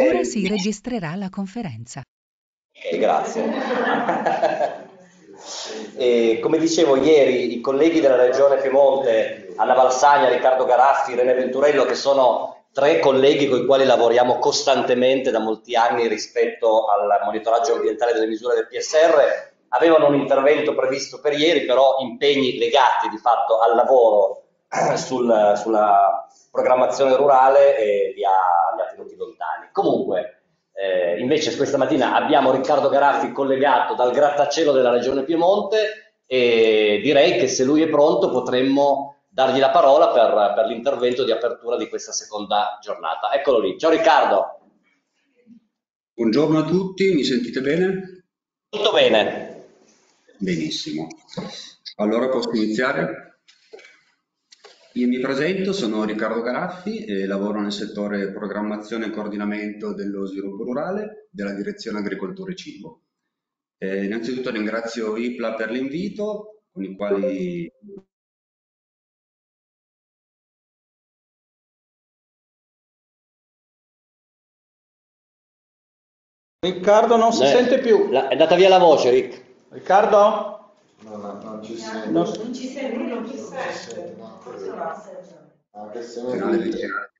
Ora si registrerà la conferenza. Ok, grazie. e, come dicevo ieri, i colleghi della Regione Piemonte, Anna Valsagna, Riccardo Garaffi, René Venturello, che sono tre colleghi con i quali lavoriamo costantemente da molti anni rispetto al monitoraggio ambientale delle misure del PSR, avevano un intervento previsto per ieri, però impegni legati di fatto al lavoro sul, sulla programmazione rurale e li ha, li ha tenuti lontani. Comunque, eh, invece questa mattina abbiamo Riccardo Garaffi collegato dal grattacielo della Regione Piemonte e direi che se lui è pronto potremmo dargli la parola per, per l'intervento di apertura di questa seconda giornata. Eccolo lì. Ciao Riccardo. Buongiorno a tutti, mi sentite bene? Tutto bene. Benissimo. Allora posso iniziare? Io mi presento, sono Riccardo Garaffi e lavoro nel settore programmazione e coordinamento dello sviluppo rurale della direzione agricoltura e cibo. Eh, innanzitutto ringrazio IPLA per l'invito, con i quali Riccardo non si Eh, sente più. la- è andata via la voce, Rick. Riccardo? No, no, non ci sente. Non- Non ci sente, non ci sente. no. Forse va Sergio. Anche se non Connessione.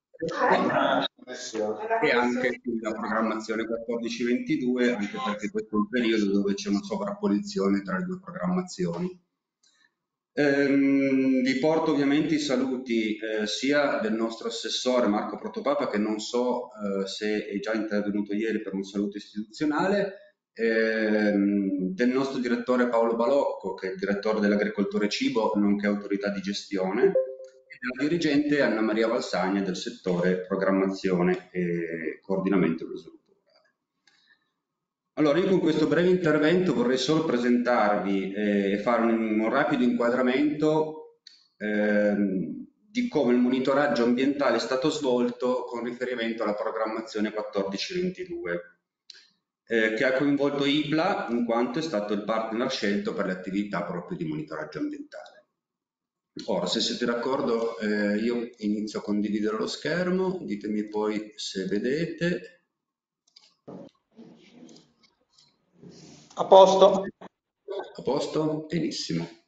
e anche sulla programmazione 14-22, anche perché questo è un periodo dove c'è una sovrapposizione tra le due programmazioni. Ehm, vi porto ovviamente i saluti eh, sia del nostro assessore Marco Protopapa, che non so eh, se è già intervenuto ieri per un saluto istituzionale, ehm, del nostro direttore Paolo Balocco, che è direttore dell'agricoltura e cibo, nonché autorità di gestione, e della dirigente Anna Maria Valsagna del settore programmazione e coordinamento dello sviluppo. Allora, io con questo breve intervento vorrei solo presentarvi eh, e fare un, un rapido inquadramento ehm, di come il monitoraggio ambientale è stato svolto con riferimento alla programmazione 1422, eh, che ha coinvolto IPLA in quanto è stato il partner scelto per le attività proprio di monitoraggio ambientale. Ora, se siete d'accordo, eh, io inizio a condividere lo schermo, ditemi poi se vedete. A posto? A posto? Benissimo.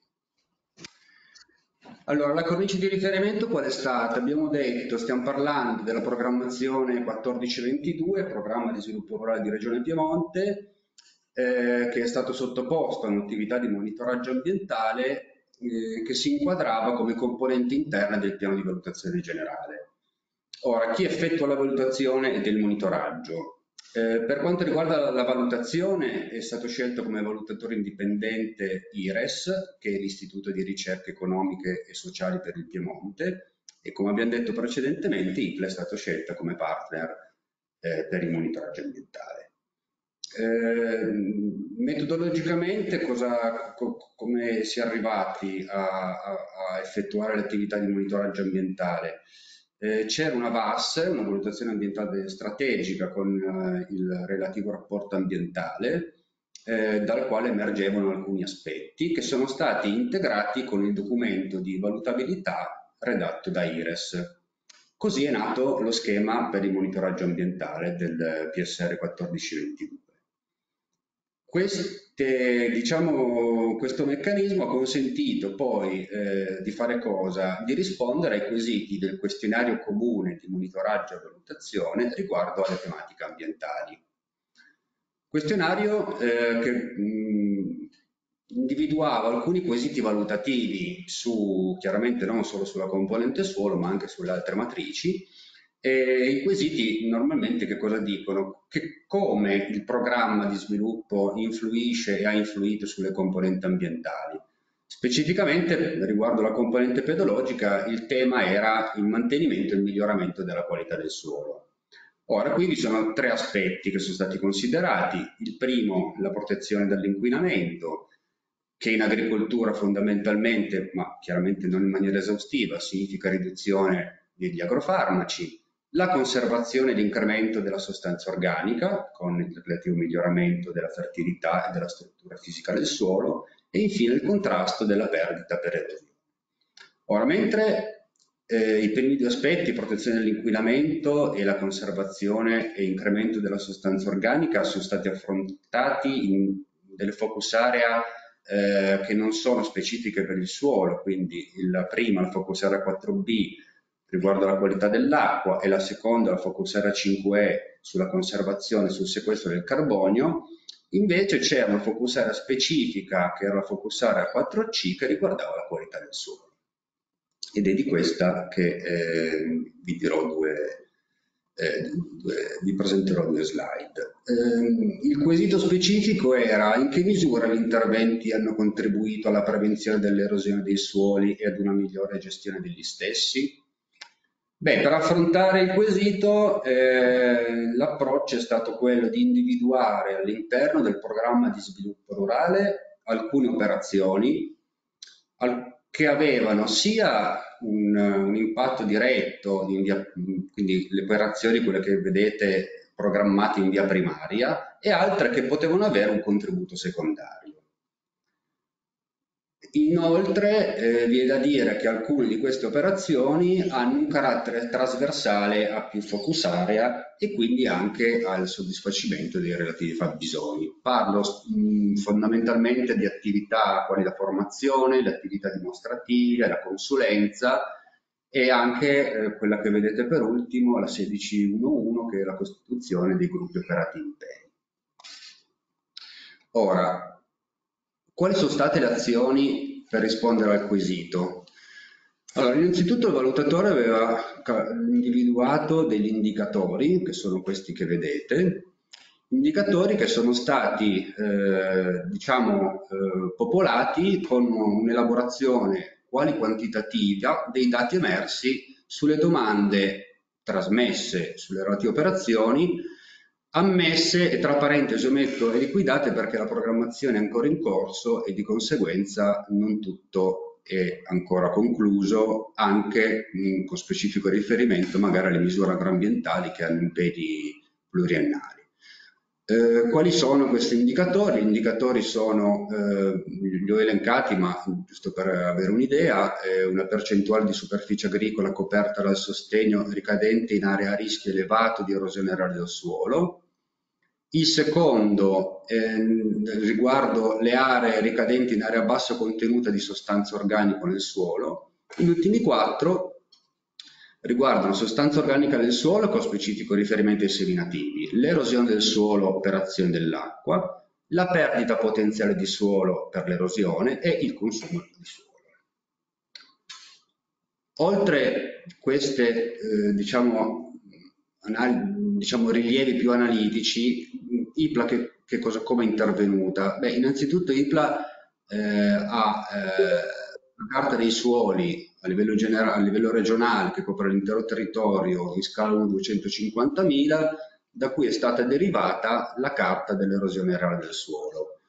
Allora, la cornice di riferimento qual è stata? Abbiamo detto, stiamo parlando della programmazione 1422, programma di sviluppo rurale di Regione Piemonte, eh, che è stato sottoposto a un'attività di monitoraggio ambientale eh, che si inquadrava come componente interna del piano di valutazione generale. Ora, chi effettua la valutazione del monitoraggio? Eh, per quanto riguarda la, valutazione, è stato scelto come valutatore indipendente IRES, che è l'Istituto di Ricerche Economiche e Sociali per il Piemonte, e come abbiamo detto precedentemente, IPLA è stato scelta come partner eh, per il monitoraggio ambientale. Eh, metodologicamente cosa, co- come si è arrivati a, a- a effettuare l'attività di monitoraggio ambientale? Eh, c'era una VAS, una valutazione ambientale strategica con eh, il relativo rapporto ambientale, eh, dal quale emergevano alcuni aspetti che sono stati integrati con il documento di valutabilità redatto da IRES. Così è nato lo schema per il monitoraggio ambientale del PSR 1422. Queste, diciamo, questo meccanismo ha consentito poi eh, di fare cosa? Di rispondere ai quesiti del questionario comune di monitoraggio e valutazione riguardo alle tematiche ambientali. Questionario eh, che mh, individuava alcuni quesiti valutativi su, chiaramente non solo sulla componente suolo, ma anche sulle altre matrici, e I quesiti normalmente che cosa dicono? Che come il programma di sviluppo influisce e ha influito sulle componenti ambientali. Specificamente riguardo la componente pedologica il tema era il mantenimento e il miglioramento della qualità del suolo. Ora qui vi sono tre aspetti che sono stati considerati. Il primo, la protezione dall'inquinamento, che in agricoltura fondamentalmente, ma chiaramente non in maniera esaustiva, significa riduzione degli agrofarmaci, la conservazione e l'incremento della sostanza organica con il relativo miglioramento della fertilità e della struttura fisica del suolo e infine il contrasto della perdita per erosione. Ora, mentre Eh, I primi due aspetti, protezione dall'inquinamento e la conservazione e incremento della sostanza organica, sono stati affrontati in delle focus area eh, che non sono specifiche per il suolo, quindi la prima, la focus area 4B, riguardo alla qualità dell'acqua e la seconda, la focus area 5E, sulla conservazione e sul sequestro del carbonio, invece c'era una focus area specifica, che era la focus area 4C, che riguardava la qualità del suolo ed è di questa che eh, vi dirò due, eh, vi presenterò due slide. Eh, il quesito specifico era in che misura gli interventi hanno contribuito alla prevenzione dell'erosione dei suoli e ad una migliore gestione degli stessi? Beh, per affrontare il quesito eh, l'approccio è stato quello di individuare all'interno del programma di sviluppo rurale alcune operazioni, al che avevano sia un, un impatto diretto, via, quindi le operazioni, quelle che vedete programmate in via primaria, e altre che potevano avere un contributo secondario. Inoltre eh, vi è da dire che alcune di queste operazioni hanno un carattere trasversale a più focus area e quindi anche al soddisfacimento dei relativi fabbisogni. Parlo mh, fondamentalmente di attività quali la formazione, le attività dimostrative, la consulenza e anche eh, quella che vedete per ultimo, la 1611, che è la costituzione dei gruppi operativi interni. Ora, quali sono state le azioni per rispondere al quesito? Allora, innanzitutto il valutatore aveva individuato degli indicatori, che sono questi che vedete, indicatori che sono stati, eh, diciamo, eh, popolati con un'elaborazione quali quantitativa dei dati emersi sulle domande trasmesse sulle relative operazioni ammesse e tra parentesi ometto e liquidate perché la programmazione è ancora in corso e di conseguenza non tutto è ancora concluso, anche mh, con specifico riferimento magari alle misure agroambientali che hanno impegni pluriennali. Eh, quali sono questi indicatori? Gli indicatori sono, eh, li ho elencati, ma giusto per avere un'idea, eh, una percentuale di superficie agricola coperta dal sostegno ricadente in area a rischio elevato di erosione reale del suolo, il secondo eh, riguardo le aree ricadenti in area bassa contenuta di sostanza organica nel suolo. Gli ultimi quattro riguardano sostanza organica nel suolo con specifico riferimento ai seminativi, l'erosione del suolo per azione dell'acqua, la perdita potenziale di suolo per l'erosione e il consumo di suolo. Oltre queste eh, diciamo, diciamo, rilievi più analitici, IPLA che, che cosa, come è intervenuta? Beh, innanzitutto IPLA eh, ha eh, una carta dei suoli a livello, a livello regionale che copre l'intero territorio in scala 1-250.000, da cui è stata derivata la carta dell'erosione reale del suolo.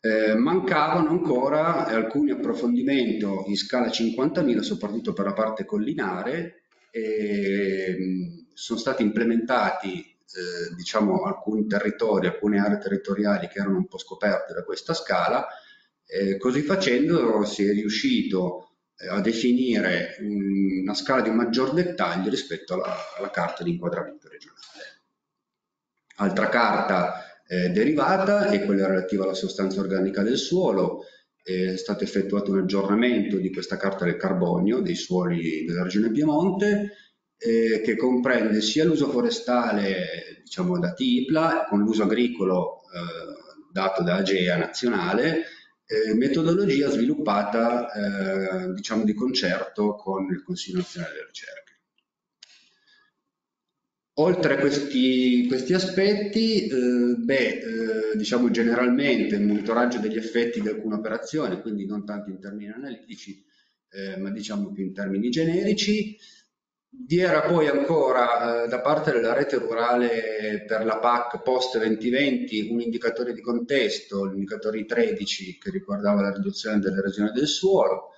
Eh, mancavano ancora alcuni approfondimenti in scala 50.000, soprattutto per la parte collinare, e sono stati implementati eh, diciamo, alcuni territori, alcune aree territoriali che erano un po' scoperte da questa scala, eh, così facendo si è riuscito eh, a definire una scala di maggior dettaglio rispetto alla, alla carta di inquadramento regionale. Altra carta eh, derivata è quella relativa alla sostanza organica del suolo, è stato effettuato un aggiornamento di questa carta del carbonio dei suoli della regione Piemonte eh, che comprende sia l'uso forestale diciamo, da TIPLA con l'uso agricolo eh, dato da AGEA nazionale, eh, metodologia sviluppata eh, diciamo, di concerto con il Consiglio nazionale delle ricerche. Oltre a questi, questi aspetti, eh, beh, eh, diciamo generalmente il monitoraggio degli effetti di alcune operazioni, quindi non tanto in termini analitici, eh, ma diciamo più in termini generici, vi era poi ancora eh, da parte della rete rurale per la PAC post 2020 un indicatore di contesto, l'indicatore 13 che riguardava la riduzione dell'erosione del suolo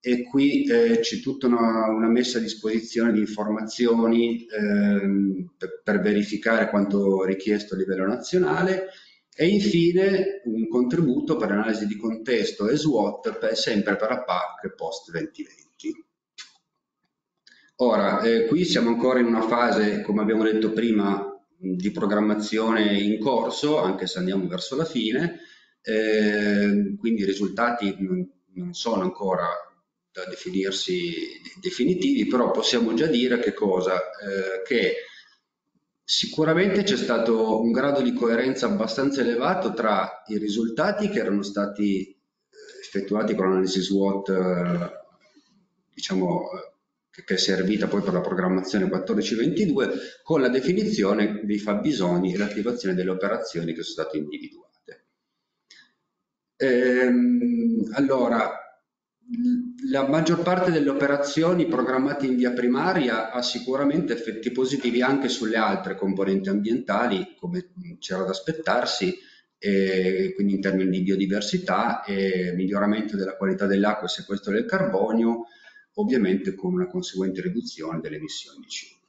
e qui eh, c'è tutta una, una, messa a disposizione di informazioni eh, per, per, verificare quanto richiesto a livello nazionale e infine un contributo per analisi di contesto e SWOT per, sempre per la PAC post 2020. Ora, eh, qui siamo ancora in una fase, come abbiamo detto prima, di programmazione in corso, anche se andiamo verso la fine, eh, quindi i risultati non, non sono ancora da definirsi definitivi, però possiamo già dire che cosa? Eh, che sicuramente c'è stato un grado di coerenza abbastanza elevato tra i risultati che erano stati eh, effettuati con l'analisi SWOT, eh, diciamo, che è servita poi per la programmazione 1422, con la definizione dei fabbisogni e l'attivazione delle operazioni che sono state individuate. Ehm, allora, la maggior parte delle operazioni programmate in via primaria ha sicuramente effetti positivi anche sulle altre componenti ambientali, come c'era da aspettarsi, quindi in termini di biodiversità e miglioramento della qualità dell'acqua e sequestro del carbonio, ovviamente con una conseguente riduzione delle emissioni di CO2.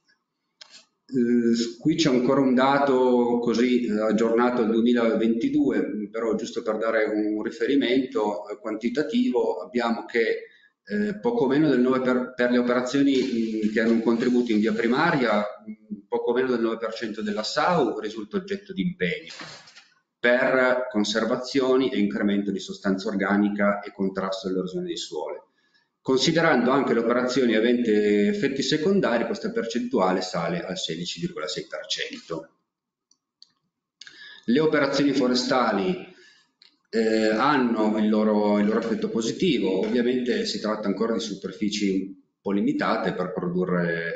Eh, qui c'è ancora un dato così eh, aggiornato al 2022, però giusto per dare un riferimento eh, quantitativo, abbiamo che eh, poco meno del 9 per, per le operazioni mh, che hanno un contributo in via primaria, mh, poco meno del 9% della SAU risulta oggetto di impegno per conservazioni e incremento di sostanza organica e contrasto all'erosione dei suoli. Considerando anche le operazioni aventi effetti secondari, questa percentuale sale al 16,6%. Le operazioni forestali eh, hanno il loro, il loro, effetto positivo, ovviamente si tratta ancora di superfici un po' limitate per produrre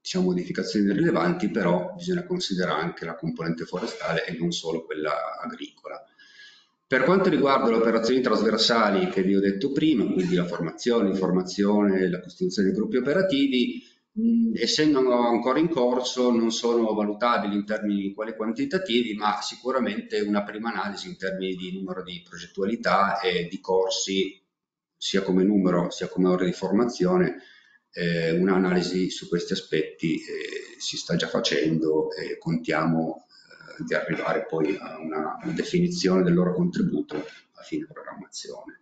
diciamo, modificazioni rilevanti, però bisogna considerare anche la componente forestale e non solo quella agricola. Per quanto riguarda le operazioni trasversali che vi ho detto prima, quindi la formazione, l'informazione, la costituzione dei gruppi operativi, mh, essendo ancora in corso non sono valutabili in termini quali quantitativi, ma sicuramente una prima analisi in termini di numero di progettualità e di corsi, sia come numero sia come ore di formazione, eh, un'analisi su questi aspetti eh, si sta già facendo e contiamo di arrivare poi a una, definizione del loro contributo a fine programmazione.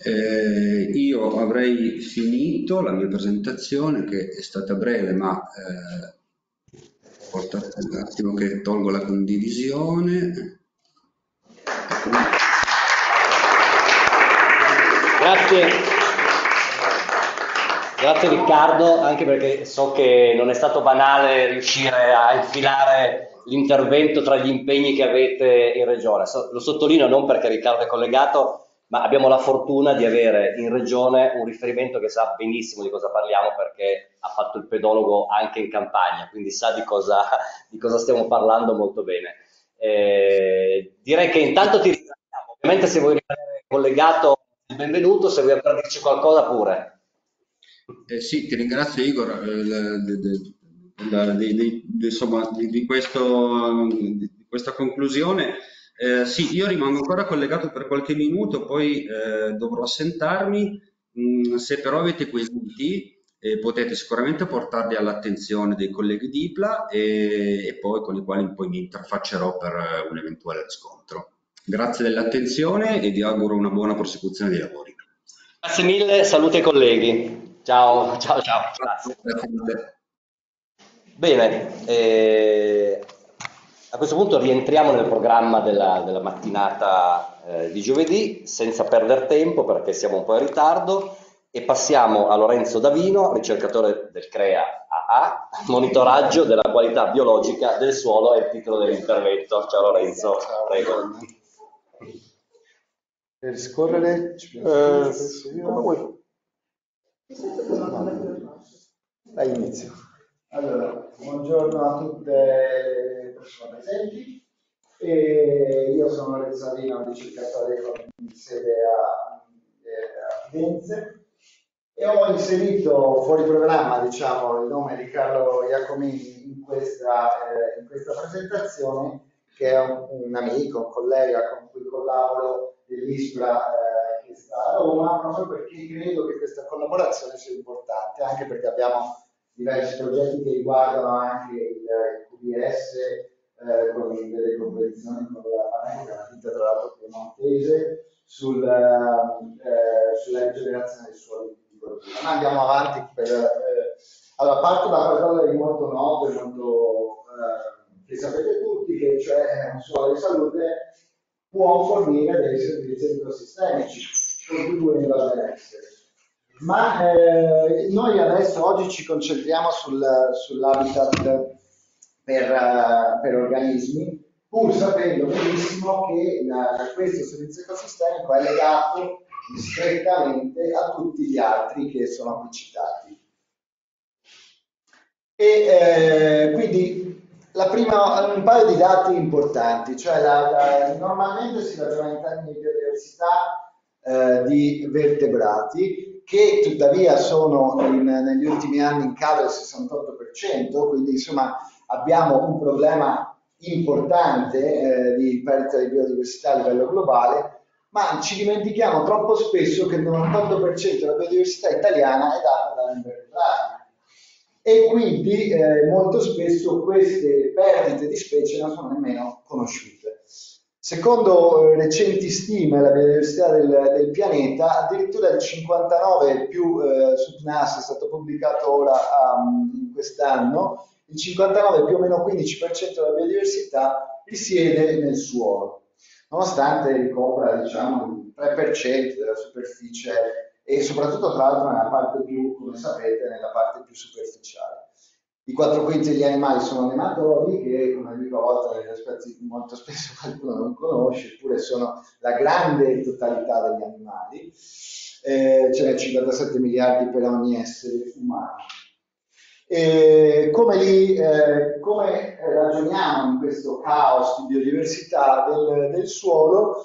Eh, io avrei finito la mia presentazione che è stata breve ma eh, un attimo che tolgo la condivisione. Grazie. Grazie Riccardo, anche perché so che non è stato banale riuscire a infilare l'intervento tra gli impegni che avete in regione. Lo sottolineo non perché Riccardo è collegato, ma abbiamo la fortuna di avere in regione un riferimento che sa benissimo di cosa parliamo perché ha fatto il pedologo anche in campagna, quindi sa di cosa, di cosa stiamo parlando molto bene. Eh, direi che intanto ti ringraziamo, ovviamente se vuoi rimanere collegato benvenuto, se vuoi dirci qualcosa pure. Eh sì, ti ringrazio Igor, eh, di, questa conclusione. Eh, sì, io rimango ancora collegato per qualche minuto, poi eh, dovrò assentarmi. Mm, se però avete quesiti, eh, potete sicuramente portarli all'attenzione dei colleghi di IPLA e, e, poi con i quali poi mi interfaccerò per un eventuale riscontro. Grazie dell'attenzione e vi auguro una buona prosecuzione dei lavori. Grazie mille, salute ai colleghi. Ciao, ciao, ciao. Grazie. Grazie Bene, eh, a questo punto rientriamo nel programma della, della mattinata eh, di giovedì senza perdere tempo perché siamo un po' in ritardo e passiamo a Lorenzo Davino, ricercatore del CREA AA, monitoraggio della qualità biologica del suolo è il titolo dell'intervento. Ciao Lorenzo, Ciao, prego. Per scorrere, eh, come vuoi? Dai inizio. Allora, buongiorno a tutte le persone presenti. E io sono Lorenzo Avino, ricercatore con sede a, eh, a Firenze e ho inserito fuori programma diciamo, il nome di Carlo Iacomini in questa, eh, in questa presentazione che è un, un, amico, un collega con cui collaboro dell'ISPRA eh, che sta a Roma, proprio perché credo che questa collaborazione sia importante, anche perché abbiamo diversi progetti che riguardano anche il, il QBS eh, con delle competizioni con la Paneco, che è una ditta tra l'altro piemontese, sul, eh, sulla rigenerazione dei suoli di cultura. Ma andiamo avanti per, eh, Allora, parto da qualcosa di molto noto e molto eh, che sapete tutti, che cioè un suolo di salute può fornire dei servizi ecosistemici, contribuendo al benessere. Ma eh, noi adesso oggi ci concentriamo sul, sull'habitat per, uh, per, organismi, pur sapendo benissimo che la, questo servizio ecosistemico è legato strettamente a tutti gli altri che sono qui citati. E eh, quindi prima, un paio di dati importanti, cioè la, la, normalmente si ragiona in termini di biodiversità eh, di vertebrati, che tuttavia sono in, negli ultimi anni in calo del 68%, quindi insomma abbiamo un problema importante eh, di perdita di biodiversità a livello globale, ma ci dimentichiamo troppo spesso che il 98% della biodiversità italiana è data da invertebrati e quindi eh, molto spesso queste perdite di specie non sono nemmeno conosciute. Secondo eh, recenti stime della biodiversità del, del, pianeta, addirittura il 59 più eh, su PNAS è stato pubblicato ora um, quest'anno, il 59 più o meno 15% della biodiversità risiede nel suolo, nonostante ricopra diciamo, il 3% della superficie e soprattutto tra l'altro nella parte più, come sapete, nella parte più superficiale. I quattro quinti degli animali sono nematori che, come dico a volte molto spesso qualcuno non conosce, eppure sono la grande totalità degli animali, eh, ce n'è 57 miliardi per ogni essere umano. E come, li, eh, come ragioniamo in questo caos di biodiversità del, del suolo?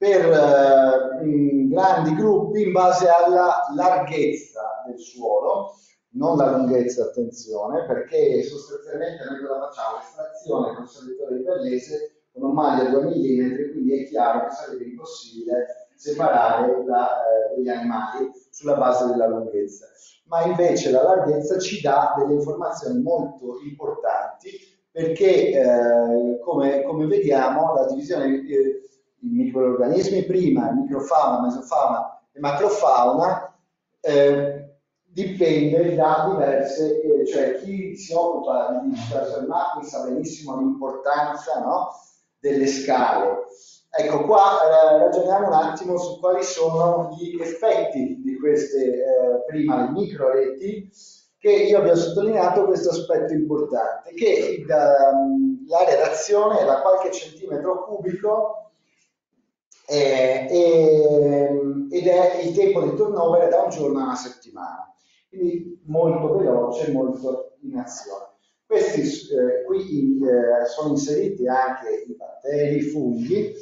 Per eh, grandi gruppi in base alla larghezza del suolo, non la lunghezza, attenzione, perché sostanzialmente noi cosa facciamo? Estrazione con selettore di bellese con un maglia a 2 mm, quindi è chiaro che sarebbe impossibile separare da, eh, gli animali sulla base della lunghezza. Ma invece la larghezza ci dà delle informazioni molto importanti perché, eh, come, come, vediamo, la divisione eh, i microorganismi prima, microfauna, mesofauna e macrofauna, eh, dipende da diverse, eh, cioè chi si occupa di macro sa benissimo l'importanza no, delle scale. Ecco, qua eh, ragioniamo un attimo su quali sono gli effetti di queste, eh, prima le micro reti, che io abbiamo sottolineato questo aspetto importante, che l'area d'azione è da qualche centimetro cubico eh, ed è il tempo di turnover da un giorno a una settimana, quindi molto veloce, molto in azione. Questi eh, qui eh, sono inseriti anche i batteri, i funghi,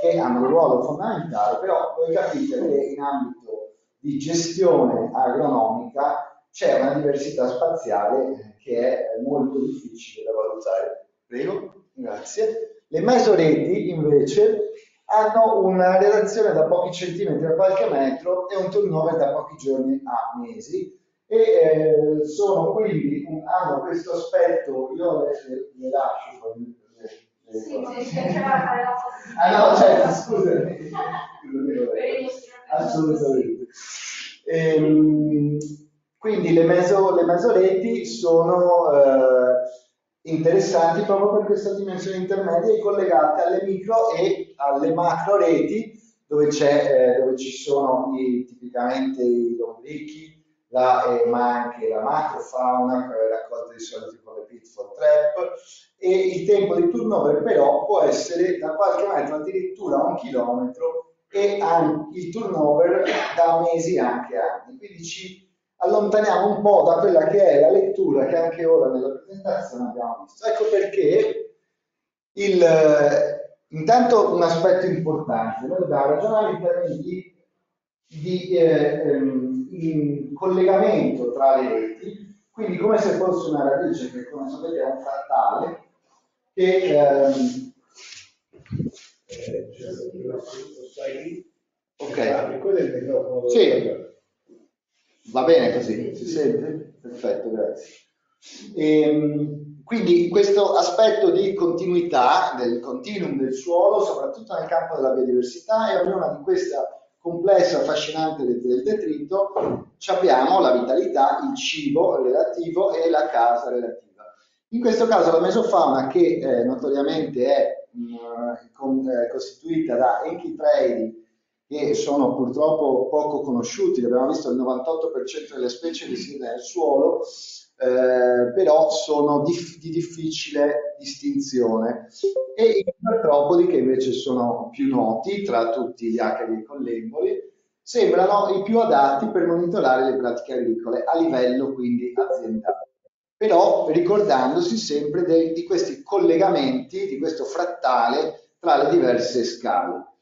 che hanno un ruolo fondamentale, però voi capite che in ambito di gestione agronomica c'è una diversità spaziale che è molto difficile da valutare. Prego, grazie. Le mesoreti invece hanno una relazione da pochi centimetri a qualche metro e un turnover da pochi giorni a mesi e eh, sono quindi, hanno questo aspetto, io le, le, lascio poi. Le, le sì, ah no, certo, scusami. Assolutamente. Ehm, quindi le, meso, le mesoreti sono eh, interessanti proprio per questa dimensione intermedia e collegate alle micro e alle macro reti dove, eh, dove ci sono i, tipicamente i lombrichi, la, eh, ma anche la macrofauna, raccolta di solito con le pitfall trap e il tempo di turnover però può essere da qualche metro addirittura un chilometro e il turnover da mesi anche anni. Quindi ci allontaniamo un po' da quella che è la lettura che anche ora nella presentazione abbiamo visto. Ecco perché il, intanto un aspetto importante, noi dobbiamo ragionare in termini di, di eh, ehm, collegamento tra le reti, quindi come se fosse una radice che come sapete è un frattale che ehm, ok, sì. Va bene così? Si sente? Perfetto, grazie. E, ehm, quindi questo aspetto di continuità del continuum del suolo, soprattutto nel campo della biodiversità, e ognuna di queste complesso, affascinante del, detrito, abbiamo la vitalità, il cibo relativo e la casa relativa. In questo caso la mesofauna, che eh, notoriamente è mh, con, eh, costituita da enchitredi che sono purtroppo poco conosciuti, abbiamo visto il 98% delle specie risiede nel suolo, eh, però sono di, di, difficile distinzione. E i artropodi, che invece sono più noti tra tutti gli acari e collemboli, sembrano i più adatti per monitorare le pratiche agricole a livello quindi aziendale. Però ricordandosi sempre de, di questi collegamenti, di questo frattale tra le diverse scale.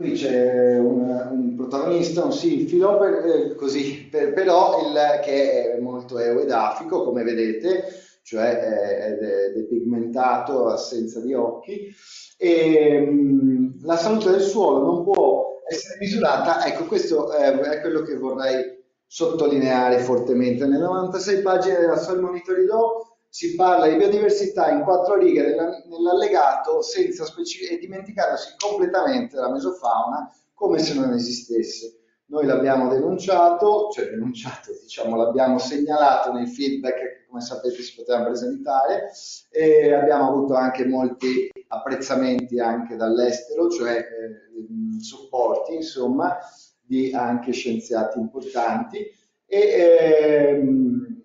Qui c'è un, un, protagonista, un sinfilo, per, eh, così, per, però il, che è molto euedafico, come vedete, cioè è, è depigmentato, assenza di occhi, e mh, la salute del suolo non può essere misurata, ecco questo è, è quello che vorrei sottolineare fortemente. Nelle 96 pagine della Soil Monitoring Law si parla di biodiversità in quattro righe nell'allegato senza e dimenticandosi completamente della mesofauna come se non esistesse. Noi l'abbiamo denunciato, cioè denunciato, diciamo, l'abbiamo segnalato nei feedback che come sapete si potevano presentare e abbiamo avuto anche molti apprezzamenti anche dall'estero, cioè eh, supporti insomma di anche scienziati importanti e ehm,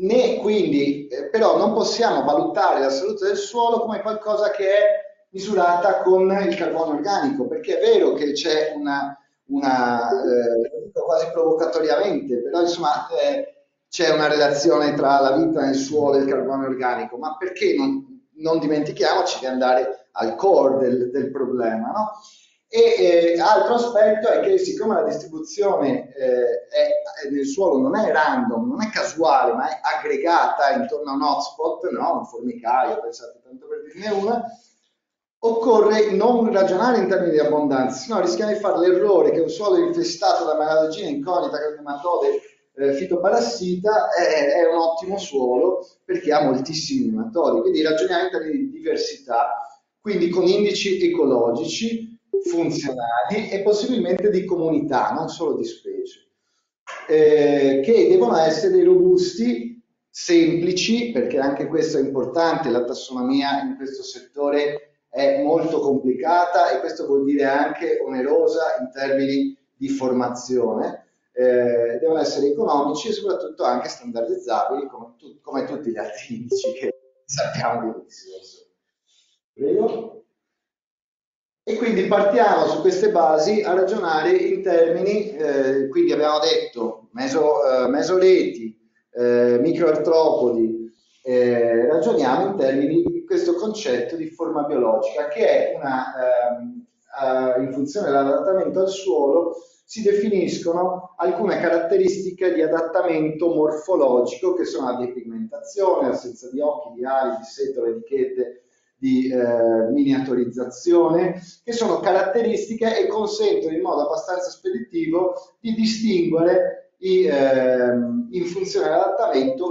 né quindi, eh, però non possiamo valutare la salute del suolo come qualcosa che è misurata con il carbonio organico, perché è vero che c'è una, una eh, quasi provocatoriamente, però insomma eh, c'è una relazione tra la vita nel suolo e il carbonio organico, ma perché non, non dimentichiamoci di andare al core del, del problema, no? E eh, altro aspetto è che siccome la distribuzione eh, è, nel suolo non è random, non è casuale, ma è aggregata intorno a un hotspot, no? un formicaio, pensate tanto per dirne una, occorre non ragionare in termini di abbondanza, sennò rischiamo di fare l'errore che un suolo infestato da malagina incognita con nematode eh, fitoparassita è, è, un ottimo suolo perché ha moltissimi nematodi, quindi ragioniamo in termini di diversità, quindi con indici ecologici funzionali e possibilmente di comunità, non solo di specie, eh, che devono essere robusti, semplici, perché anche questo è importante, la tassonomia in questo settore è molto complicata e questo vuol dire anche onerosa in termini di formazione, eh, devono essere economici e soprattutto anche standardizzabili come, tu, come tutti gli altri indici che sappiamo benissimo. Prego. E quindi partiamo su queste basi a ragionare in termini, eh, quindi abbiamo detto meso, eh, mesoleti, eh, microartropodi, eh, ragioniamo in termini di questo concetto di forma biologica che è una, ehm, in funzione dell'adattamento al suolo, si definiscono alcune caratteristiche di adattamento morfologico che sono la depigmentazione, l'assenza di occhi, di ali, di setole, di chete, di eh, miniaturizzazione, che sono caratteristiche e consentono in modo abbastanza speditivo di distinguere i, eh, in funzione dell'adattamento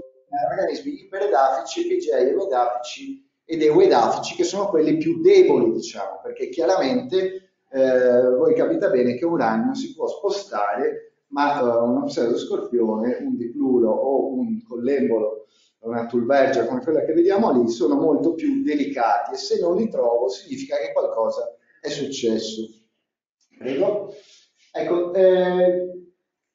organismi iperedafici, epigei, emedafici ed euedafici, che sono quelli più deboli, diciamo, perché chiaramente eh, voi capite bene che un ragno si può spostare, ma uh, un pseudoscorpione, un dipluro o un collembolo una tulvergia come quella che vediamo lì sono molto più delicati e se non li trovo significa che qualcosa è successo. Prego. Ecco, eh,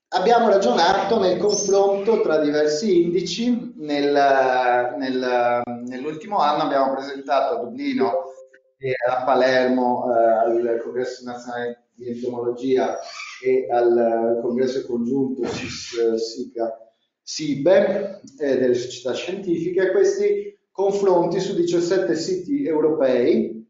abbiamo ragionato nel confronto tra diversi indici, nel, nel, nell'ultimo anno abbiamo presentato a Dublino e a Palermo eh, al Congresso Nazionale di Entomologia e al Congresso Congiunto CIS-SICA SIBE eh, delle società scientifiche, questi confronti su 17 siti europei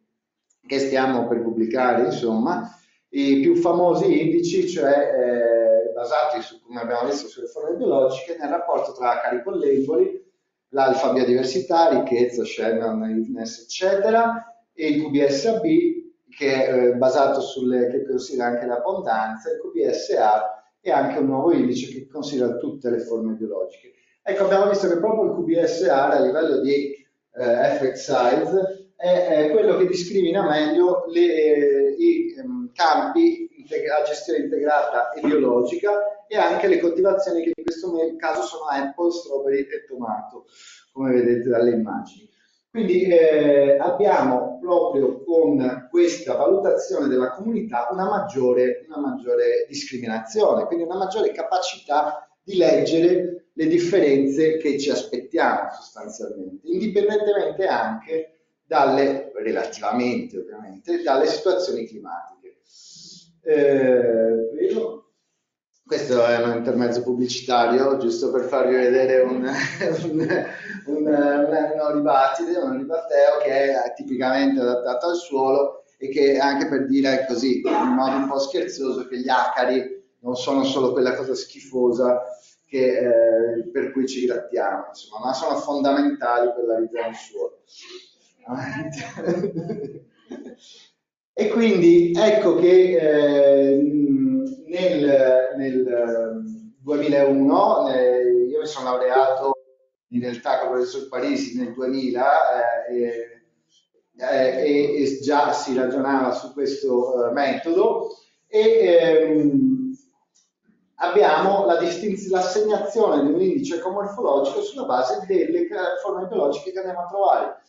che stiamo per pubblicare, insomma, i più famosi indici, cioè eh, basati su, come abbiamo visto, sulle forme biologiche, nel rapporto tra acari collemboli, l'alfa biodiversità, ricchezza, Shannon, Ifness, eccetera, e il QBSAB, che è eh, basato sulle, che considera anche l'abbondanza, il QBSA, e anche un nuovo indice che considera tutte le forme biologiche. Ecco, abbiamo visto che proprio il QBSR a livello di eh, effect size è, è quello che discrimina meglio le, i ehm, campi a gestione integrata e biologica e anche le coltivazioni che in questo caso sono apple, strawberry e tomato, come vedete dalle immagini. Quindi eh, abbiamo proprio con questa valutazione della comunità una maggiore, una maggiore discriminazione, quindi una maggiore capacità di leggere le differenze che ci aspettiamo sostanzialmente, indipendentemente anche dalle, relativamente ovviamente, dalle situazioni climatiche. Eh, questo è un intermezzo pubblicitario, giusto per farvi vedere un, un, un, un olibatide, un olibateo che è tipicamente adattato al suolo e che anche per dire così, in modo un po' scherzoso, che gli acari non sono solo quella cosa schifosa che, eh, per cui ci grattiamo, insomma, ma sono fondamentali per la vita del suolo. e quindi ecco che eh, nel, nel 2001 eh, io mi sono laureato in realtà con il professor Parisi nel 2000 eh, e, e, già si ragionava su questo eh, metodo e ehm, abbiamo l'assegnazione di un indice ecomorfologico sulla base delle forme biologiche che andiamo a trovare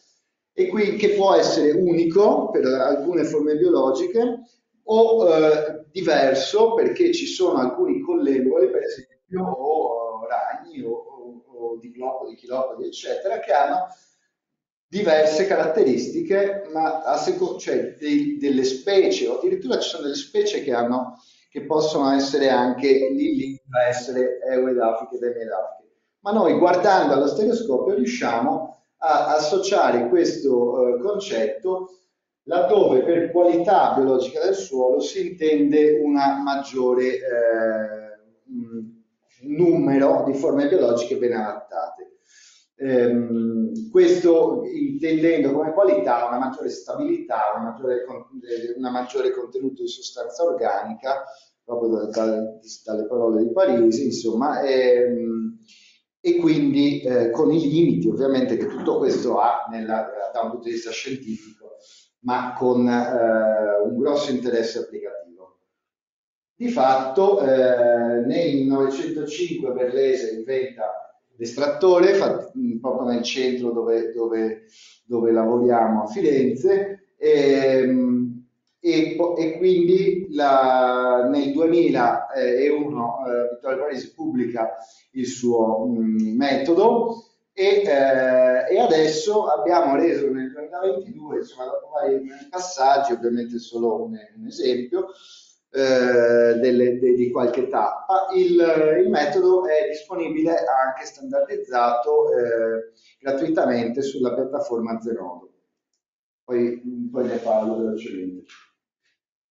e qui che può essere unico per alcune forme biologiche o eh, diverso perché ci sono alcuni collevoli, per esempio, o ragni o, o, o diglopodi, chilopodi, eccetera, che hanno diverse caratteristiche, ma a seco- cioè dei, delle specie, o addirittura ci sono delle specie che, hanno, che possono essere anche lì, lì da essere euedafiche ed emedafiche. Ma noi guardando allo stereoscopio riusciamo a associare questo eh, concetto laddove per qualità biologica del suolo si intende un maggiore eh, numero di forme biologiche ben adattate. Ehm, questo intendendo come qualità una maggiore stabilità, una maggiore, una maggiore contenuto di sostanza organica, proprio da, da, dalle parole di Parisi, insomma, ehm, e quindi eh, con i limiti ovviamente che tutto questo ha nella, da un punto di vista scientifico ma con eh, un grosso interesse applicativo. Di fatto eh, nel 1905 Berlese inventa l'estrattore, proprio nel centro dove, dove, dove lavoriamo a Firenze, e, e, e quindi la, nel 2001 eh, Vittorio Parisi pubblica il suo mh, metodo e, eh, e, adesso abbiamo reso nel 2022, insomma dopo vari passaggi, ovviamente solo un, un esempio eh, delle, de, di qualche tappa, il, il, metodo è disponibile anche standardizzato eh, gratuitamente sulla piattaforma Zenodo. Poi, poi ne parlo velocemente.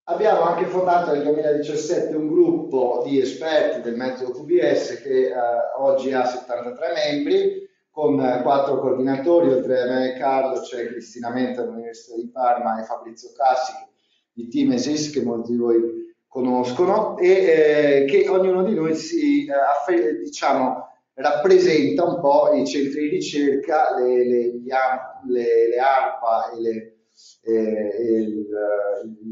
Abbiamo anche fondato nel 2017 un gruppo di esperti del metodo QBS che eh, oggi ha 73 membri, con quattro coordinatori, oltre a me e Carlo c'è Cristina Menta dell'Università di Parma e Fabrizio Cassi di Timesis che molti di voi conoscono e eh, che ognuno di noi si eh, diciamo, rappresenta un po' i centri di ricerca, le, le, le, le ARPA e, le, eh, il,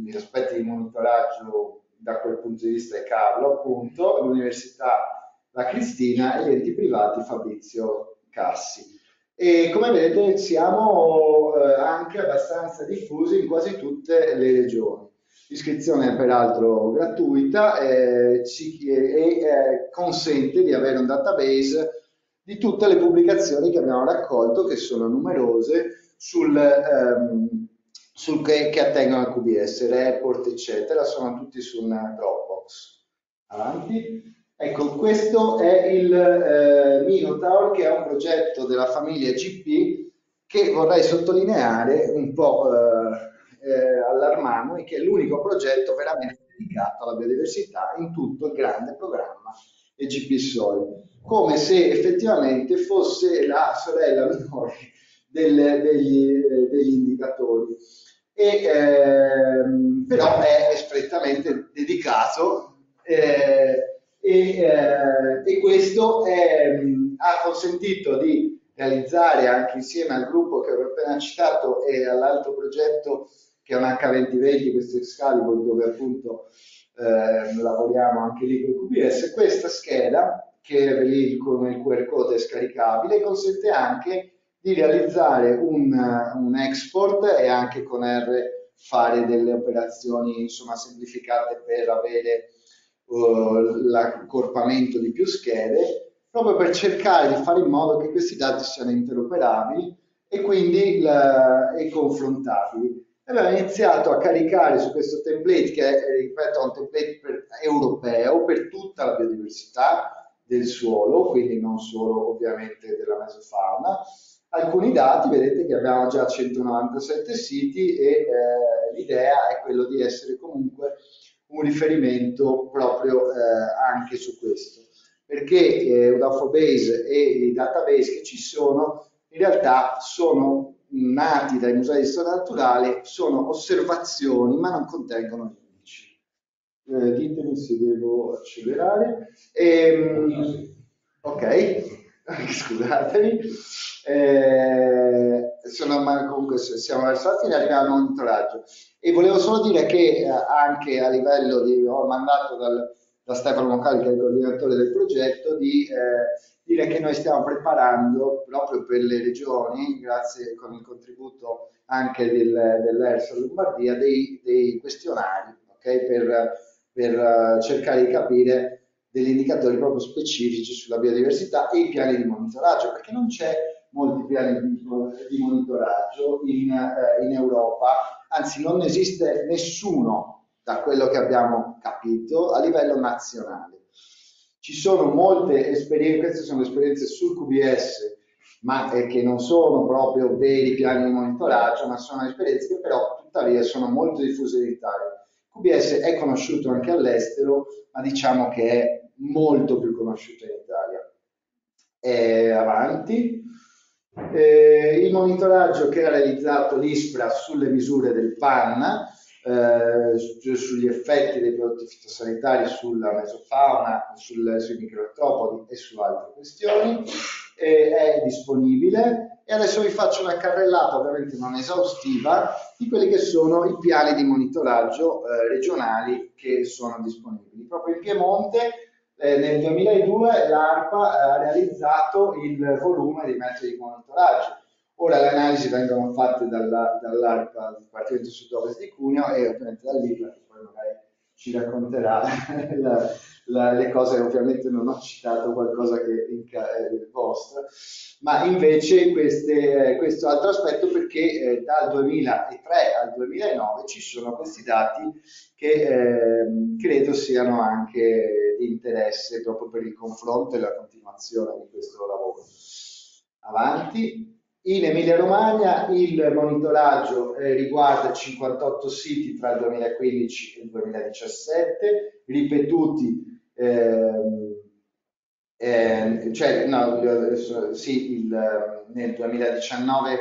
gli aspetti di monitoraggio da quel punto di vista è Carlo appunto, l'Università La Cristina e gli enti privati Fabrizio Cassi. E come vedete siamo eh, anche abbastanza diffusi in quasi tutte le regioni. L'iscrizione è peraltro gratuita eh, e eh, consente di avere un database di tutte le pubblicazioni che abbiamo raccolto, che sono numerose, sul, ehm, sul che, che, attengono al QBS, report, eccetera, sono tutti su una Dropbox. Avanti. Ecco, questo è il eh, Minotaur che è un progetto della famiglia GP che vorrei sottolineare un po' eh, eh, allarmando e che è l'unico progetto veramente dedicato alla biodiversità in tutto il grande programma EGP Soil, come se effettivamente fosse la sorella minore del, degli, eh, degli, indicatori. E, ehm, però è strettamente dedicato eh, e, eh, e questo è, ha consentito di realizzare anche insieme al gruppo che ho appena citato e all'altro progetto che è un H2020, questo Excalibur, dove appunto eh, lavoriamo anche lì con QBS, questa scheda che è lì con il QR code è scaricabile consente anche di realizzare un, un export e anche con R fare delle operazioni insomma semplificate per avere uh, l'accorpamento di più schede proprio per cercare di fare in modo che questi dati siano interoperabili e quindi la, e confrontabili. Abbiamo iniziato a caricare su questo template che è, ripeto, un template per, europeo per tutta la biodiversità del suolo, quindi non solo ovviamente della mesofauna, alcuni dati, vedete che abbiamo già 197 siti e eh, l'idea è quello di essere comunque un riferimento proprio eh, anche su questo, perché eh, Udafobase e i database che ci sono in realtà sono nati dai musei di storia naturale, sono osservazioni ma non contengono indici. Eh, ditemi se devo accelerare. Ehm, ok, scusatemi. Eh, sono, comunque siamo verso la fine, arriviamo al monitoraggio. E volevo solo dire che eh, anche a livello di, ho mandato dal, da Stefano Mocali, che è il coordinatore del progetto, di eh, dire che noi stiamo preparando proprio per le regioni, grazie con il contributo anche del, dell'ERSA Lombardia, dei, dei questionari okay, per, per cercare di capire degli indicatori proprio specifici sulla biodiversità e i piani di monitoraggio, perché non c'è molti piani di, monitoraggio in, eh, in, Europa, anzi non esiste nessuno da quello che abbiamo capito a livello nazionale. Ci sono molte esperienze, queste sono esperienze sul QBS, ma eh, che non sono proprio veri piani di monitoraggio, ma sono esperienze che però tuttavia sono molto diffuse in Italia. QBS è conosciuto anche all'estero, ma diciamo che è molto più conosciuta in Italia. E avanti. Eh, il monitoraggio che ha realizzato l'ISPRA sulle misure del PAN, eh, sugli effetti dei prodotti fitosanitari sulla mesofauna, sul, sui microartropodi e su altre questioni, eh, è disponibile e adesso vi faccio una carrellata, ovviamente non esaustiva, di quelli che sono i piani di monitoraggio eh, regionali che sono disponibili. Proprio in Piemonte eh, nel 2002 l'ARPA ha realizzato il volume dei metodi di monitoraggio. Ora le analisi vengono fatte dalla, dall'ARPA, del Dipartimento Sud-Ovest di Cuneo e ovviamente dall'IPA, che poi magari ci racconterà la, la, le cose, ovviamente non ho citato qualcosa che è il vostro, ma invece queste, questo altro aspetto perché eh, dal 2003 al 2009 ci sono questi dati che eh, credo siano anche di interesse proprio per il confronto e la continuazione di questo lavoro. Avanti. In Emilia Romagna il monitoraggio eh, riguarda 58 siti tra il 2015 e il 2017, ripetuti, ehm, eh, cioè no, sì, il, nel 2019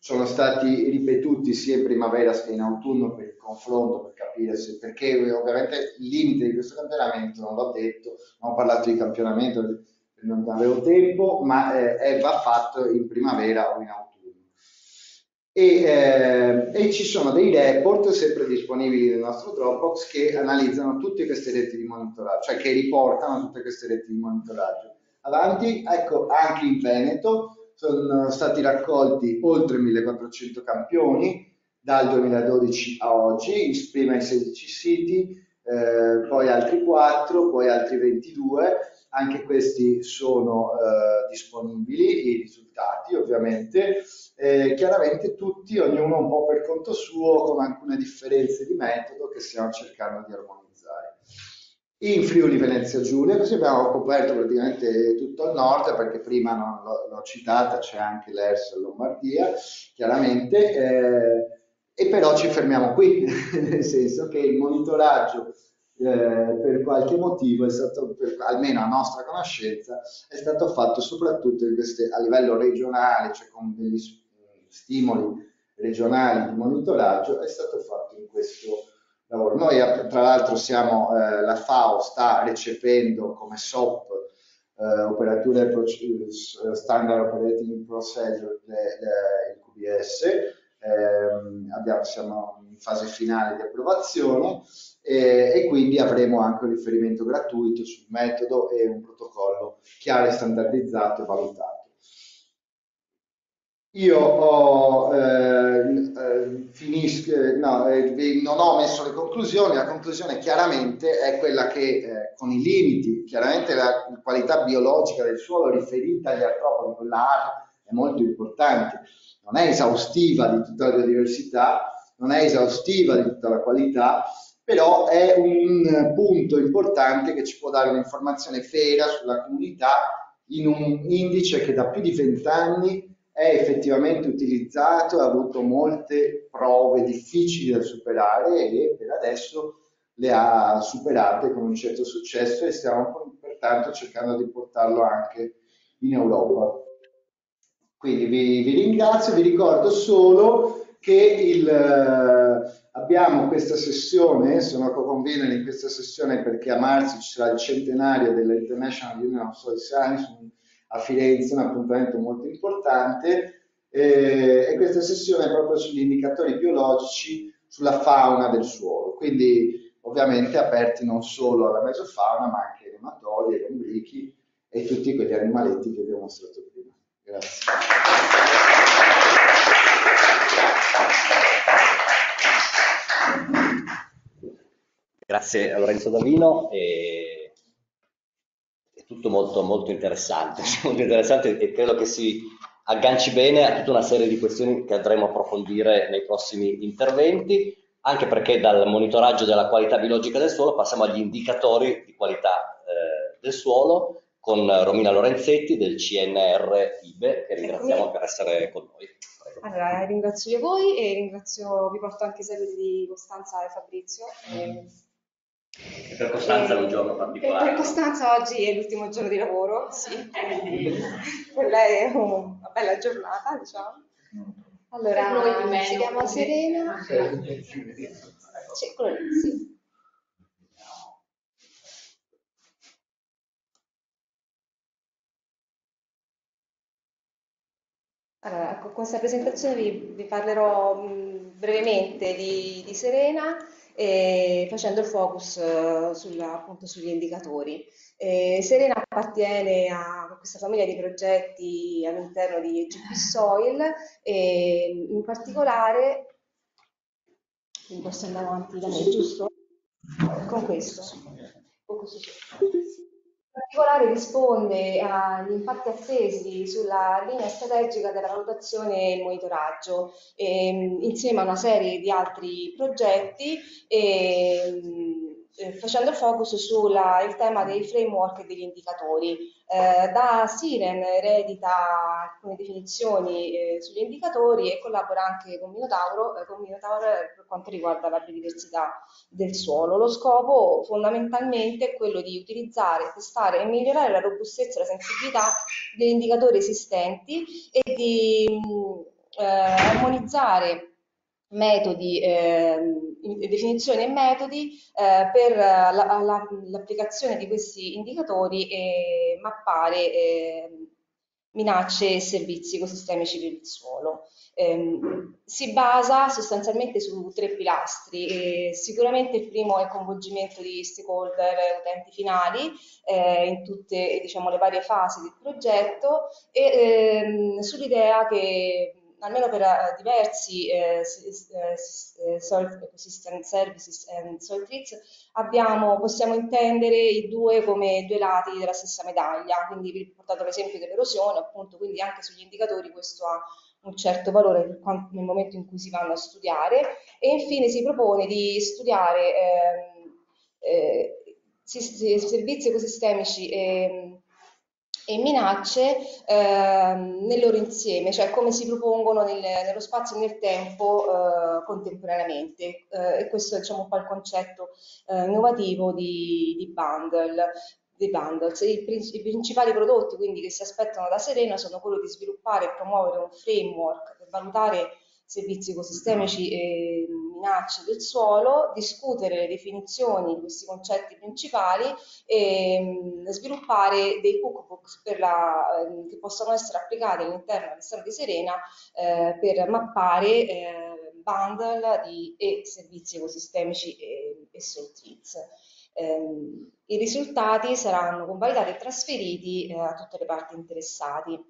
sono stati ripetuti sia in primavera che in autunno per confronto, per capire se, perché ovviamente il limite di questo campionamento non l'ho detto, non ho parlato di campionamento, non avevo tempo, ma eh, va fatto in primavera o in autunno. E, eh, e, ci sono dei report sempre disponibili nel nostro Dropbox che analizzano tutte queste reti di monitoraggio, cioè che riportano tutte queste reti di monitoraggio. Avanti, ecco, anche in Veneto sono stati raccolti oltre 1400 campioni dal 2012 a oggi, prima in 16 siti, eh, poi altri 4, poi altri 22 anche questi sono eh, disponibili, i risultati ovviamente, eh, chiaramente tutti, ognuno un po' per conto suo, con alcune differenze di metodo che stiamo cercando di armonizzare. In Friuli Venezia Giulia, così abbiamo coperto praticamente tutto il nord, perché prima non l'ho citata, c'è anche l'ERS Lombardia, chiaramente, eh, e però ci fermiamo qui, nel senso che il monitoraggio eh, per qualche motivo stato, per, almeno a nostra conoscenza, è stato fatto soprattutto queste, a livello regionale, cioè con degli stimoli regionali di monitoraggio, è stato fatto in questo lavoro. Noi tra l'altro siamo, eh, la FAO sta recependo come SOP uh, operature standard operating procedure, il QBS, eh, abbiamo, siamo in fase finale di approvazione e, e, quindi avremo anche un riferimento gratuito sul metodo e un protocollo chiaro e standardizzato e valutato. Io ho, eh, eh, finisco, eh, no, eh, non ho messo le conclusioni, la conclusione chiaramente è quella che eh, con i limiti, chiaramente la qualità biologica del suolo riferita agli artropodi, quella A è molto importante, non è esaustiva di tutta la biodiversità, non è esaustiva di tutta la qualità, però è un punto importante che ci può dare un'informazione vera sulla comunità in un indice che da più di vent'anni è effettivamente utilizzato, ha avuto molte prove difficili da superare e per adesso le ha superate con un certo successo e stiamo pertanto cercando di portarlo anche in Europa. Quindi vi, vi ringrazio, vi ricordo solo che il, eh, abbiamo questa sessione, sono co-convener in questa sessione perché a marzo ci sarà il centenario dell'International Union of Soil Science, a Firenze, un appuntamento molto importante, eh, e questa sessione è proprio sugli indicatori biologici sulla fauna del suolo, quindi ovviamente aperti non solo alla mesofauna, ma anche ai nematori, ai lombrichi e tutti quegli animaletti che vi ho mostrato prima. Grazie. Grazie a Lorenzo Davino. E tutto molto, molto interessante, molto interessante e credo che si agganci bene a tutta una serie di questioni che andremo a approfondire nei prossimi interventi, anche perché dal monitoraggio della qualità biologica del suolo passiamo agli indicatori di qualità eh, del suolo con Romina Lorenzetti del CNR IBE, che ringraziamo per essere con noi. Allora, ringrazio io voi e ringrazio, vi porto anche i saluti di Costanza e Fabrizio. Mm. E per Costanza è un giorno particolare. Per Costanza oggi è l'ultimo giorno di lavoro, sì, quindi per lei è una bella giornata, diciamo. Allora, noi si chiama Serena. Sì, quello lì, sì. Allora, con questa presentazione vi, vi parlerò mh, brevemente di, di Serena eh, facendo il focus eh, sulla, appunto, sugli indicatori. Eh, Serena appartiene a questa famiglia di progetti all'interno di GP Soil e in particolare, posso andare avanti da me, giusto? Con questo particolare risponde agli impatti attesi sulla linea strategica della valutazione e il monitoraggio, ehm, insieme a una serie di altri progetti. Ehm, eh, facendo focus sul tema dei framework e degli indicatori. Eh, da Siren eredita alcune definizioni eh, sugli indicatori e collabora anche con Minotauro, eh, con Minotauro per quanto riguarda la biodiversità del suolo. Lo scopo fondamentalmente è quello di utilizzare, testare e migliorare la robustezza e la sensibilità degli indicatori esistenti e di mh, eh, armonizzare metodi, eh, definizioni e metodi eh, per l'applicazione la, la, di questi indicatori e mappare eh, minacce e servizi ecosistemici del suolo. Eh, si basa sostanzialmente su tre pilastri. sicuramente il primo è il coinvolgimento di stakeholder utenti finali eh, in tutte diciamo, le varie fasi del progetto e ehm, sull'idea che almeno per uh, diversi eh, eh, soil ecosystem services and soil treats, abbiamo, possiamo intendere i due come due lati della stessa medaglia, quindi vi ho portato l'esempio dell'erosione, appunto, quindi anche sugli indicatori questo ha un certo valore nel momento in cui si vanno a studiare. E infine si propone di studiare ehm, eh, servizi ecosistemici e e minacce eh, nel loro insieme, cioè come si propongono nel, nello spazio e nel tempo eh, contemporaneamente. Eh, e questo è diciamo, un po' il concetto eh, innovativo di, di bundle. I, principali prodotti quindi, che si aspettano da Serena sono quello di sviluppare e promuovere un framework per valutare servizi ecosistemici e minacce del suolo, discutere le definizioni di questi concetti principali e mh, sviluppare dei cookbooks la, ehm, che possono essere applicati all'interno del Stato di Serena eh, per mappare eh, bundle di, e servizi ecosistemici e, e. Ehm, I risultati saranno convalidati e trasferiti eh, a tutte le parti interessate.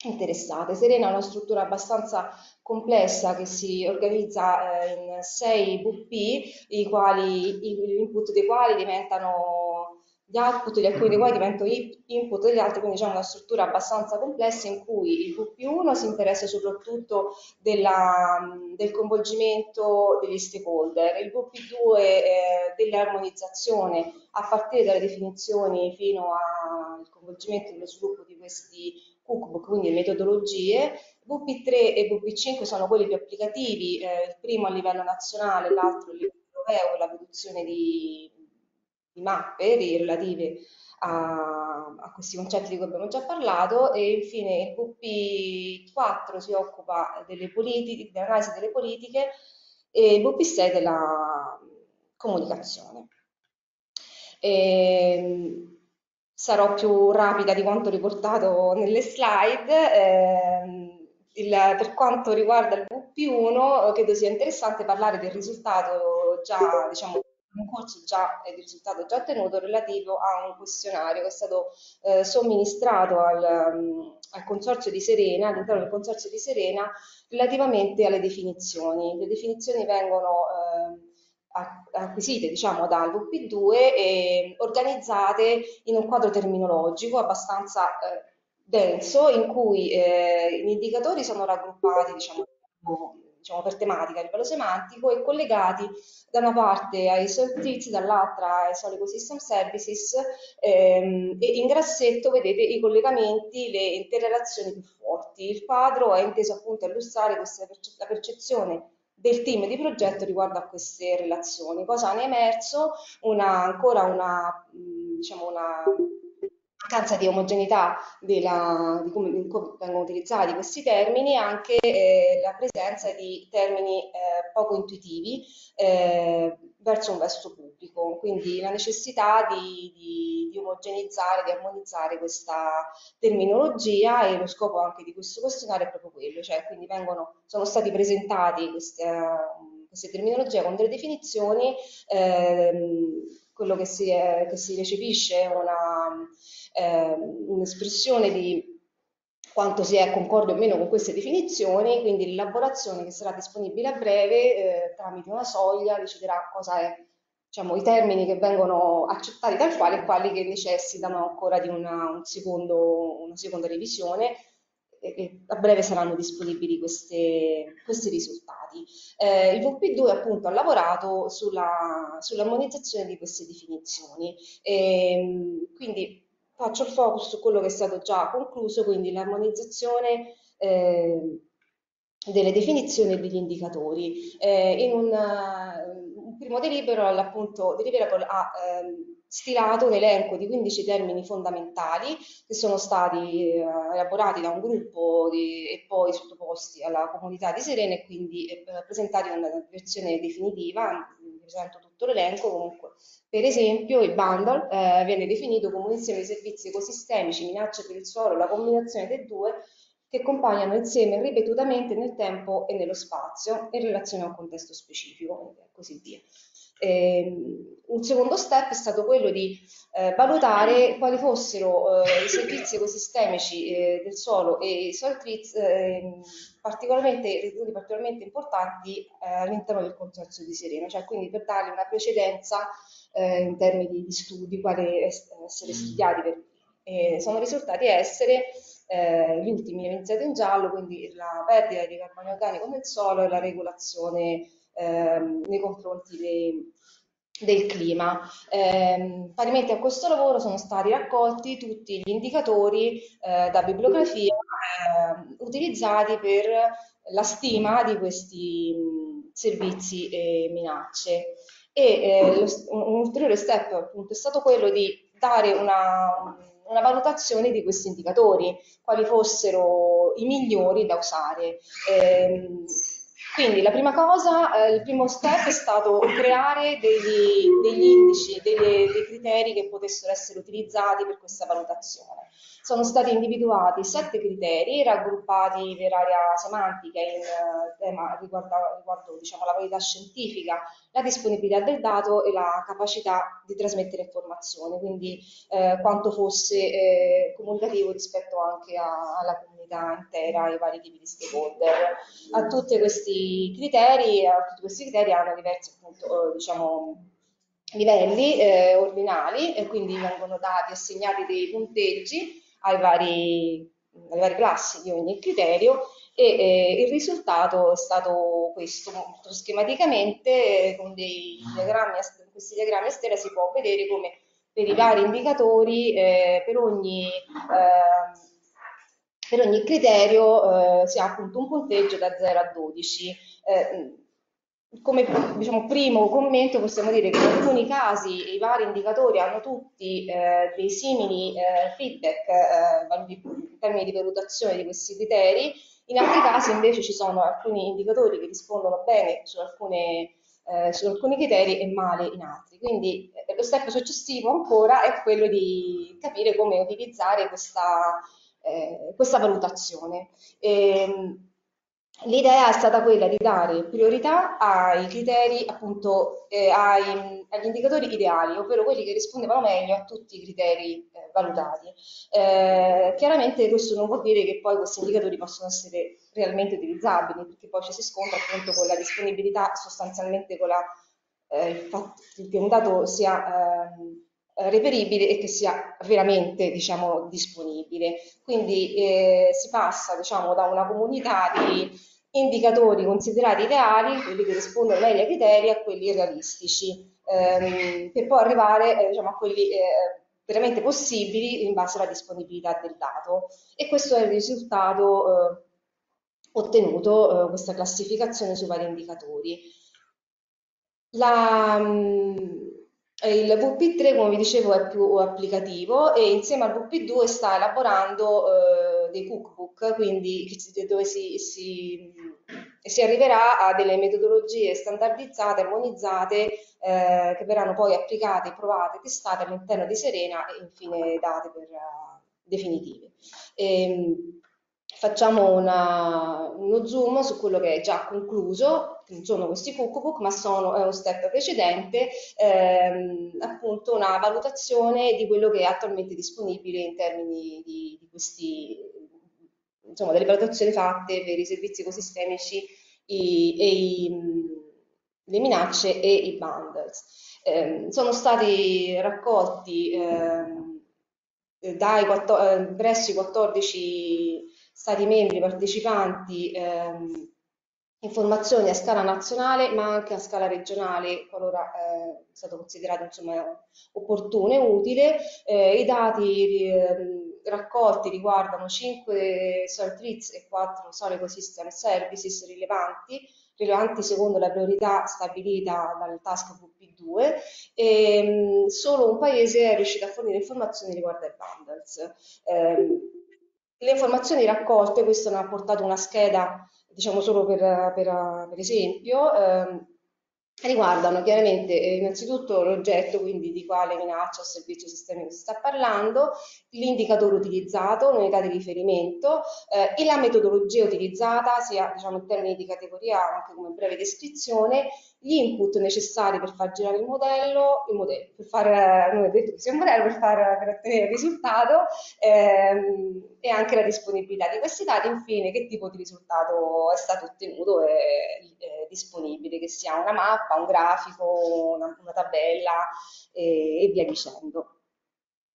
Serena è una struttura abbastanza complessa che si organizza eh, in sei VP, quali, gli input dei quali diventano gli output di alcuni dei quali diventano input degli altri, quindi c'è una struttura abbastanza complessa in cui il VP1 si interessa soprattutto della, del coinvolgimento degli stakeholder, il VP2 eh, dell'armonizzazione a partire dalle definizioni fino al coinvolgimento dello sviluppo di questi cookbook, quindi metodologie. VP3 e VP5 sono quelli più applicativi, eh, il primo a livello nazionale, l'altro a livello europeo, la produzione di di mappe relative a, a, questi concetti di cui abbiamo già parlato e infine il VP4 si occupa delle politiche, dell'analisi delle politiche e il VP6 della comunicazione. E, ehm, sarò più rapida di quanto riportato nelle slide. Eh, il, per quanto riguarda il VP1, credo sia interessante parlare del risultato già diciamo, un corso già e di risultato già ottenuto relativo a un questionario che è stato eh, somministrato al, al, Consorzio di Serena, all'interno del Consorzio di Serena, relativamente alle definizioni. Le definizioni vengono eh, acquisite diciamo, dal VP2 e organizzate in un quadro terminologico abbastanza eh, denso in cui eh, gli indicatori sono raggruppati diciamo, diciamo, per tematica a livello semantico e collegati da una parte ai Soltriz, dall'altra ai Sol Ecosystem Services ehm, e in grassetto vedete i collegamenti, le interrelazioni più forti. Il quadro è inteso appunto a illustrare questa, la percezione del team di progetto riguardo a queste relazioni. Cosa ne è emerso? Una, ancora una, diciamo una mancanza di omogeneità della, di come vengono utilizzati questi termini e anche eh, la presenza di termini eh, poco intuitivi eh, verso un verso pubblico, quindi la necessità di, di, di, omogenizzare, di armonizzare questa terminologia e lo scopo anche di questo questionario è proprio quello, cioè quindi vengono, sono stati presentati queste, queste terminologie con delle definizioni ehm, quello che si, è, che si recepisce è una, eh, un'espressione di quanto si è concordi o meno con queste definizioni, quindi l'elaborazione che sarà disponibile a breve eh, tramite una soglia deciderà cosa è, diciamo, i termini che vengono accettati tal quale e quali che necessitano ancora di una, un secondo, una seconda revisione e a breve saranno disponibili queste, questi risultati. Eh, il VP2 appunto ha lavorato sulla, sull'armonizzazione di queste definizioni, e, ehm, quindi faccio il focus su quello che è stato già concluso, quindi l'armonizzazione eh, delle definizioni degli indicatori. Eh, in un, un, primo deliverable, appunto, deliverable ha ehm, stilato un elenco di 15 termini fondamentali che sono stati eh, elaborati da un gruppo di, e poi sottoposti alla comunità di Serena e quindi eh, presentati in una versione definitiva, presento tutto l'elenco comunque. Per esempio il bundle eh, viene definito come un insieme di servizi ecosistemici, minacce per il suolo, la combinazione dei due che compaiono insieme ripetutamente nel tempo e nello spazio in relazione a un contesto specifico e così via. Eh, un secondo step è stato quello di eh, valutare quali fossero eh, i servizi ecosistemici eh, del suolo e i soil treats ehm, particolarmente, ritenuti particolarmente importanti eh, all'interno del consorzio di Serena, cioè quindi per dargli una precedenza eh, in termini di studi, quali essere studiati per, sono risultati essere eh, gli ultimi evidenziati in giallo, quindi la perdita di carbonio organico nel suolo e la regolazione ehm, nei confronti dei, del clima. Eh, parimenti a questo lavoro sono stati raccolti tutti gli indicatori eh, da bibliografia eh, utilizzati per la stima di questi mh, servizi e minacce. E eh, lo, un ulteriore step appunto è stato quello di dare una, una valutazione di questi indicatori, quali fossero i migliori da usare. Quindi la prima cosa, eh, il primo step è stato creare degli, degli indici, dei, dei criteri che potessero essere utilizzati per questa valutazione. Sono stati individuati sette criteri raggruppati per area semantica in eh, tema riguardo, riguardo diciamo, la validità scientifica, la disponibilità del dato e la capacità di trasmettere informazioni, quindi eh, quanto fosse eh, comunicativo rispetto anche a, alla comunità intera, ai vari tipi di stakeholder. A tutti questi criteri, a tutti questi criteri hanno diversi appunto, eh, diciamo, livelli eh, ordinali e quindi vengono dati, assegnati dei punteggi ai vari, alle varie classi di ogni criterio e eh, il risultato è stato questo, molto schematicamente con dei diagrammi, questi diagrammi a stella si può vedere come per i vari indicatori, eh, per, ogni, eh, per, ogni, criterio eh, si ha appunto un punteggio da 0 a 12 come diciamo, primo commento possiamo dire che in alcuni casi i vari indicatori hanno tutti eh, dei simili eh, feedback eh, in termini di valutazione di questi criteri, in altri casi invece ci sono alcuni indicatori che rispondono bene su, alcune, eh, su alcuni criteri e male in altri. Quindi eh, lo step successivo ancora è quello di capire come utilizzare questa, eh, questa valutazione. E, ehm, L'idea è stata quella di dare priorità ai criteri, appunto, eh, ai, agli indicatori ideali, ovvero quelli che rispondevano meglio a tutti i criteri eh, valutati. Eh, chiaramente questo non vuol dire che poi questi indicatori possono essere realmente utilizzabili, perché poi ci si scontra appunto con la disponibilità, sostanzialmente con la, eh, il fatto che un dato sia ehm, reperibile e che sia veramente diciamo, disponibile. Quindi eh, si passa diciamo, da una comunità di indicatori considerati ideali, quelli che rispondono ai criteri, a quelli realistici, ehm, per poi arrivare eh, diciamo, a quelli eh, veramente possibili in base alla disponibilità del dato. E questo è il risultato eh, ottenuto, eh, questa classificazione sui vari indicatori. La, mh, il VP3, come vi dicevo, è più applicativo e insieme al VP2 sta elaborando eh, dei cookbook, quindi dove si, si, si, arriverà a delle metodologie standardizzate, armonizzate, eh, che verranno poi applicate, provate, testate all'interno di Serena e infine date per uh, definitive. E, ehm, facciamo una, uno zoom su quello che è già concluso, non sono questi cookbook, ma sono, è uno step precedente, ehm, appunto una valutazione di quello che è attualmente disponibile in termini di, di questi, insomma, delle valutazioni fatte per i servizi ecosistemici i, e i, le minacce e i bundles. Eh, sono stati raccolti eh, dai 14, presso i 14 Stati membri partecipanti ehm, informazioni a scala nazionale ma anche a scala regionale qualora eh, è stato considerato insomma, opportuno e utile. Eh, I dati eh, raccolti riguardano 5 soil treats e 4 soil ecosystem services rilevanti, rilevanti secondo la priorità stabilita dal task VP2 e mh, solo un paese è riuscito a fornire informazioni riguardo ai bundles. Eh, le informazioni raccolte, questo ne ha portato una scheda, diciamo solo per, per, per esempio, ehm, riguardano chiaramente eh, innanzitutto l'oggetto, quindi di quale minaccia o servizio sistemico si sta parlando, l'indicatore utilizzato, l'unità di riferimento eh, e la metodologia utilizzata, sia diciamo, in termini di categoria anche come breve descrizione, gli input necessari per far girare il modello, il modello per fare, non è detto che sia un modello, per, far, per ottenere il risultato ehm, e anche la disponibilità di questi dati, infine che tipo di risultato è stato ottenuto e disponibile, che sia una mappa, un grafico, una, una tabella e, e via dicendo.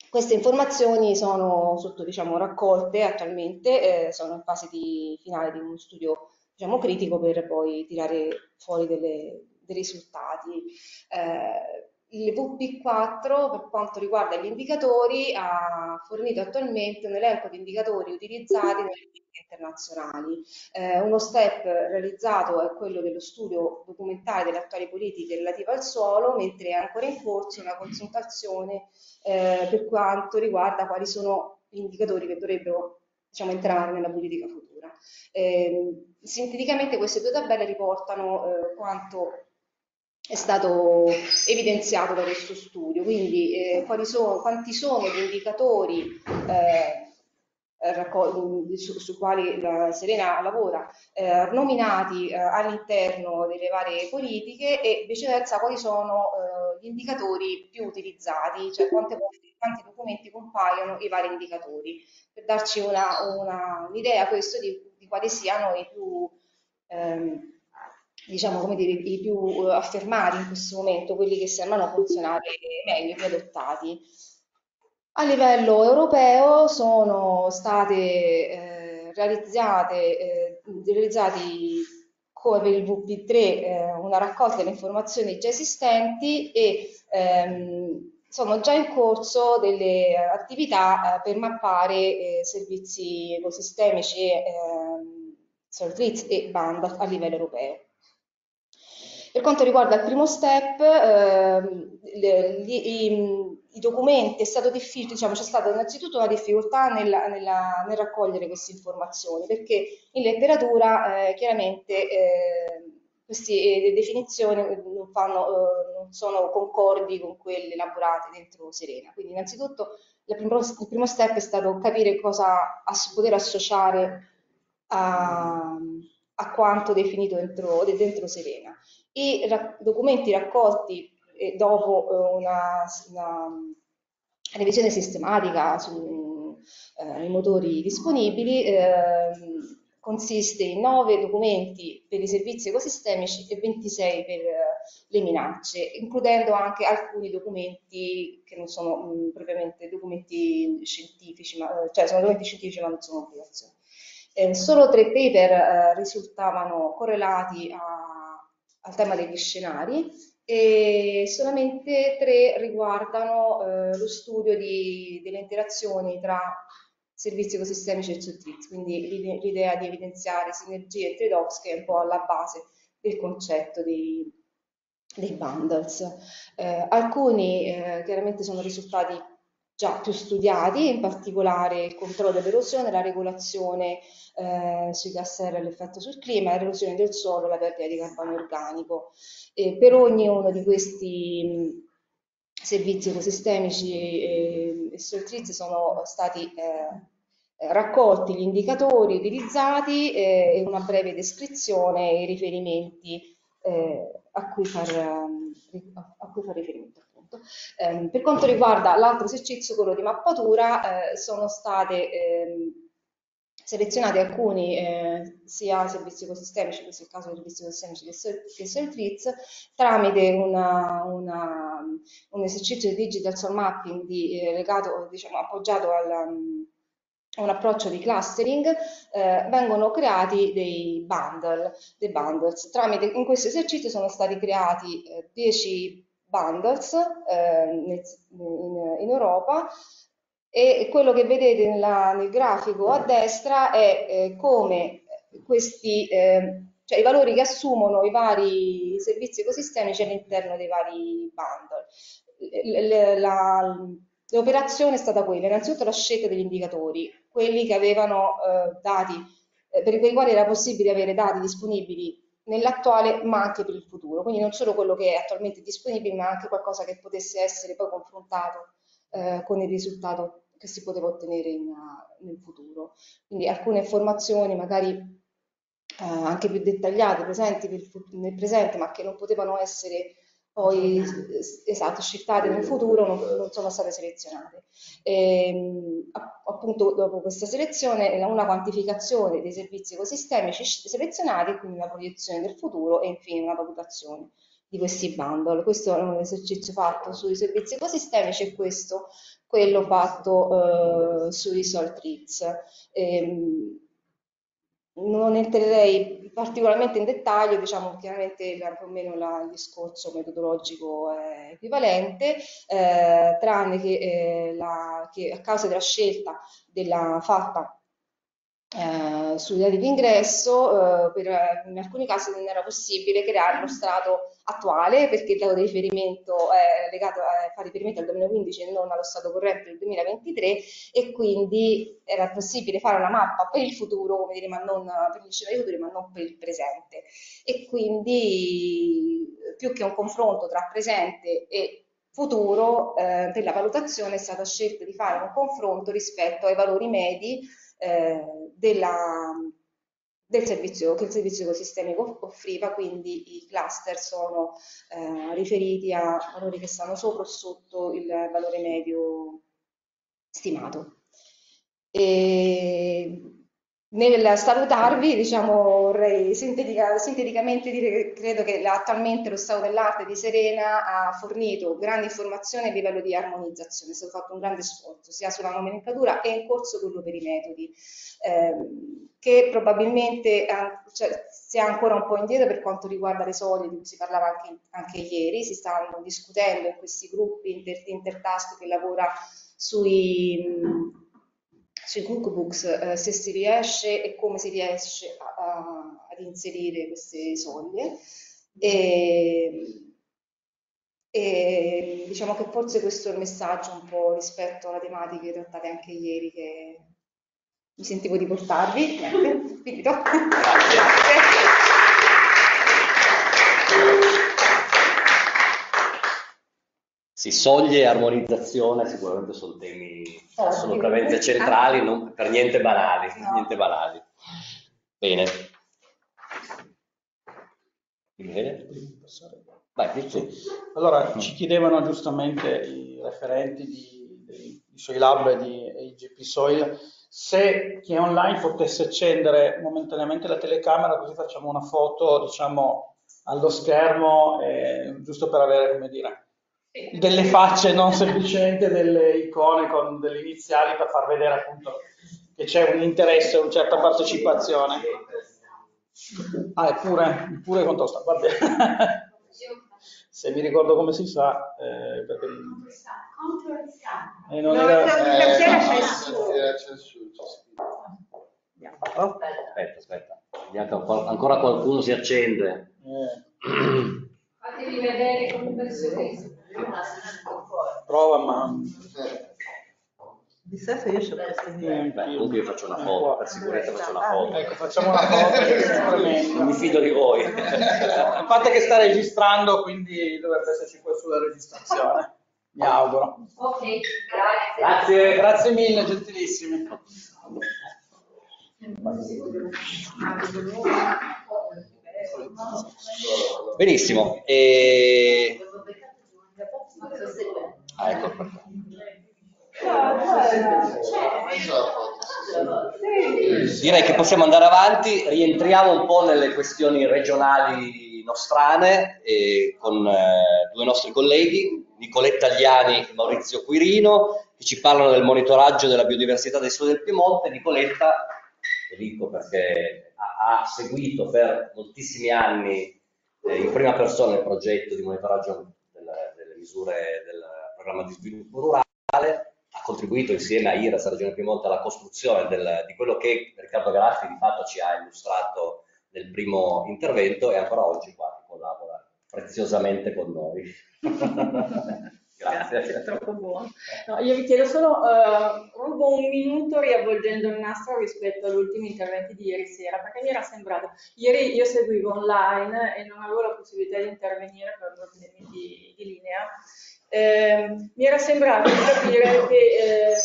Queste informazioni sono sotto diciamo, raccolte attualmente, eh, sono in fase di, finale di uno studio diciamo, critico per poi tirare fuori delle, dei risultati. Eh, il VP4 per quanto riguarda gli indicatori ha fornito attualmente un elenco di indicatori utilizzati nelle politiche internazionali. Eh, uno step realizzato è quello dello studio documentale delle attuali politiche relative al suolo, mentre è ancora in corso una consultazione eh, per quanto riguarda quali sono gli indicatori che dovrebbero diciamo, entrare nella politica futura. Eh, sinteticamente queste due tabelle riportano eh, quanto è stato evidenziato da questo studio, quindi eh, sono, quanti sono gli indicatori eh, su, su, quali la Serena lavora, eh, nominati eh, all'interno delle varie politiche e viceversa quali sono eh, gli indicatori più utilizzati, cioè quante quanti documenti compaiono i vari indicatori, per darci un'idea questo di, di, quali siano i più, ehm, diciamo, come dire, i più affermati in questo momento, quelli che sembrano funzionare meglio, più adottati. A livello europeo sono state eh, realizzate, eh, realizzati come per il VP3 eh, una raccolta delle informazioni già esistenti e ehm, sono già in corso delle attività eh, per mappare eh, servizi ecosistemici e ehm, servizi e banda a livello europeo. Per quanto riguarda il primo step, ehm, i, i, i, documenti è stato difficile, diciamo, c'è stata innanzitutto una difficoltà nella, nella, nel raccogliere queste informazioni, perché in letteratura eh, chiaramente eh, queste eh, definizioni non, fanno, eh, non, sono concordi con quelle elaborate dentro Serena. Quindi innanzitutto primo, il primo step è stato capire cosa ass poter associare a, a quanto definito dentro, dentro Serena i ra documenti raccolti eh, dopo eh, una, una, revisione sistematica sui eh, motori disponibili ehm, consiste in 9 documenti per i servizi ecosistemici e 26 per eh, le minacce, includendo anche alcuni documenti che non sono mh, propriamente documenti scientifici, ma, cioè sono documenti scientifici ma non sono obbligazioni. Eh, solo tre paper eh, risultavano correlati a al tema degli scenari e solamente tre riguardano eh, lo studio di, delle interazioni tra servizi ecosistemici e CETRIX, quindi l'idea di evidenziare sinergie e trade-offs che è un po' alla base del concetto dei, dei bundles. Eh, alcuni eh, chiaramente sono risultati già più studiati, in particolare il controllo dell'erosione, la regolazione eh, sui gas serra e l'effetto sul clima, l'erosione del suolo, la perdita di carbonio organico. E per ognuno di questi servizi ecosistemici e, e Soltriz sono stati eh, raccolti gli indicatori utilizzati eh, e una breve descrizione e i riferimenti eh, a cui, far, a, cui far riferimento. Eh, per quanto riguarda l'altro esercizio, quello di mappatura, eh, sono state ehm, selezionati alcuni eh, sia servizi ecosistemici, questo è il caso servizi ecosistemici che Seltritz, tramite una, una, un esercizio di digital soul mapping di, eh, legato, diciamo, appoggiato al, un approccio di clustering, eh, vengono creati dei bundle, dei bundles. Tramite, in questo esercizio sono stati creati 10 eh, bundles eh, in, in Europa e quello che vedete nella, nel grafico a destra è eh, come questi, eh, cioè i valori che assumono i vari servizi ecosistemici all'interno dei vari bundle. L'operazione è stata quella, innanzitutto la scelta degli indicatori, quelli che avevano eh, dati, eh, per i quali era possibile avere dati disponibili nell'attuale ma anche per il futuro, quindi non solo quello che è attualmente disponibile ma anche qualcosa che potesse essere poi confrontato eh, con il risultato che si poteva ottenere in, nel futuro. Quindi alcune informazioni magari eh, anche più dettagliate presenti nel presente, ma che non potevano essere poi esatto, sceltate nel futuro non, non sono state selezionate. E, ehm, appunto dopo questa selezione una quantificazione dei servizi ecosistemici selezionati, quindi una proiezione del futuro e infine una valutazione di questi bundle. Questo è un esercizio fatto sui servizi ecosistemici e questo quello fatto eh, sui salt treats. Ehm, non entrerei particolarmente in dettaglio, diciamo chiaramente più o meno la, il discorso metodologico è equivalente, eh, tranne che, eh, la, che, a causa della scelta della fatta eh, sui dati di ingresso, eh, per, in alcuni casi non era possibile creare lo strato attuale perché il dato di riferimento è legato a, fa riferimento al 2015 e non allo stato corrente del 2023 e quindi era possibile fare una mappa per il futuro, come dire, ma non per gli scenari futuri, ma non per il presente. E quindi più che un confronto tra presente e futuro, eh, per la valutazione è stata scelta di fare un confronto rispetto ai valori medi eh, della, del servizio che il servizio ecosistemico offriva, quindi i cluster sono eh, riferiti a valori che stanno sopra o sotto il valore medio stimato. E nel salutarvi, diciamo, vorrei sintetica, sinteticamente dire che credo che attualmente lo stato dell'arte di Serena ha fornito grandi informazioni a livello di armonizzazione, è stato fatto un grande sforzo sia sulla nomenclatura e in corso quello per i metodi, ehm, che probabilmente cioè, si è ancora un po' indietro per quanto riguarda le soglie di cui si parlava anche, anche ieri, si stanno discutendo in questi gruppi inter, intertask che lavora sui sui cookbooks eh, se si riesce e come si riesce a, a, ad inserire queste soglie. E, e diciamo che forse questo è il messaggio un po' rispetto alla tematica trattate anche ieri che mi sentivo di portarvi. Niente, finito. Grazie. Sì, soglie e armonizzazione sicuramente sono temi assolutamente centrali, non per niente banali, no. niente banali. Bene. Bene. Vai, sì. Allora, ci chiedevano giustamente i referenti di, di, di Soilab e di IGP Soil se chi è online potesse accendere momentaneamente la telecamera così facciamo una foto, diciamo, allo schermo, eh, giusto per avere, come dire, delle facce, non semplicemente delle icone con delle iniziali per far vedere appunto che c'è un interesse, una certa partecipazione. Ah, eppure, eppure con tosta, va bene. Se mi ricordo come si fa, eh, perché... Eh, non era... Eh, aspetta, aspetta, ancora qualcuno si accende. Eh. Fatevi vedere come personalizzato. Prova, ma... Di stesso io ho queste idee. Beh, comunque io faccio una foto, per sicurezza faccio una foto. Ecco, facciamo una foto. non mi fido di voi. A parte che sta registrando, quindi dovrebbe esserci questo sulla registrazione. Mi auguro. Ok, grazie. Grazie, grazie mille, gentilissimi. Benissimo. E... Ah, ecco, Direi che possiamo andare avanti, rientriamo un po' nelle questioni regionali nostrane eh, con eh, due nostri colleghi, Nicoletta Agliani e Maurizio Quirino, che ci parlano del monitoraggio della biodiversità del sud del Piemonte. Nicoletta, lo dico perché ha, ha seguito per moltissimi anni eh, in prima persona il progetto di monitoraggio misure del programma di sviluppo rurale, ha contribuito insieme a IRAS, Regione Piemonte, alla costruzione del, di quello che Riccardo Galassi di fatto ci ha illustrato nel primo intervento e ancora oggi qua collabora preziosamente con noi. Grazie. Grazie, è troppo buono. No, io vi chiedo solo, uh, rubo un minuto riavvolgendo il nastro rispetto agli ultimi interventi di ieri sera, perché mi era sembrato, ieri io seguivo online e non avevo la possibilità di intervenire per problemi di, di linea, eh, mi era sembrato di capire che eh,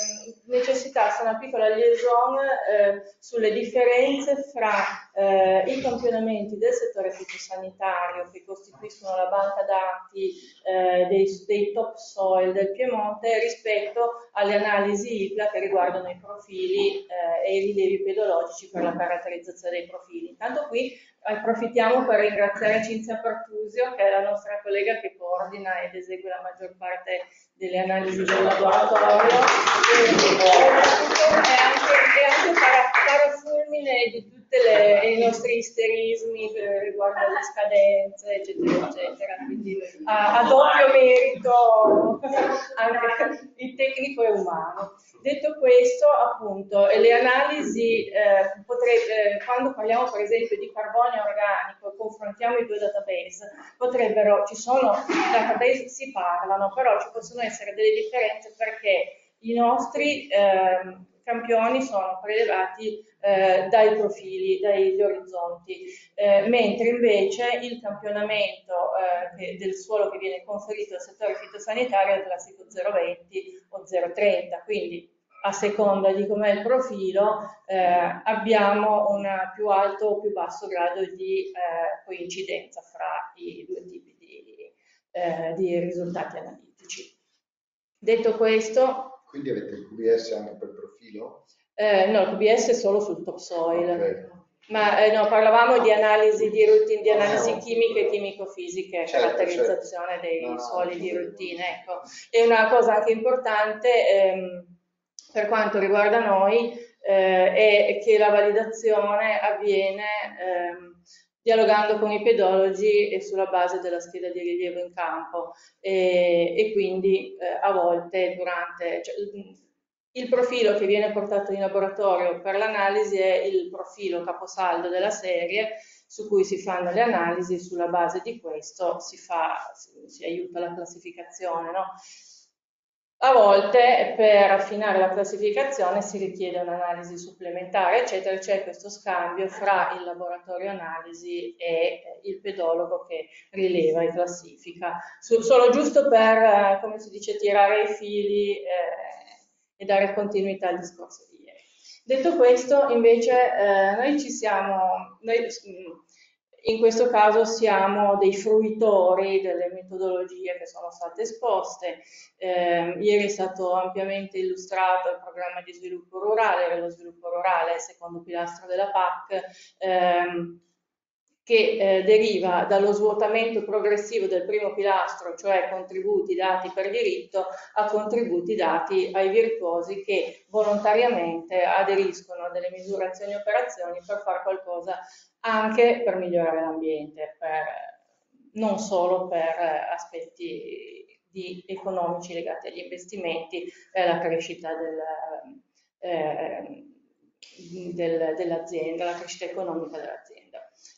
necessitasse una piccola liaison eh, sulle differenze fra eh, i campionamenti del settore fitosanitario che costituiscono la banca dati eh, dei, dei top soil del Piemonte rispetto alle analisi IPLA che riguardano i profili eh, e i rilevi pedologici per la caratterizzazione dei profili. Intanto qui approfittiamo per ringraziare Cinzia Pertusio, che è la nostra collega che coordina ed esegue la maggior parte delle analisi del laboratorio. E, e anche, e anche parafulmine di tutti i nostri isterismi riguardo alle scadenze, eccetera, eccetera. Quindi a, a doppio merito anche il tecnico e umano. Detto questo, appunto, le analisi, eh, potrebbe, quando parliamo per esempio di carbonio organico, confrontiamo i due database, potrebbero, ci sono database si parlano, però ci possono essere delle differenze perché i nostri eh, campioni sono prelevati eh, dai profili, dagli orizzonti, eh, mentre invece il campionamento eh, del suolo che viene conferito dal settore fitosanitario è classico 0,20 o 0,30, quindi a seconda di com'è il profilo eh, abbiamo un più alto o più basso grado di eh, coincidenza fra i due tipi di, eh, di risultati analitici. Detto questo, quindi avete il QBS anche per profilo? Eh, no, il QBS è solo sul topsoil. Okay. Ma eh, no, parlavamo di analisi di routine, di analisi ah, chimiche e chimico-fisiche, certo, caratterizzazione certo. dei no, suoli no, di routine. Ecco. E una cosa anche importante ehm, per quanto riguarda noi eh, è che la validazione avviene ehm, dialogando con i pedologi e sulla base della scheda di rilievo in campo e, e quindi eh, a volte durante... Cioè, il profilo che viene portato in laboratorio per l'analisi è il profilo caposaldo della serie su cui si fanno le analisi, sulla base di questo si, fa, si, si aiuta la classificazione. No? A volte per affinare la classificazione si richiede un'analisi supplementare, eccetera, c'è questo scambio fra il laboratorio analisi e il pedologo che rileva e classifica, solo giusto per, eh, come si dice, tirare i fili eh, e dare continuità al discorso di ieri. Detto questo, invece, eh, noi ci siamo, noi, mm, in questo caso siamo dei fruitori delle metodologie che sono state esposte. Eh, ieri è stato ampiamente illustrato il programma di sviluppo rurale, lo sviluppo rurale secondo pilastro della PAC. Ehm, che eh, deriva dallo svuotamento progressivo del primo pilastro, cioè contributi dati per diritto, a contributi dati ai virtuosi che volontariamente aderiscono a delle misurazioni e operazioni per fare qualcosa anche per migliorare l'ambiente, non solo per aspetti di, economici legati agli investimenti e alla crescita del, eh, del, dell'azienda, la crescita economica dell'azienda.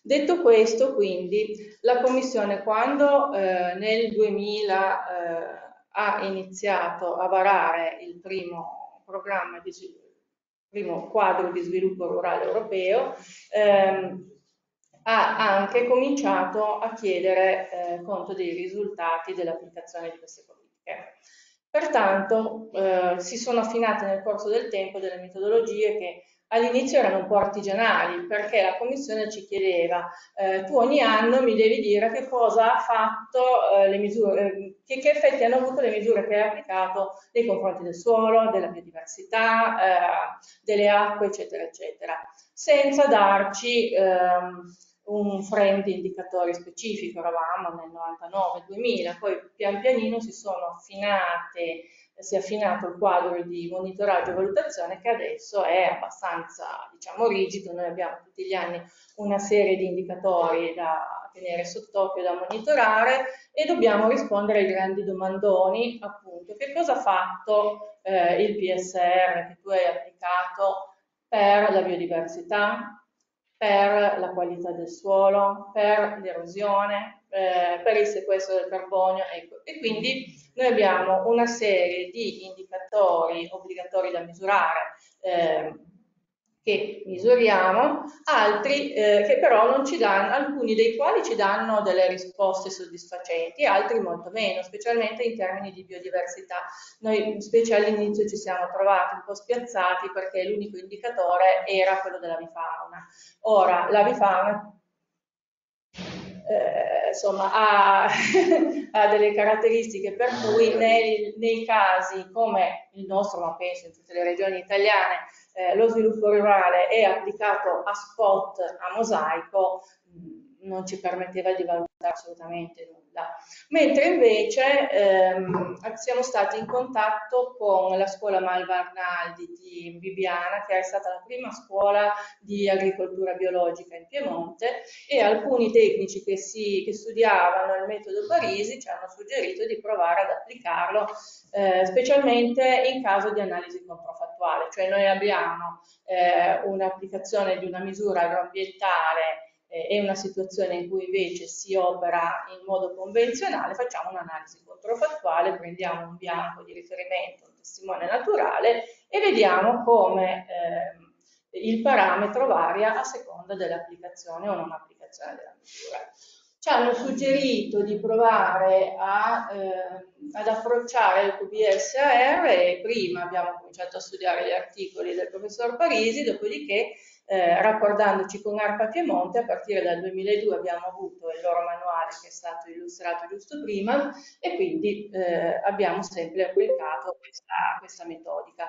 Detto questo, quindi, la Commissione quando eh, nel 2000 eh, ha iniziato a varare il primo programma di primo quadro di sviluppo rurale europeo, ehm, ha anche cominciato a chiedere eh, conto dei risultati dell'applicazione di queste politiche. Pertanto eh, si sono affinate nel corso del tempo delle metodologie che all'inizio erano un po' artigianali perché la commissione ci chiedeva eh, tu ogni anno mi devi dire che cosa ha fatto eh, le misure, eh, che, che, effetti hanno avuto le misure che hai applicato nei confronti del suolo, della biodiversità, eh, delle acque, eccetera, eccetera, senza darci ehm, un frame di indicatori specifico, eravamo nel 99-2000, poi pian pianino si sono affinate si è affinato il quadro di monitoraggio e valutazione che adesso è abbastanza diciamo, rigido, noi abbiamo tutti gli anni una serie di indicatori da tenere sott'occhio, da monitorare e dobbiamo rispondere ai grandi domandoni, appunto, che cosa ha fatto eh, il PSR che tu hai applicato per la biodiversità, per la qualità del suolo, per l'erosione, eh, per il sequestro del carbonio ecco. e quindi noi abbiamo una serie di indicatori obbligatori da misurare eh, che misuriamo, altri eh, che però non ci danno, alcuni dei quali ci danno delle risposte soddisfacenti, altri molto meno, specialmente in termini di biodiversità. Noi specie all'inizio ci siamo trovati un po' spiazzati perché l'unico indicatore era quello dell'avifauna. Ora, l'avifauna eh, insomma, ha, ha, delle caratteristiche per cui nei, nei, casi come il nostro, ma penso in tutte le regioni italiane, eh, lo sviluppo rurale è applicato a spot, a mosaico, non ci permetteva di valutare assolutamente nulla. Nulla. Mentre invece ehm, siamo stati in contatto con la scuola Malva Arnaldi di Bibiana, che è stata la prima scuola di agricoltura biologica in Piemonte, e alcuni tecnici che, si, che studiavano il metodo Parisi ci hanno suggerito di provare ad applicarlo, eh, specialmente in caso di analisi controfattuale, cioè noi abbiamo eh, un'applicazione di una misura agroambientale eh, è una situazione in cui invece si opera in modo convenzionale, facciamo un'analisi controfattuale, prendiamo un bianco di riferimento, un testimone naturale e vediamo come eh, il parametro varia a seconda dell'applicazione o non applicazione della misura. Ci hanno suggerito di provare a, eh, ad approcciare il QBSAR e prima abbiamo cominciato a studiare gli articoli del professor Parisi, dopodiché eh, raccordandoci con ARPA Piemonte, a partire dal 2002 abbiamo avuto il loro manuale che è stato illustrato giusto prima e quindi eh, abbiamo sempre applicato questa, questa metodica.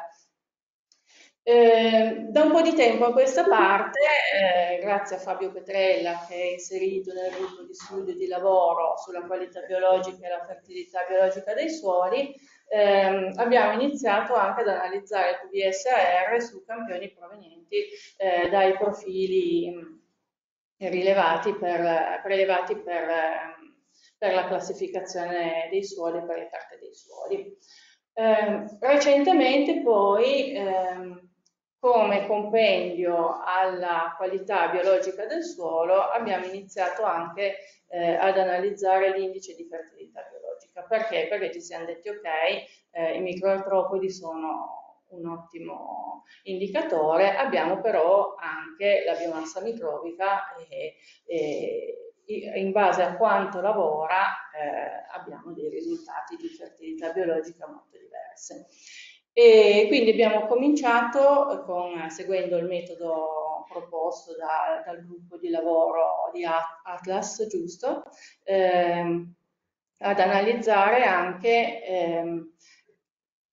Eh, da un po' di tempo a questa parte, eh, grazie a Fabio Petrella che è inserito nel gruppo di studio di lavoro sulla qualità biologica e la fertilità biologica dei suoli, ehm, abbiamo iniziato anche ad analizzare il QBSAR su campioni provenienti eh, dai profili mm, rilevati per, prelevati per, ehm, per, la classificazione dei suoli e per le carte dei suoli. Eh, recentemente poi ehm, come compendio alla qualità biologica del suolo abbiamo iniziato anche eh, ad analizzare l'indice di fertilità biologica. Perché? Perché ci siamo detti ok, eh, i microartropodi sono un ottimo indicatore, abbiamo però anche la biomassa microbica e, e in base a quanto lavora eh, abbiamo dei risultati di fertilità biologica molto diversi. E quindi abbiamo cominciato con, seguendo il metodo proposto da, dal gruppo di lavoro di Atlas, giusto, ehm, ad analizzare anche ehm,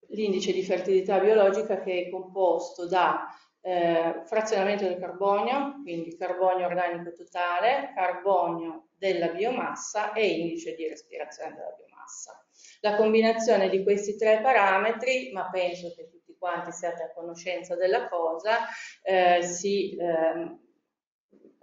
l'indice di fertilità biologica che è composto da eh, frazionamento del carbonio, quindi carbonio organico totale, carbonio della biomassa e indice di respirazione della biomassa. La combinazione di questi tre parametri, ma penso che tutti quanti siate a conoscenza della cosa, eh, si eh,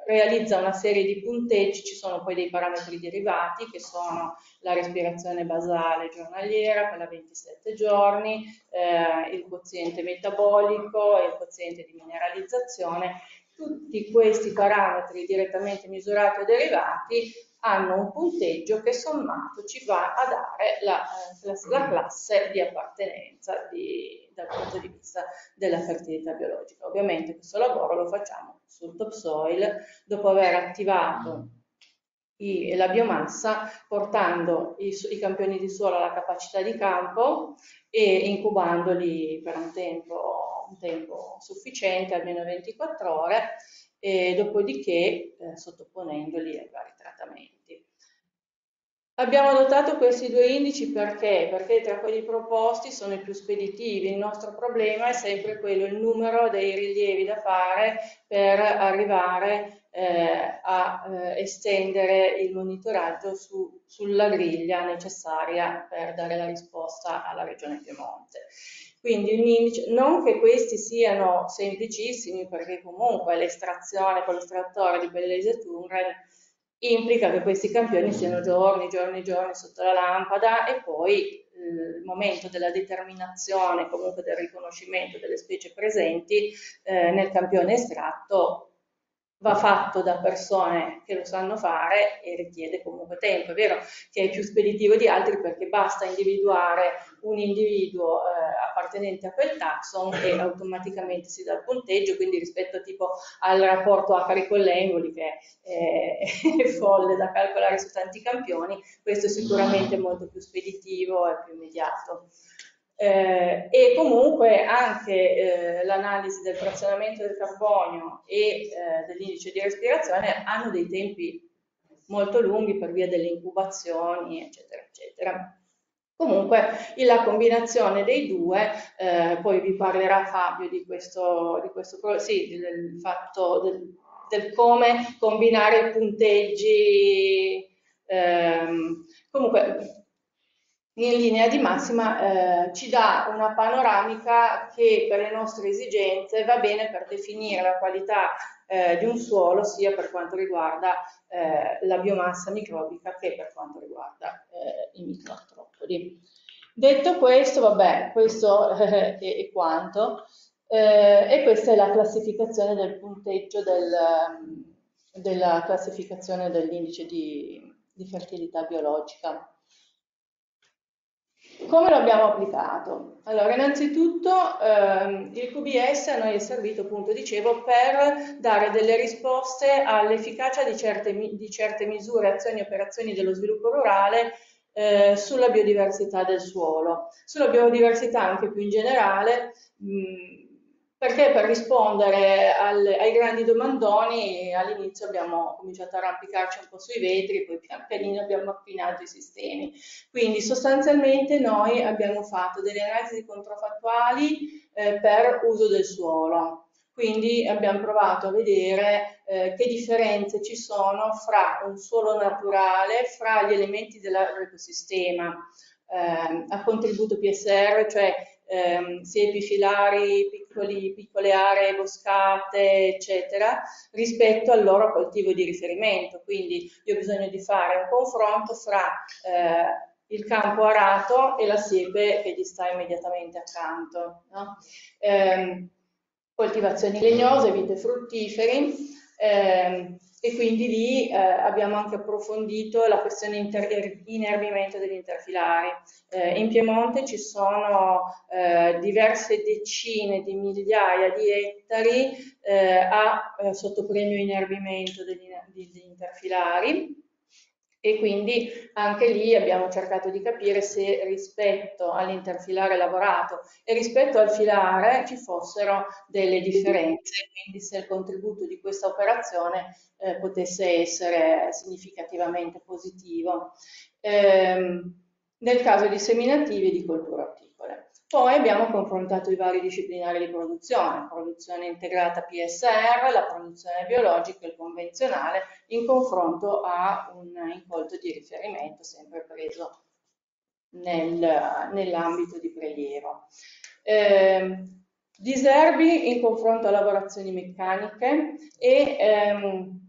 realizza una serie di punteggi, ci sono poi dei parametri derivati che sono la respirazione basale giornaliera, quella 27 giorni, eh, il quoziente metabolico e il quoziente di mineralizzazione. Tutti questi parametri direttamente misurati o derivati hanno un punteggio che sommato ci va a dare la, eh, la, la classe di appartenenza di, dal punto di vista della fertilità biologica. Ovviamente questo lavoro lo facciamo sul topsoil dopo aver attivato i, la biomassa portando i, i, campioni di suolo alla capacità di campo e incubandoli per un tempo, un tempo sufficiente, almeno 24 ore, e dopodiché eh, sottoponendoli ai vari trattamenti. Abbiamo adottato questi due indici perché? Perché tra quelli proposti sono i più speditivi. Il nostro problema è sempre quello, il numero dei rilievi da fare per arrivare eh, a eh, estendere il monitoraggio su, sulla griglia necessaria per dare la risposta alla Regione Piemonte. Quindi un indice, non che questi siano semplicissimi, perché comunque l'estrazione con l'estrattore di Bellese Tunren implica che questi campioni siano giorni, giorni, giorni sotto la lampada e poi il momento della determinazione, comunque del riconoscimento delle specie presenti eh, nel campione estratto va fatto da persone che lo sanno fare e richiede comunque tempo. È vero che è più speditivo di altri perché basta individuare un individuo eh, appartenente a quel taxon e automaticamente si dà il punteggio, quindi rispetto tipo al rapporto Acari con l'Emboli che è, è folle da calcolare su tanti campioni, questo è sicuramente molto più speditivo e più immediato. Eh, e comunque anche eh, l'analisi del frazionamento del carbonio e eh, dell'indice di respirazione hanno dei tempi molto lunghi per via delle incubazioni, eccetera, eccetera. Comunque la combinazione dei due, eh, poi vi parlerà Fabio di questo, di questo sì, del fatto del, del come combinare punteggi Ehm, comunque, in linea di massima eh, ci dà una panoramica che per le nostre esigenze va bene per definire la qualità eh, di un suolo sia per quanto riguarda eh, la biomassa microbica che per quanto riguarda eh, i microartropodi. Detto questo, vabbè, questo è, è quanto, eh, e questa è la classificazione del punteggio del, della classificazione dell'indice di, di fertilità biologica. Come lo abbiamo applicato? Allora, innanzitutto ehm, il QBS a noi è servito, appunto, dicevo, per dare delle risposte all'efficacia di certe, di certe misure, azioni e operazioni dello sviluppo rurale eh, sulla biodiversità del suolo. Sulla biodiversità anche più in generale, mh, perché per rispondere al, ai grandi domandoni all'inizio abbiamo cominciato a arrampicarci un po' sui vetri, poi pian pianino abbiamo affinato i sistemi. Quindi sostanzialmente noi abbiamo fatto delle analisi controfattuali eh, per uso del suolo. Quindi abbiamo provato a vedere eh, che differenze ci sono fra un suolo naturale, fra gli elementi dell'ecosistema eh, a contributo PSR, cioè ehm, siepi filari, piccoli, piccole aree boscate, eccetera, rispetto al loro coltivo di riferimento. Quindi io ho bisogno di fare un confronto fra eh, il campo arato e la siepe che gli sta immediatamente accanto. No? Eh, coltivazioni legnose, vite fruttiferi, eh, e quindi lì eh, abbiamo anche approfondito la questione inter- inerbimento degli interfilari. Eh, in Piemonte ci sono eh, diverse decine di migliaia di ettari eh, a eh, sottopremio inerbimento degli, degli interfilari e quindi anche lì abbiamo cercato di capire se rispetto all'interfilare lavorato e rispetto al filare ci fossero delle differenze, quindi se il contributo di questa operazione eh, potesse essere significativamente positivo. Ehm, nel caso di seminativi e di colture apticole. Poi abbiamo confrontato i vari disciplinari di produzione, produzione integrata PSR, la produzione biologica e il convenzionale, in confronto a un incolto di riferimento sempre preso nel, nell'ambito di prelievo. Eh, diserbi in confronto a lavorazioni meccaniche e ehm,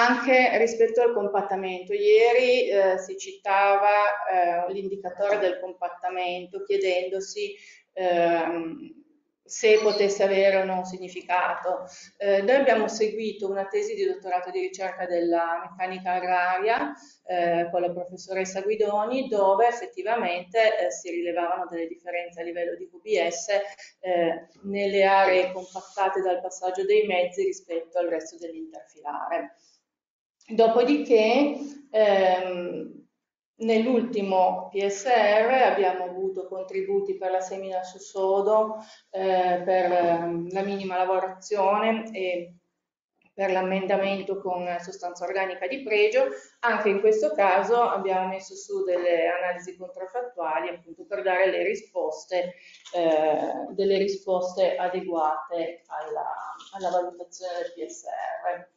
anche rispetto al compattamento, ieri eh, si citava eh, l'indicatore del compattamento chiedendosi ehm, se potesse avere o no un significato. Eh, noi abbiamo seguito una tesi di dottorato di ricerca della meccanica agraria eh, con la professoressa Guidoni dove effettivamente eh, si rilevavano delle differenze a livello di QBS eh, nelle aree compattate dal passaggio dei mezzi rispetto al resto dell'interfilare. Dopodiché ehm, nell'ultimo PSR abbiamo avuto contributi per la semina su sodo, eh, per ehm, la minima lavorazione e per l'ammendamento con sostanza organica di pregio. Anche in questo caso abbiamo messo su delle analisi controfattuali appunto per dare le risposte, eh, delle risposte adeguate alla, alla valutazione del PSR.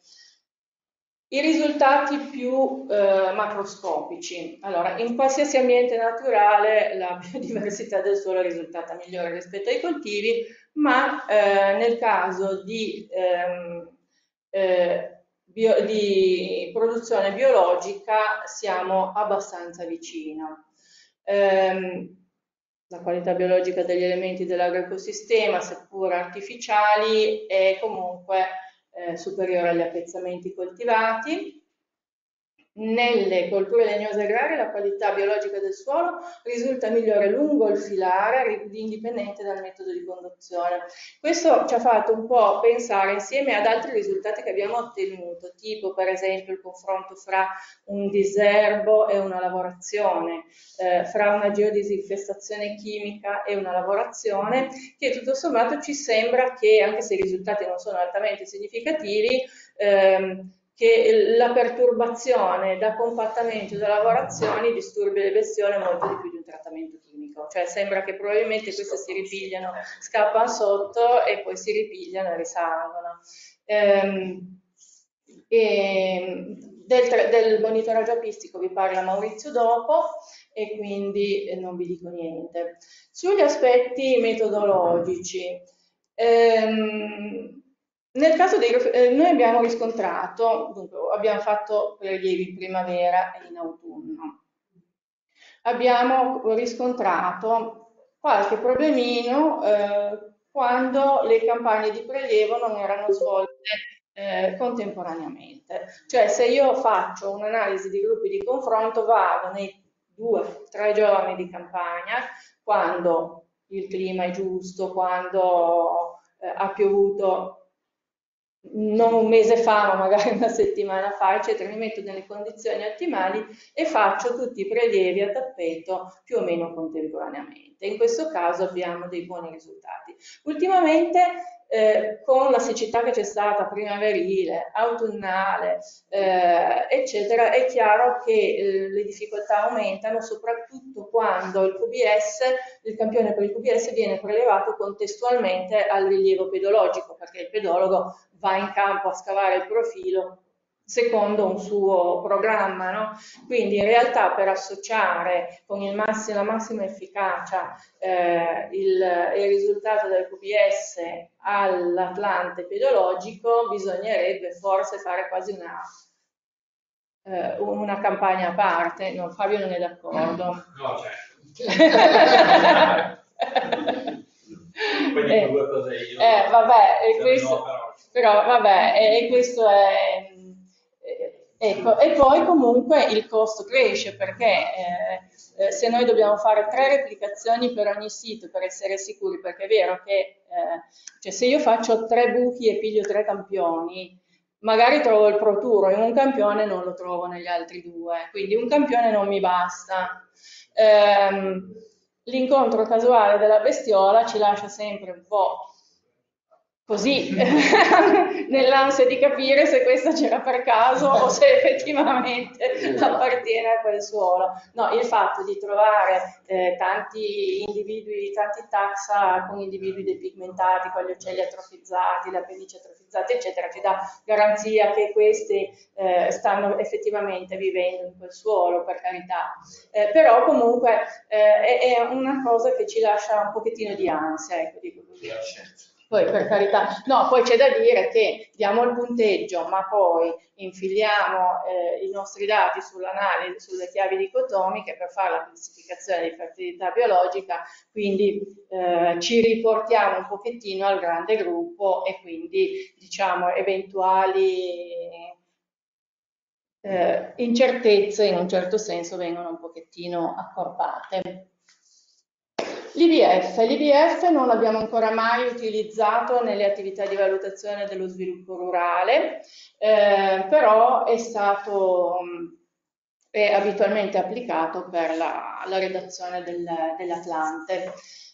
I risultati più eh, macroscopici. Allora, in qualsiasi ambiente naturale la biodiversità del suolo è risultata migliore rispetto ai coltivi, ma eh, nel caso di, ehm, eh, bio, di, produzione biologica siamo abbastanza vicino. Ehm, la qualità biologica degli elementi dell'agroecosistema, seppur artificiali, è comunque eh, superiore agli appezzamenti coltivati. Nelle colture legnose agrarie la qualità biologica del suolo risulta migliore lungo il filare, indipendente dal metodo di conduzione. Questo ci ha fatto un po' pensare insieme ad altri risultati che abbiamo ottenuto, tipo per esempio il confronto fra un diserbo e una lavorazione, eh, fra una geodisinfestazione chimica e una lavorazione, che tutto sommato ci sembra che, anche se i risultati non sono altamente significativi, ehm, che la perturbazione da compattamento da lavorazioni disturbi l'eversione molto di più di un trattamento chimico, cioè sembra che probabilmente queste si ripigliano, scappano sotto e poi si ripigliano e risalgono. Ehm, e del, del, monitoraggio apistico vi parla Maurizio dopo e quindi eh, non vi dico niente. Sugli aspetti metodologici, ehm, nel caso dei eh, noi abbiamo riscontrato, dunque, abbiamo fatto prelievi in primavera e in autunno. Abbiamo riscontrato qualche problemino eh, quando le campagne di prelievo non erano svolte eh, contemporaneamente. Cioè se io faccio un'analisi di gruppi di confronto vado nei due, tre giorni di campagna, quando il clima è giusto, quando eh, ha piovuto non un mese fa, ma magari una settimana fa, eccetera, mi metto nelle condizioni ottimali e faccio tutti i prelievi a tappeto più o meno contemporaneamente. In questo caso abbiamo dei buoni risultati. Ultimamente eh, con la siccità che c'è stata primaverile, autunnale, eh, eccetera, è chiaro che eh, le difficoltà aumentano soprattutto quando il QBS, il campione per il QBS viene prelevato contestualmente al rilievo pedologico, perché il pedologo va in campo a scavare il profilo secondo un suo programma. No? Quindi in realtà per associare con massimo, la massima efficacia eh, il, il, risultato del QPS all'Atlante pedologico bisognerebbe forse fare quasi una, eh, una campagna a parte. No, Fabio non è d'accordo. No, certo. Dico eh, due cose io. Eh, vabbè, questo, però vabbè, e questo è Ecco, e poi comunque il costo cresce perché eh, eh, se noi dobbiamo fare tre replicazioni per ogni sito per essere sicuri, perché è vero che eh, cioè se io faccio tre buchi e piglio tre campioni, magari trovo il Pro Tour in un campione non lo trovo negli altri due, quindi un campione non mi basta. Ehm, l'incontro casuale della bestiola ci lascia sempre un po' così nell'ansia di capire se questa c'era per caso o se effettivamente appartiene a quel suolo. No, il fatto di trovare eh, tanti individui, tanti taxa con individui depigmentati, con gli uccelli atrofizzati, le appendici atrofizzate, eccetera, ci dà garanzia che questi eh, stanno effettivamente vivendo in quel suolo, per carità. Eh, però comunque eh, è, è, una cosa che ci lascia un pochettino di ansia, ecco, dico così. Poi per carità, no, poi c'è da dire che diamo il punteggio, ma poi infiliamo eh, i nostri dati sull'analisi, sulle chiavi dicotomiche per fare la classificazione di fertilità biologica, quindi eh, ci riportiamo un pochettino al grande gruppo e quindi diciamo eventuali eh, incertezze in un certo senso vengono un pochettino accorpate. L'IBF. L'IBF non l'abbiamo ancora mai utilizzato nelle attività di valutazione dello sviluppo rurale, eh, però è stato è abitualmente applicato per la, la redazione del, dell'Atlante.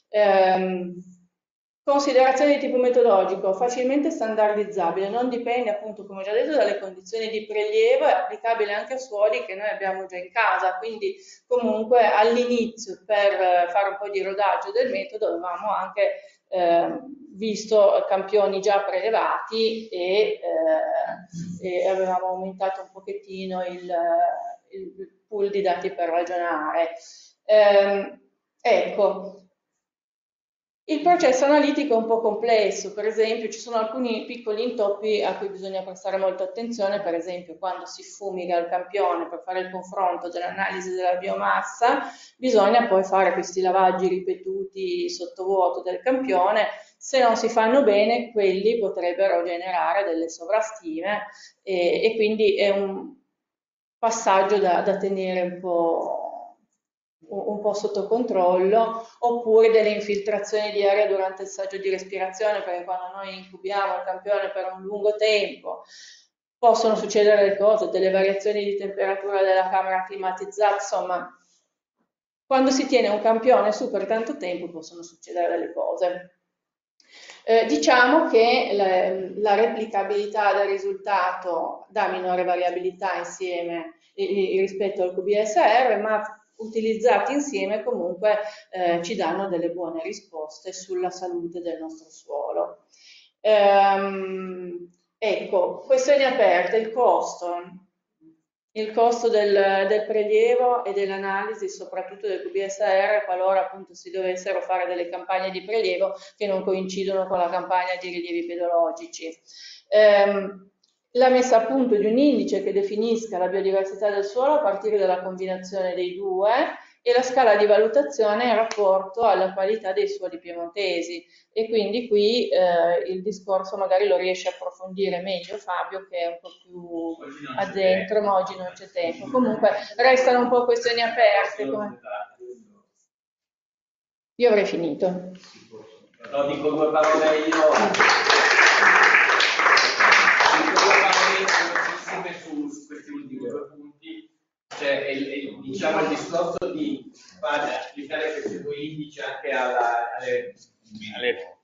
Eh, Considerazione di tipo metodologico, facilmente standardizzabile, non dipende appunto, come già detto, dalle condizioni di prelievo, è applicabile anche a suoli che noi abbiamo già in casa, quindi comunque all'inizio per fare un po' di rodaggio del metodo avevamo anche eh, visto campioni già prelevati e, eh, e, avevamo aumentato un pochettino il, il pool di dati per ragionare. Eh, ecco, il processo analitico è un po' complesso, per esempio ci sono alcuni piccoli intoppi a cui bisogna prestare molta attenzione, per esempio quando si fumiga il campione per fare il confronto dell'analisi della biomassa, bisogna poi fare questi lavaggi ripetuti sottovuoto del campione, se non si fanno bene quelli potrebbero generare delle sovrastime e, e quindi è un passaggio da, da tenere un po' un po' sotto controllo, oppure delle infiltrazioni di aria durante il saggio di respirazione, perché quando noi incubiamo il campione per un lungo tempo possono succedere delle cose, delle variazioni di temperatura della camera climatizzata, insomma, quando si tiene un campione su per tanto tempo possono succedere delle cose. Eh, diciamo che la, la, replicabilità del risultato dà minore variabilità insieme rispetto al QBSR, ma utilizzati insieme comunque eh, ci danno delle buone risposte sulla salute del nostro suolo. Ehm, ecco, questioni aperte, il costo. il costo del, del prelievo e dell'analisi, soprattutto del QBSR, qualora appunto si dovessero fare delle campagne di prelievo che non coincidono con la campagna di rilievi pedologici. Ehm, la messa a punto di un indice che definisca la biodiversità del suolo a partire dalla combinazione dei due e la scala di valutazione in rapporto alla qualità dei suoli piemontesi. E quindi qui eh, il discorso magari lo riesce a approfondire meglio Fabio che è un po' più addentro ma oggi non c'è tempo. Comunque restano un po' questioni aperte come... io avrei finito. No, dico due parole io dico due parole su questi ultimi due punti cioè il, il, diciamo il discorso di fare, applicare questi due indici anche alla, alle, alle,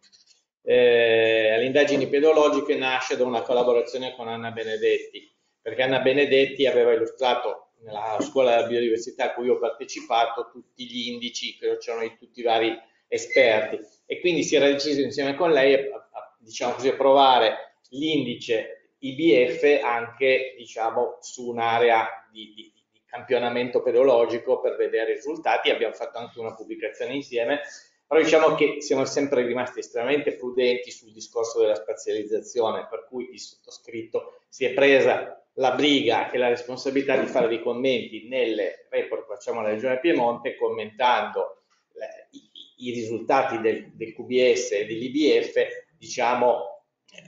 eh, alle, indagini pedologiche nasce da una collaborazione con Anna Benedetti, perché Anna Benedetti aveva illustrato nella scuola della biodiversità a cui ho partecipato tutti gli indici, che c'erano di tutti i vari esperti, e quindi si era deciso insieme con lei a, a, diciamo così, a provare l'indice IBF anche diciamo, su un'area di, di, campionamento pedologico per vedere i risultati, abbiamo fatto anche una pubblicazione insieme, però diciamo che siamo sempre rimasti estremamente prudenti sul discorso della spazializzazione, per cui il sottoscritto si è presa la briga e la responsabilità di fare dei commenti nelle report che facciamo alla Regione Piemonte commentando eh, i, i, risultati del, del QBS e dell'IBF, diciamo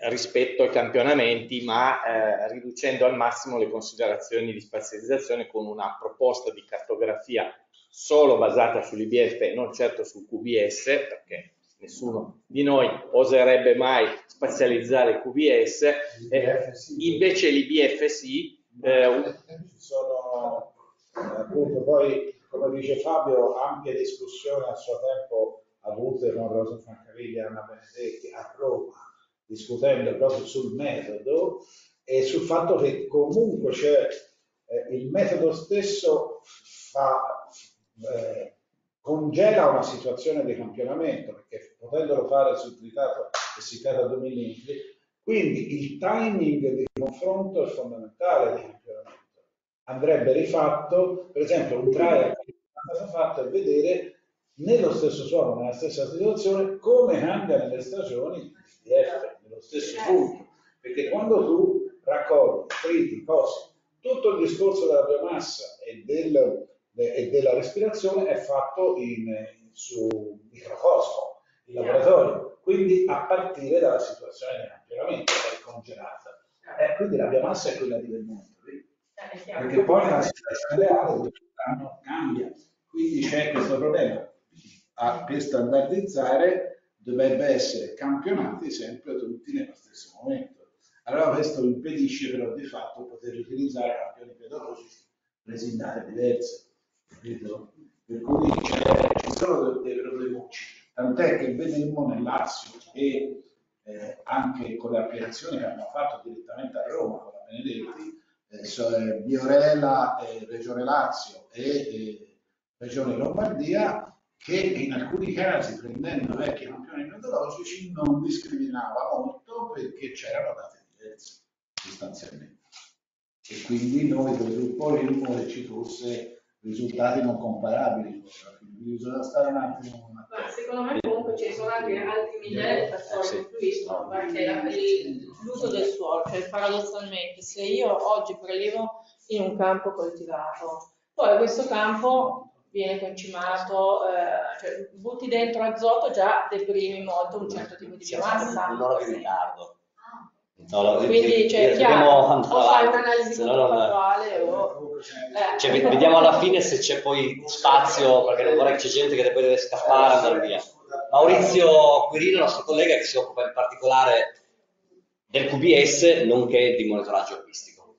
rispetto ai campionamenti, ma eh, riducendo al massimo le considerazioni di spazializzazione con una proposta di cartografia solo basata sull'IBF e non certo sul QBS, perché nessuno di noi oserebbe mai spazializzare il QBS, eh, invece l'IBF sì. Eh, Ci sono appunto poi, come dice Fabio, ampie discussioni a suo tempo avute con Rosa Francaviglia e Anna Benedetti a Roma discutendo proprio sul metodo e sul fatto che comunque c'è eh, il metodo stesso fa, eh, congela una situazione di campionamento perché potendolo fare sul tritato e essiccato a 2 mm, quindi il timing di confronto è fondamentale di campionamento. Andrebbe rifatto, per esempio, un trial che è stato fatto e vedere nello stesso suolo, nella stessa situazione, come cambia nelle stagioni di F nello stesso punto, perché quando tu raccogli, triti, cose, tutto il discorso della biomassa e, del, de, e della respirazione è fatto in, su microcosmo, in laboratorio, quindi a partire dalla situazione che è congelata. Eh, quindi la biomassa è quella di del mondo, perché poi nella situazione reale cambia, quindi c'è questo problema. A, per standardizzare dovrebbe essere campionati sempre tutti nello stesso momento. Allora questo impedisce però di fatto poter utilizzare campioni pedologici presi in aree diverse. Capito? Per cui ci sono dei problemucci. Tant'è che vedemmo nel Lazio e eh, anche con le applicazioni che hanno fatto direttamente a Roma con la Benedetti, eh, eh, Biorella, Regione Lazio e eh, Regione Lombardia, che in alcuni casi, prendendo vecchi campioni metodologici, non discriminava molto perché c'erano date diverse sostanzialmente. E quindi noi presupporremmo che ci fosse risultati non comparabili. Bisogna stare un attimo. Ma secondo me comunque ci sono anche altri mille di fattori che influiscono, perché l'uso del suolo, cioè paradossalmente, se io oggi prelevo in un campo coltivato, poi questo campo viene concimato, eh, cioè butti dentro azoto già deprimi molto un certo tipo di biomassa. Un'ora di ritardo. No, no, Quindi cioè, chiaro, o fai un'analisi fattuale o... Eh. Cioè, vediamo alla fine se c'è poi spazio, perché non vorrei che c'è gente che poi deve scappare e andare via. Maurizio Quirino, nostro collega che si occupa in particolare del QBS, nonché di monitoraggio acquistico.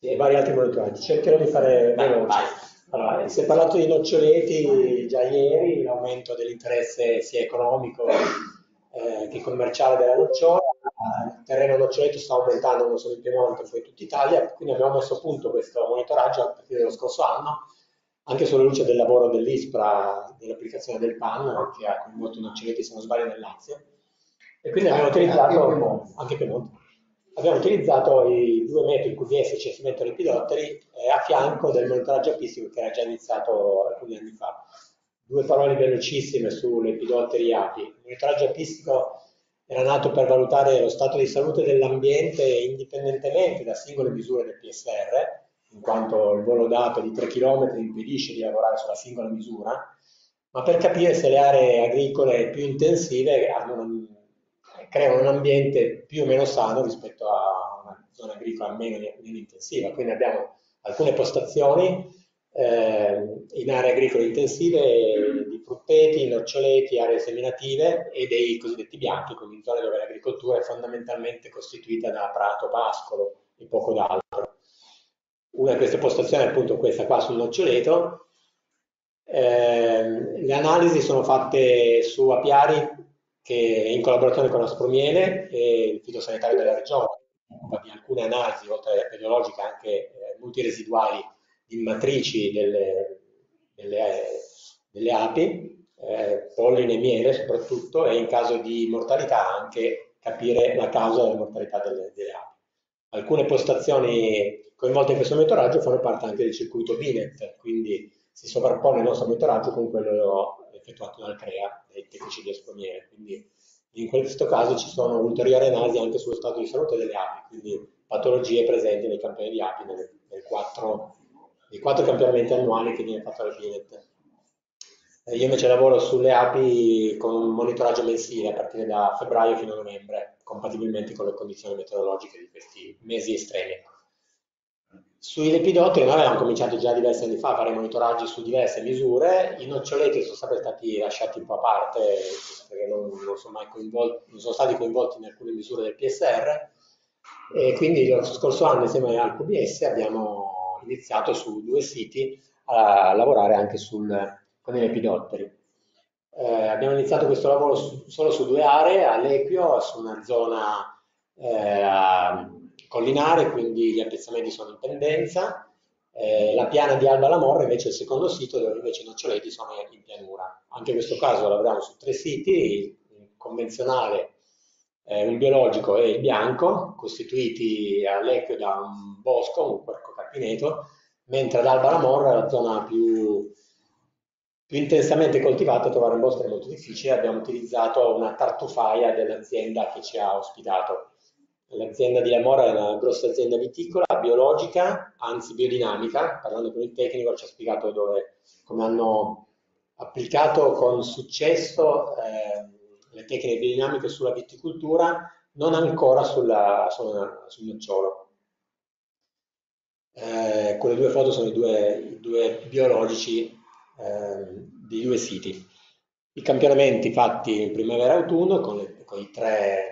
E vari altri monitoraggi. Cercherò di fare veloce. Allora, si è parlato di noccioleti già ieri, l'aumento dell'interesse sia economico eh, che commerciale della nocciola, il terreno noccioleto sta aumentando non solo in Piemonte, ma in tutta Italia, quindi abbiamo messo a punto questo monitoraggio a partire dallo scorso anno, anche sulla luce del lavoro dell'ISPRA, dell'applicazione del PAN, che ha coinvolto noccioleti, se non sbaglio, nel Lazio, e quindi abbiamo utilizzato anche Piemonte abbiamo utilizzato i due metodi QVS e censimento lepidotteri eh, a fianco del monitoraggio apistico che era già iniziato alcuni anni fa. Due parole velocissime su lepidotteri e api. Il monitoraggio apistico era nato per valutare lo stato di salute dell'ambiente indipendentemente da singole misure del PSR, in quanto il volo d'ape di 3 km impedisce di lavorare sulla singola misura, ma per capire se le aree agricole più intensive un, creano un ambiente più o meno sano rispetto a una zona agricola meno, meno intensiva. Quindi abbiamo alcune postazioni eh, in aree agricole intensive di frutteti, noccioleti, aree seminative e dei cosiddetti bianchi, quindi in zone dove l'agricoltura è fondamentalmente costituita da prato, pascolo e poco d'altro. Una di queste postazioni è appunto questa qua sul noccioleto, eh, le analisi sono fatte su apiari che in collaborazione con Aspromiele e il fitosanitario della regione, di alcune analisi, oltre alle epidemiologiche, anche eh, multiresiduali di matrici delle, delle, delle api, eh, polline e miele soprattutto, e in caso di mortalità anche capire la causa della mortalità delle, delle api. Alcune postazioni coinvolte in questo monitoraggio fanno parte anche del circuito BINET, quindi si sovrappone il nostro monitoraggio con quello effettuato dal CREA, dai tecnici di espomiere. Quindi in questo caso ci sono ulteriori analisi anche sullo stato di salute delle api, quindi patologie presenti nei campioni di api nelle, nelle quattro, nei quattro campionamenti annuali che viene fatto dal BINET. Eh, io invece lavoro sulle api con un monitoraggio mensile a partire da febbraio fino a novembre, compatibilmente con le condizioni meteorologiche di questi mesi estremi. Sui lepidotteri noi avevamo cominciato già diversi anni fa a fare monitoraggi su diverse misure, i noccioleti sono sempre stati lasciati un po' a parte perché non, non, sono, non sono, stati coinvolti in alcune misure del PSR e quindi lo scorso anno insieme al QBS abbiamo iniziato su due siti a lavorare anche sul, con i lepidotteri. Eh, abbiamo iniziato questo lavoro su, solo su due aree, all'Equio, su una zona eh, collinare, quindi gli appezzamenti sono in pendenza. Eh, la piana di Alba Lamorra invece è il secondo sito dove invece i noccioleti sono in pianura. Anche in questo caso lavoriamo su tre siti, il convenzionale, eh, un biologico e il bianco, costituiti all'ecchio da un bosco, un querco carpineto, mentre ad Alba Lamorra, la zona più, più intensamente coltivata, trovare un bosco è molto difficile, abbiamo utilizzato una tartufaia dell'azienda che ci ha ospitato L'azienda di Lamora è una grossa azienda viticola, biologica, anzi biodinamica. Parlando con il tecnico ci ha spiegato dove, come hanno applicato con successo eh, le tecniche biodinamiche sulla viticoltura, non ancora sulla, sulla, sul nocciolo. Eh, quelle due foto sono i due, i due biologici eh, dei due siti. I campionamenti fatti in primavera e autunno con, con i tre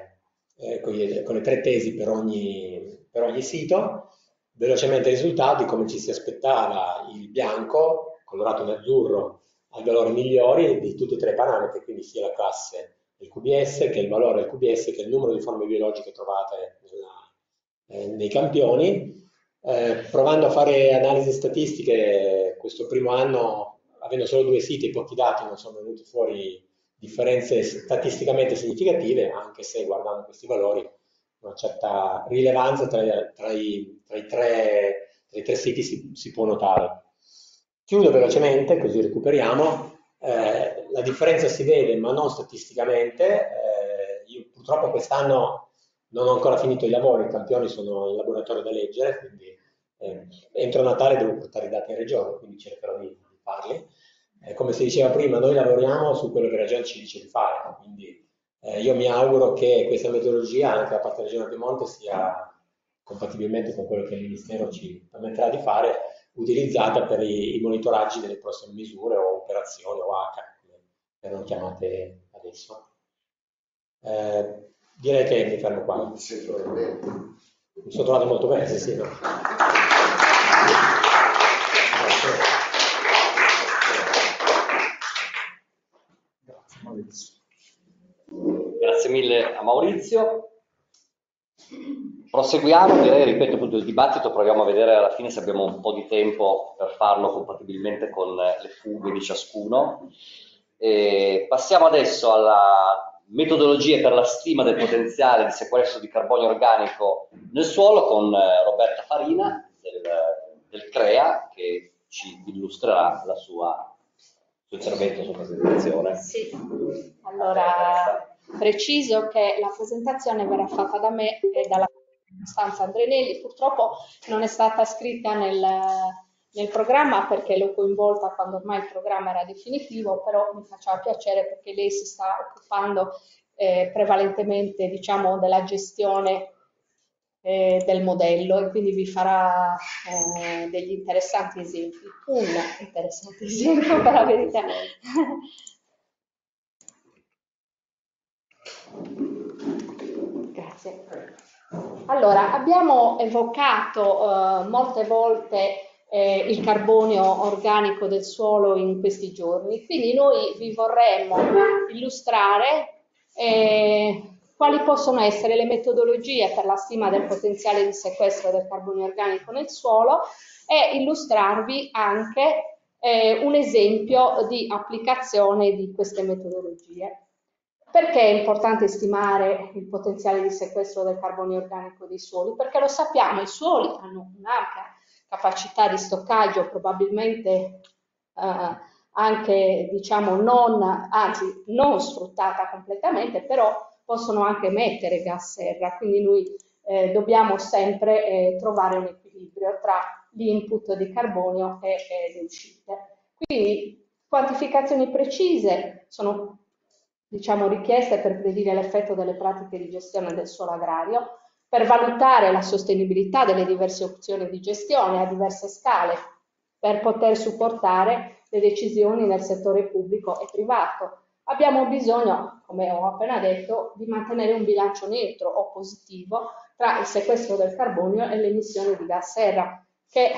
eh, con, gli, con, le tre tesi per ogni, per ogni sito, velocemente i risultati, come ci si aspettava, il bianco, colorato in azzurro, ha i valori migliori di tutti e tre i parametri, quindi sia la classe del QBS che il valore del QBS che il numero di forme biologiche trovate nella, eh, nei campioni. Eh, provando a fare analisi statistiche, questo primo anno, avendo solo due siti e pochi dati, non sono venuti fuori differenze statisticamente significative, anche se guardando questi valori una certa rilevanza tra, tra, i, tra, i, tre, tra i, tre, siti si, si, può notare. Chiudo velocemente, così recuperiamo. Eh, la differenza si vede, ma non statisticamente. Eh, io purtroppo quest'anno non ho ancora finito i lavori, i campioni sono in laboratorio da leggere, quindi eh, entro Natale devo portare i dati in regione, quindi cercherò di, di farli eh, come si diceva prima, noi lavoriamo su quello che la Regione ci dice di fare, quindi eh, io mi auguro che questa metodologia anche da parte della Regione Piemonte sia compatibilmente con quello che il Ministero ci permetterà di fare, utilizzata per i, i monitoraggi delle prossime misure o operazioni o H, come verranno chiamate adesso. Eh, direi che mi fermo qua. Mi sono trovato molto bene, sì, sì. No? Grazie mille a Maurizio. Proseguiamo, direi, ripeto appunto il dibattito, proviamo a vedere alla fine se abbiamo un po' di tempo per farlo compatibilmente con le fughe di ciascuno. E passiamo adesso alla metodologie per la stima del potenziale di sequestro di carbonio organico nel suolo con eh, Roberta Farina del, del CREA che ci illustrerà la sua, intervento, la sua presentazione. Sì, allora preciso che la presentazione verrà fatta da me e dalla Costanza Andrenelli, purtroppo non è stata scritta nel, nel programma perché l'ho coinvolta quando ormai il programma era definitivo, però mi faceva piacere perché lei si sta occupando eh, prevalentemente diciamo, della gestione eh, del modello e quindi vi farà eh, degli interessanti esempi. Un interessante esempio per la verità. Grazie. Allora, abbiamo evocato eh, molte volte eh, il carbonio organico del suolo in questi giorni, quindi noi vi vorremmo illustrare eh, quali possono essere le metodologie per la stima del potenziale di sequestro del carbonio organico nel suolo e illustrarvi anche eh, un esempio di applicazione di queste metodologie. Perché è importante stimare il potenziale di sequestro del carbonio organico dei suoli? Perché lo sappiamo, i suoli hanno un'ampia capacità di stoccaggio, probabilmente eh, anche diciamo non, anzi non sfruttata completamente, però possono anche emettere gas serra, quindi noi eh, dobbiamo sempre eh, trovare un equilibrio tra l'input di carbonio e, e le uscite. Quindi quantificazioni precise sono diciamo, richieste per predire l'effetto delle pratiche di gestione del suolo agrario, per valutare la sostenibilità delle diverse opzioni di gestione a diverse scale, per poter supportare le decisioni nel settore pubblico e privato. Abbiamo bisogno, come ho appena detto, di mantenere un bilancio neutro o positivo tra il sequestro del carbonio e le emissioni di gas serra, che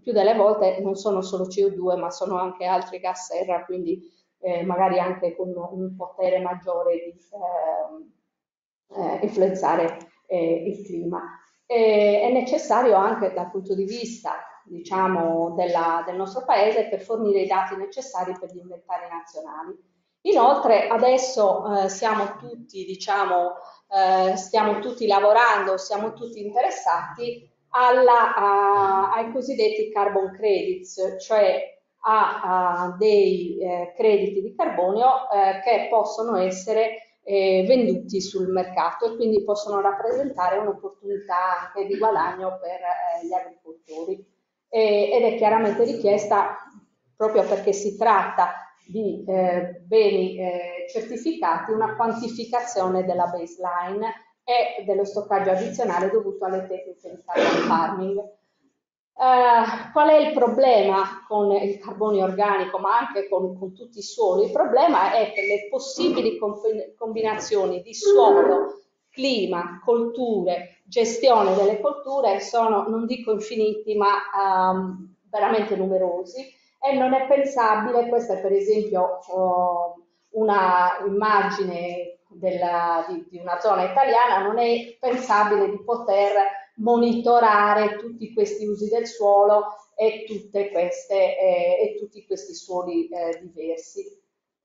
più delle volte non sono solo CO2 ma sono anche altri gas serra, quindi eh, magari anche con un potere maggiore di eh, eh, influenzare eh, il clima. E, è necessario anche dal punto di vista diciamo, della, del nostro paese per fornire i dati necessari per gli inventari nazionali. Inoltre adesso eh, siamo tutti, diciamo, eh, stiamo tutti lavorando, siamo tutti interessati alla, a, ai cosiddetti carbon credits, cioè a, a dei eh, crediti di carbonio eh, che possono essere eh, venduti sul mercato e quindi possono rappresentare un'opportunità anche di guadagno per eh, gli agricoltori. ed è chiaramente richiesta proprio perché si tratta di eh, beni eh, certificati una quantificazione della baseline e dello stoccaggio addizionale dovuto alle tecniche di carbon farming. Uh, qual è il problema con il carbonio organico, ma anche con, con tutti i suoli? Il problema è che le possibili combinazioni di suolo, clima, colture, gestione delle colture sono, non dico infiniti, ma um, veramente numerosi e non è pensabile, questa è per esempio uh, una immagine della, di, di una zona italiana, non è pensabile di poter monitorare tutti questi usi del suolo e, queste, eh, e tutti questi suoli eh, diversi.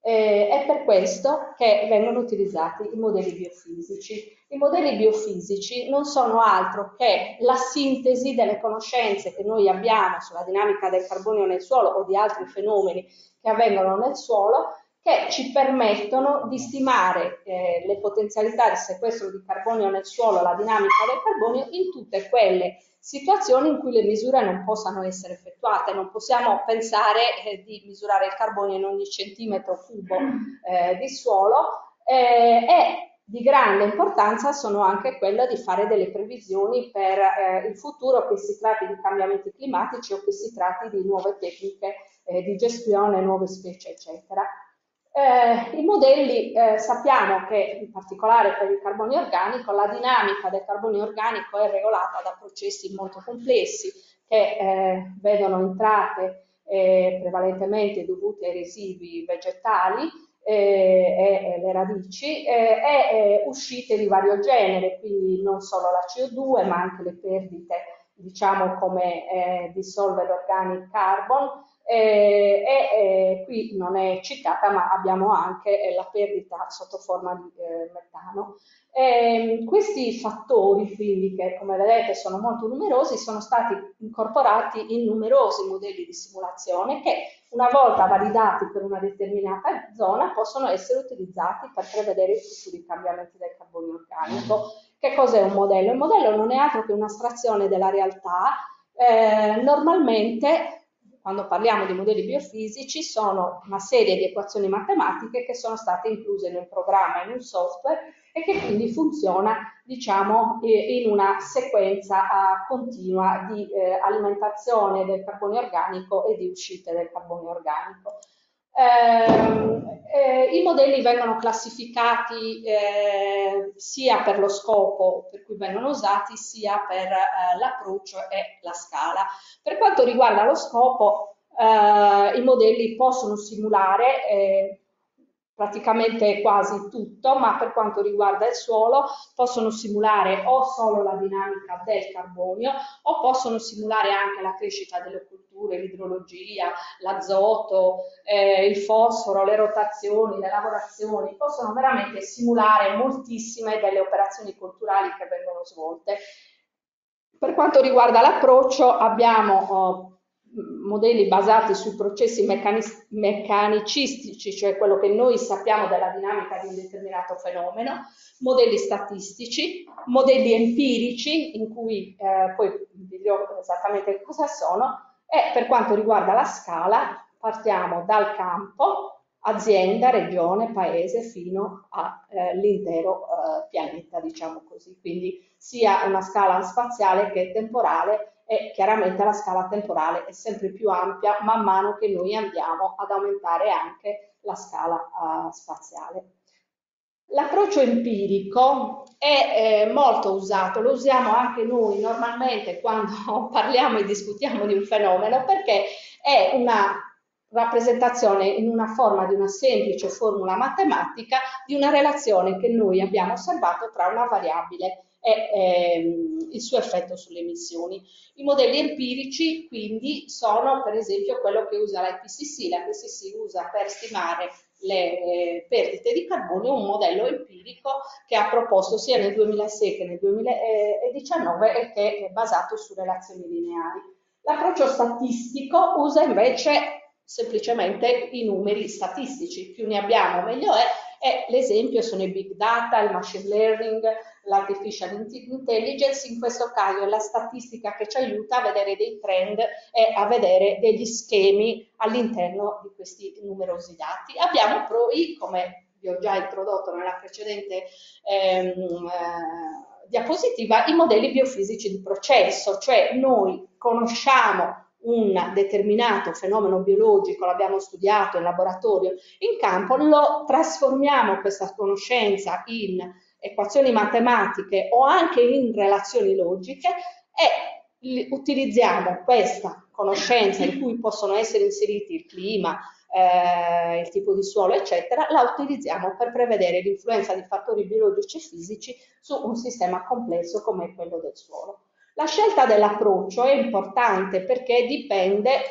Eh, è per questo che vengono utilizzati i modelli biofisici. I modelli biofisici non sono altro che la sintesi delle conoscenze che noi abbiamo sulla dinamica del carbonio nel suolo o di altri fenomeni che avvengono nel suolo che ci permettono di stimare eh, le potenzialità di sequestro di carbonio nel suolo, la dinamica del carbonio in tutte quelle situazioni in cui le misure non possano essere effettuate. Non possiamo pensare eh, di misurare il carbonio in ogni centimetro cubo eh, di suolo eh, e di grande importanza sono anche quelle di fare delle previsioni per eh, il futuro, che si tratti di cambiamenti climatici o che si tratti di nuove tecniche eh, di gestione, nuove specie, eccetera. Eh, I modelli eh, sappiamo che in particolare per il carbonio organico la dinamica del carbonio organico è regolata da processi molto complessi che eh, vedono entrate eh, prevalentemente dovute ai residui vegetali eh, e le radici e uscite di vario genere, quindi non solo la CO2 ma anche le perdite diciamo come eh, dissolved organic carbon, eh, e eh, qui non è citata ma abbiamo anche eh, la perdita sotto forma di eh, metano. E, ehm, questi fattori quindi che come vedete sono molto numerosi sono stati incorporati in numerosi modelli di simulazione che una volta validati per una determinata zona possono essere utilizzati per prevedere i futuri cambiamenti del carbonio organico. Che cos'è un modello? Il modello non è altro che un'astrazione della realtà eh, normalmente quando parliamo di modelli biofisici sono una serie di equazioni matematiche che sono state incluse in un programma, in un software e che quindi funziona diciamo, in una sequenza continua di eh, alimentazione del carbonio organico e di uscite del carbonio organico. Eh, eh, I modelli vengono classificati eh, sia per lo scopo per cui vengono usati sia per eh, l'approccio e la scala. Per quanto riguarda lo scopo, eh, i modelli possono simulare eh, praticamente quasi tutto, ma per quanto riguarda il suolo possono simulare o solo la dinamica del carbonio o possono simulare anche la crescita delle culture, l'idrologia, l'azoto, eh, il fosforo, le rotazioni, le lavorazioni, possono veramente simulare moltissime delle operazioni culturali che vengono svolte. Per quanto riguarda l'approccio abbiamo oh, modelli basati sui processi meccanicistici, cioè quello che noi sappiamo della dinamica di un determinato fenomeno, modelli statistici, modelli empirici, in cui eh, poi dirò esattamente cosa sono, e per quanto riguarda la scala partiamo dal campo, azienda, regione, paese, fino all'intero eh, eh, pianeta, diciamo così, quindi sia una scala spaziale che temporale e chiaramente la scala temporale è sempre più ampia man mano che noi andiamo ad aumentare anche la scala uh, spaziale. L'approccio empirico è eh, molto usato, lo usiamo anche noi normalmente quando parliamo e discutiamo di un fenomeno perché è una rappresentazione in una forma di una semplice formula matematica di una relazione che noi abbiamo osservato tra una variabile e ehm, il suo effetto sulle emissioni. I modelli empirici quindi sono per esempio quello che usa l'IPCC, l'IPCC usa per stimare le eh, perdite di carbonio un modello empirico che ha proposto sia nel 2006 che nel 2019 e che è basato su relazioni lineari. L'approccio statistico usa invece semplicemente i numeri statistici, più ne abbiamo meglio è, e l'esempio sono i big data, il machine learning, l'artificial intelligence, in questo caso è la statistica che ci aiuta a vedere dei trend e a vedere degli schemi all'interno di questi numerosi dati. Abbiamo poi, come vi ho già introdotto nella precedente ehm, eh, diapositiva, i modelli biofisici di processo, cioè noi conosciamo un determinato fenomeno biologico, l'abbiamo studiato in laboratorio, in campo, lo trasformiamo questa conoscenza in equazioni matematiche o anche in relazioni logiche e utilizziamo questa conoscenza in cui possono essere inseriti il clima, eh, il tipo di suolo, eccetera, la utilizziamo per prevedere l'influenza di fattori biologici e fisici su un sistema complesso come quello del suolo. La scelta dell'approccio è importante perché dipende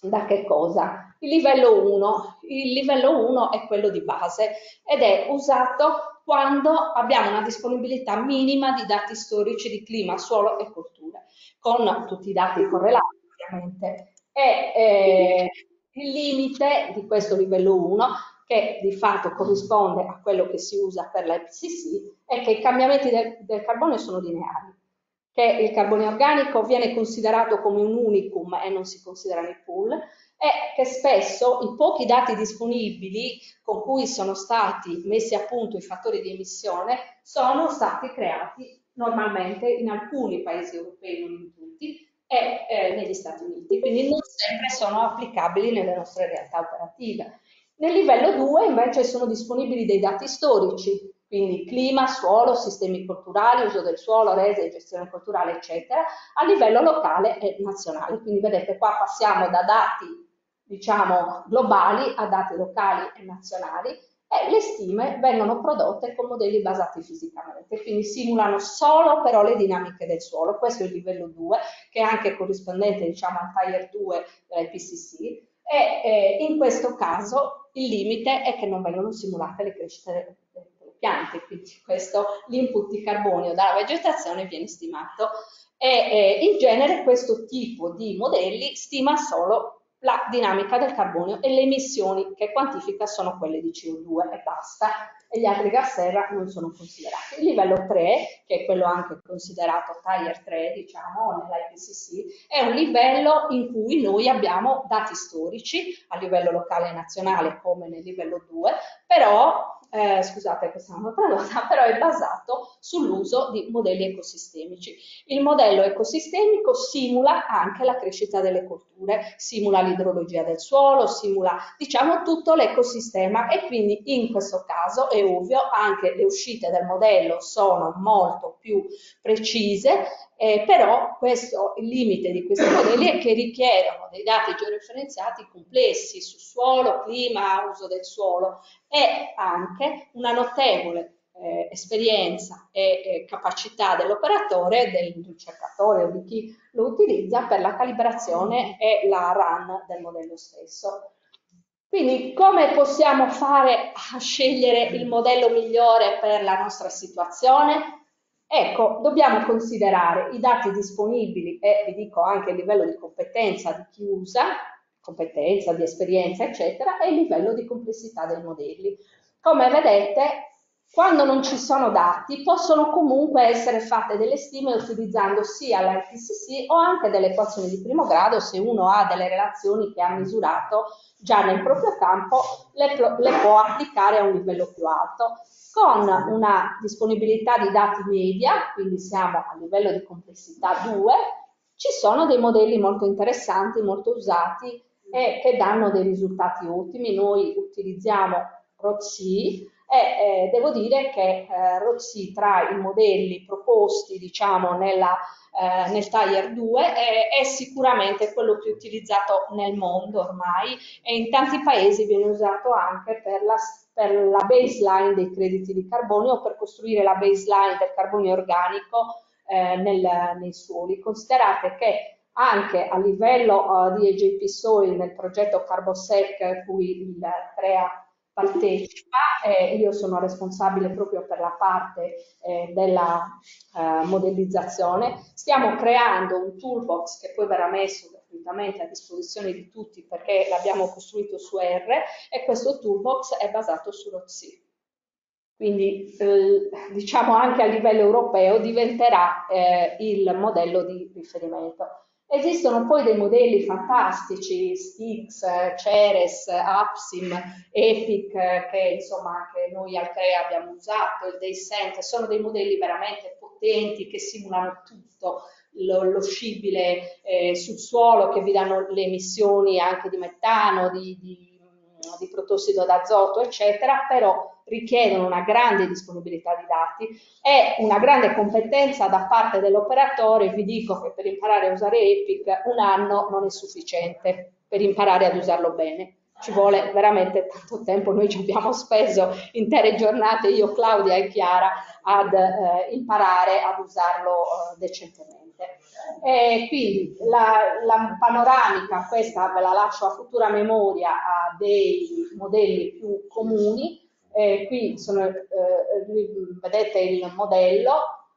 da che cosa? Il livello 1. Il livello 1 è quello di base ed è usato quando abbiamo una disponibilità minima di dati storici di clima, suolo e culture, con tutti i dati correlati ovviamente. E eh, il limite di questo livello 1 che di fatto corrisponde a quello che si usa per la FCC, è che i cambiamenti del, del carbonio sono lineari che il carbone organico viene considerato come un unicum e non si considerano i pool, e che spesso i pochi dati disponibili con cui sono stati messi a punto i fattori di emissione sono stati creati normalmente in alcuni paesi europei, non in tutti, e eh, negli Stati Uniti, quindi non sempre sono applicabili nelle nostre realtà operative. Nel livello 2 invece sono disponibili dei dati storici, quindi clima, suolo, sistemi culturali, uso del suolo, rese, gestione culturale, eccetera, a livello locale e nazionale. Quindi vedete qua passiamo da dati diciamo globali a dati locali e nazionali e e le stime vengono prodotte con modelli basati fisicamente, quindi simulano solo però le dinamiche del suolo, questo è il livello 2 che è anche corrispondente diciamo al Tier 2 dell'IPCC e eh, in questo caso il limite è che non vengono simulate le crescite delle piante, quindi questo l'input di carbonio dalla vegetazione viene stimato e eh, in genere questo tipo di modelli stima solo la dinamica del carbonio e le emissioni che quantifica sono quelle di CO2 e basta, e gli altri gas serra non sono considerati. Il livello 3, che è quello anche considerato Tier 3, diciamo, nell'IPCC, è un livello in cui noi abbiamo dati storici a livello locale e nazionale come nel livello 2, però eh, scusate questa non l'ho tradotta, però è basato sull'uso di modelli ecosistemici. Il modello ecosistemico simula anche la crescita delle colture, simula l'idrologia del suolo, simula diciamo tutto l'ecosistema e quindi in questo caso è ovvio anche le uscite del modello sono molto più precise eh, però questo, il limite di questi modelli è che richiedono dei dati georeferenziati complessi su suolo, clima, uso del suolo e anche una notevole eh, esperienza e eh, capacità dell'operatore, del ricercatore o di chi lo utilizza per la calibrazione e la run del modello stesso. Quindi come possiamo fare a scegliere il modello migliore per la nostra situazione? Ecco, dobbiamo considerare i dati disponibili e vi dico anche il livello di competenza di chi usa, competenza, di esperienza, eccetera, e il livello di complessità dei modelli. Come vedete, quando non ci sono dati, possono comunque essere fatte delle stime utilizzando sia l'IPCC o anche delle equazioni di primo grado, se uno ha delle relazioni che ha misurato già nel proprio campo, le, le può applicare a un livello più alto con una disponibilità di dati media, quindi siamo a livello di complessità 2, ci sono dei modelli molto interessanti, molto usati e che danno dei risultati ottimi. Noi utilizziamo ROTC e eh, devo dire che eh, ROTC tra i modelli proposti diciamo nella, eh, nel Tier 2 è, è, sicuramente quello più utilizzato nel mondo ormai e in tanti paesi viene usato anche per la per la baseline dei crediti di carbonio o per costruire la baseline del carbonio organico eh, nel, nei suoli. Considerate che anche a livello uh, di EJP Soil nel progetto Carbosec a cui il CREA partecipa, eh, io sono responsabile proprio per la parte eh, della eh, modellizzazione, stiamo creando un toolbox che poi verrà messo gratuitamente a disposizione di tutti perché l'abbiamo costruito su R e questo toolbox è basato su ROTC. Quindi eh, diciamo anche a livello europeo diventerà eh, il modello di riferimento. Esistono poi dei modelli fantastici, Stix, Ceres, Apsim, Epic, che insomma anche noi al CREA abbiamo usato, il Dayscent, sono dei modelli veramente potenti che simulano tutto, lo, lo scibile eh, sul suolo, che vi danno le emissioni anche di metano, di, di di protossido d'azoto, eccetera, però richiedono una grande disponibilità di dati e una grande competenza da parte dell'operatore. Vi dico che per imparare a usare Epic un anno non è sufficiente per imparare ad usarlo bene. Ci vuole veramente tanto tempo, noi ci abbiamo speso intere giornate, io, Claudia e Chiara, ad eh, imparare ad usarlo eh, decentemente. E quindi la, la, panoramica, questa ve la lascio a futura memoria, a dei modelli più comuni. Eh, qui sono, eh, vedete il modello,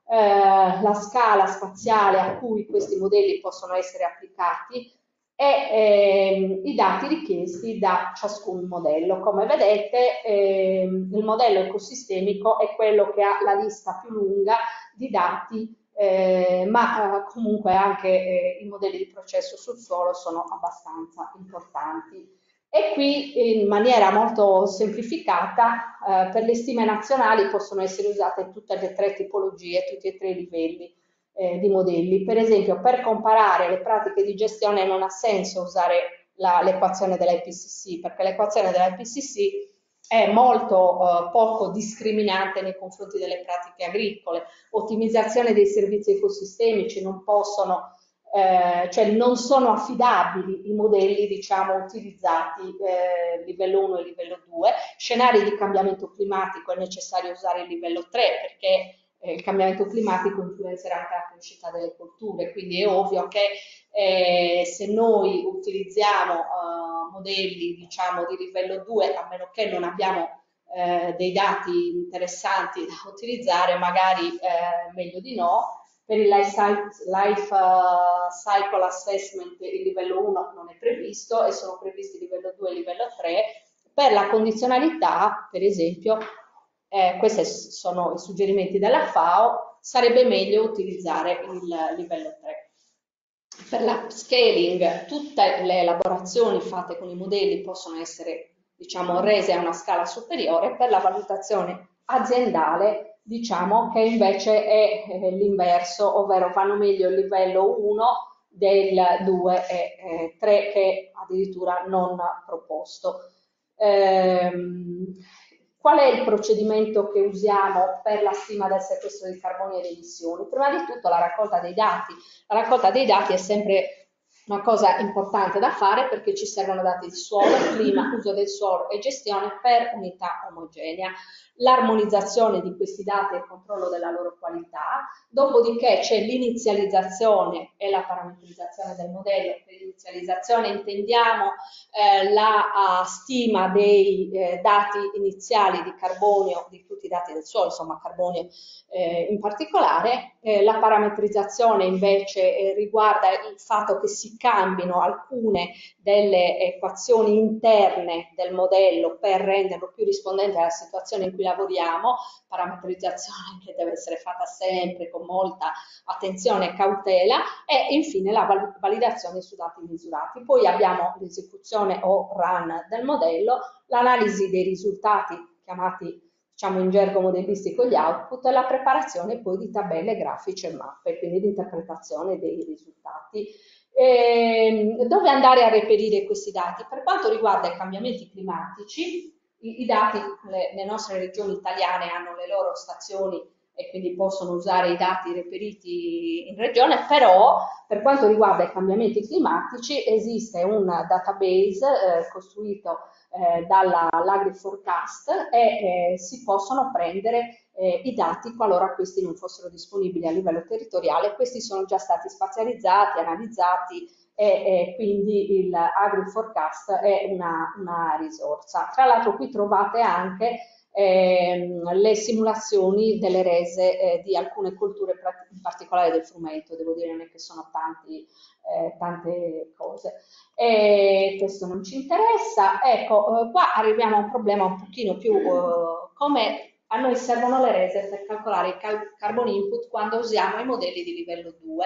eh, la scala spaziale a cui questi modelli possono essere applicati e ehm, i dati richiesti da ciascun modello. Come vedete ehm, il modello ecosistemico è quello che ha la lista più lunga di dati eh, ma eh, comunque anche eh, i modelli di processo sul suolo sono abbastanza importanti. E qui in maniera molto semplificata eh, per le stime nazionali possono essere usate tutte le tre tipologie, tutti e tre i livelli eh, di modelli. Per esempio per comparare le pratiche di gestione non ha senso usare l'equazione dell'IPCC perché l'equazione dell'IPCC è molto eh, poco discriminante nei confronti delle pratiche agricole. Ottimizzazione dei servizi ecosistemici non possono eh, cioè non sono affidabili i modelli diciamo, utilizzati eh, livello 1 e livello 2. Scenari di cambiamento climatico è necessario usare il livello 3 perché eh, il cambiamento climatico influenzerà anche la crescita delle colture, quindi è ovvio che eh, se noi utilizziamo uh, modelli diciamo, di livello 2, a meno che non abbiamo eh, dei dati interessanti da utilizzare, magari eh, meglio di no, per il life, uh, cycle assessment il livello 1 non è previsto e sono previsti il livello 2 e il livello 3. Per la condizionalità, per esempio, eh, questi sono i suggerimenti della FAO, sarebbe meglio utilizzare il livello 3. Per l'upscaling tutte le elaborazioni fatte con i modelli possono essere diciamo, rese a una scala superiore, per la valutazione aziendale diciamo che invece è l'inverso, ovvero vanno meglio il livello 1 del 2 e 3 che addirittura non proposto. Ehm, qual è il procedimento che usiamo per la stima del sequestro di carbonio e di emissioni? Prima di tutto la raccolta dei dati. La raccolta dei dati è sempre una cosa importante da fare perché ci servono dati di suolo, clima, uso del suolo e gestione per unità omogenea l'armonizzazione di questi dati e il controllo della loro qualità, dopodiché c'è l'inizializzazione e la parametrizzazione del modello. Per l'inizializzazione intendiamo eh, la stima dei eh, dati iniziali di carbonio, di tutti i dati del suolo, insomma carbonio eh, in particolare. Eh, la parametrizzazione invece eh, riguarda il fatto che si cambino alcune delle equazioni interne del modello per renderlo più rispondente alla situazione in cui lavoriamo, parametrizzazione che deve essere fatta sempre con molta attenzione e cautela e infine la validazione su dati misurati. Poi abbiamo l'esecuzione o run del modello, l'analisi dei risultati chiamati diciamo in gergo modellistico gli output la preparazione poi di tabelle, grafici e mappe, quindi l'interpretazione dei risultati. E ehm, dove andare a reperire questi dati? Per quanto riguarda i cambiamenti climatici, i, i dati, le, le, nostre regioni italiane hanno le loro stazioni e quindi possono usare i dati reperiti in regione, però per quanto riguarda i cambiamenti climatici esiste un database eh, costruito eh, dall'AgriForecast e eh, si possono prendere eh, i dati qualora questi non fossero disponibili a livello territoriale. Questi sono già stati spazializzati, analizzati e, e quindi il AgriForecast è una, una risorsa. Tra l'altro qui trovate anche ehm, le simulazioni delle rese eh, di alcune colture, in particolare del frumento, devo dire non è che sono tanti, eh, tante cose. E questo non ci interessa. Ecco, eh, qua arriviamo a un problema un pochino più eh, come a noi servono le rese per calcolare il carbon input quando usiamo i modelli di livello 2.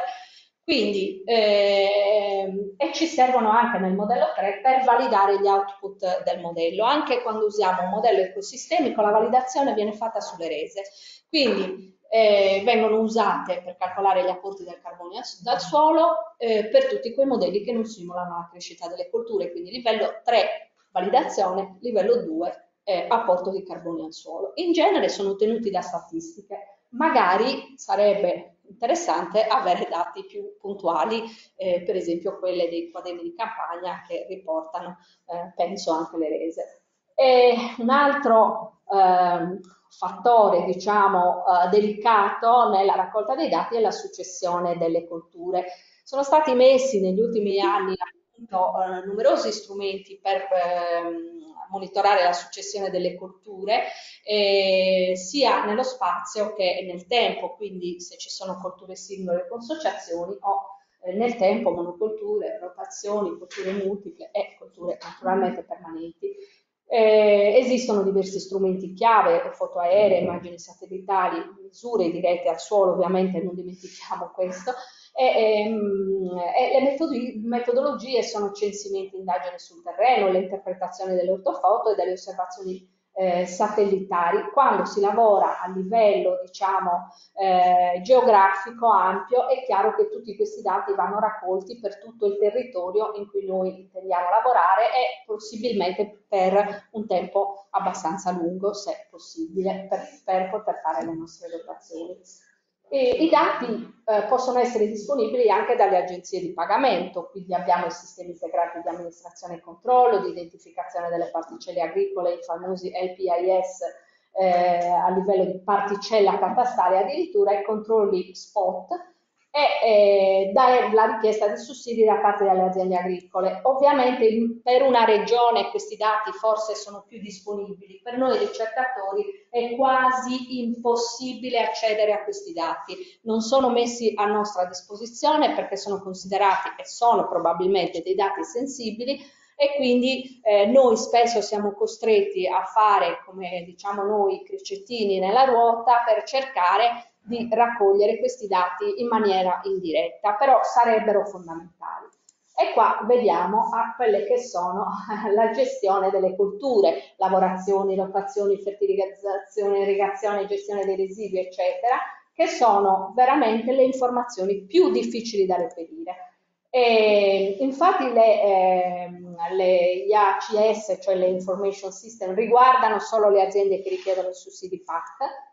Quindi, ehm, e ci servono anche nel modello 3 per validare gli output del modello. Anche quando usiamo un modello ecosistemico, la validazione viene fatta sulle rese. Quindi eh, vengono usate per calcolare gli apporti del carbonio dal suolo eh, per tutti quei modelli che non simulano la crescita delle colture. Quindi livello 3 validazione, livello 2 eh, apporto di carbonio al suolo. In genere sono ottenuti da statistiche. Magari sarebbe interessante avere dati più puntuali, eh, per esempio quelle dei quaderni di campagna che riportano, eh, penso, anche le rese. E un altro eh, fattore, diciamo, eh, delicato nella raccolta dei dati è la successione delle colture. Sono stati messi negli ultimi anni appunto eh, numerosi strumenti per ehm, monitorare la successione delle colture eh, sia nello spazio che nel tempo, quindi se ci sono colture singole con associazioni o eh, nel tempo monocolture, rotazioni, colture multiple e colture naturalmente permanenti. Eh, esistono diversi strumenti chiave, foto aeree, immagini satellitali, misure dirette al suolo, ovviamente non dimentichiamo questo, e, ehm, e le metodologie sono censimenti, indagini sul terreno, l'interpretazione delle ortofoto e delle osservazioni eh, satellitari, quando si lavora a livello diciamo, eh, geografico ampio è chiaro che tutti questi dati vanno raccolti per tutto il territorio in cui noi intendiamo lavorare e possibilmente per un tempo abbastanza lungo, se possibile, per, per poter fare le nostre rotazioni. E I dati eh, possono essere disponibili anche dalle agenzie di pagamento, quindi abbiamo i sistemi integrati di amministrazione e controllo, di identificazione delle particelle agricole, i famosi LPIS eh, a livello di particella catastale, addirittura i controlli spot e eh, dare la richiesta di sussidi da parte delle aziende agricole. Ovviamente per una regione questi dati forse sono più disponibili, per noi ricercatori è quasi impossibile accedere a questi dati, non sono messi a nostra disposizione perché sono considerati e sono probabilmente dei dati sensibili e quindi eh, noi spesso siamo costretti a fare, come diciamo noi, cricettini nella ruota per cercare di raccogliere questi dati in maniera indiretta, però sarebbero fondamentali. E qua vediamo a quelle che sono la gestione delle colture, lavorazioni, rotazioni, fertilizzazione, irrigazione, gestione dei residui, eccetera, che sono veramente le informazioni più difficili da reperire. E infatti le, eh, le IACS, cioè le Information System, riguardano solo le aziende che richiedono i sussidi PAC,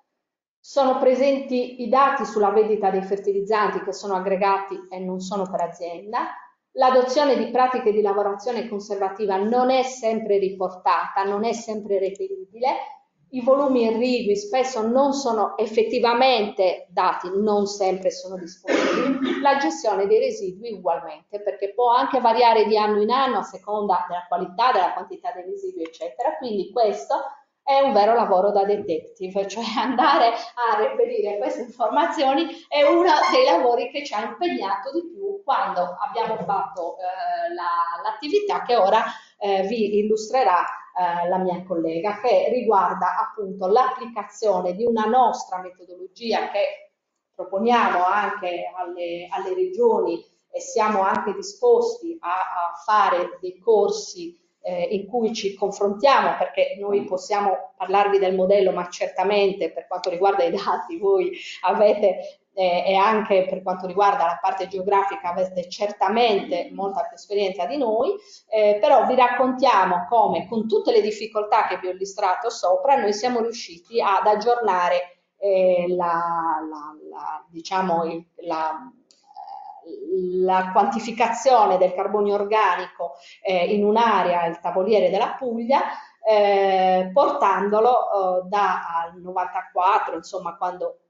sono presenti i dati sulla vendita dei fertilizzanti che sono aggregati e non sono per azienda. L'adozione di pratiche di lavorazione conservativa non è sempre riportata, non è sempre reperibile. I volumi irrigui spesso non sono effettivamente dati, non sempre sono disponibili. La gestione dei residui ugualmente, perché può anche variare di anno in anno a seconda della qualità, della quantità dei residui, eccetera. Quindi questo è un vero lavoro da detective, cioè andare a reperire queste informazioni è uno dei lavori che ci ha impegnato di più quando abbiamo fatto eh, l'attività la, che ora eh, vi illustrerà eh, la mia collega, che riguarda appunto l'applicazione di una nostra metodologia che proponiamo anche alle, alle regioni e siamo anche disposti a, a fare dei corsi eh, in cui ci confrontiamo, perché noi possiamo parlarvi del modello, ma certamente per quanto riguarda i dati voi avete eh, e anche per quanto riguarda la parte geografica avete certamente molta più esperienza di noi, eh, però vi raccontiamo come con tutte le difficoltà che vi ho illustrato sopra noi siamo riusciti ad aggiornare eh, la, la, la, diciamo, il, la la quantificazione del carbonio organico eh, in un'area, il tavoliere della Puglia, eh, portandolo eh, dal 94, insomma quando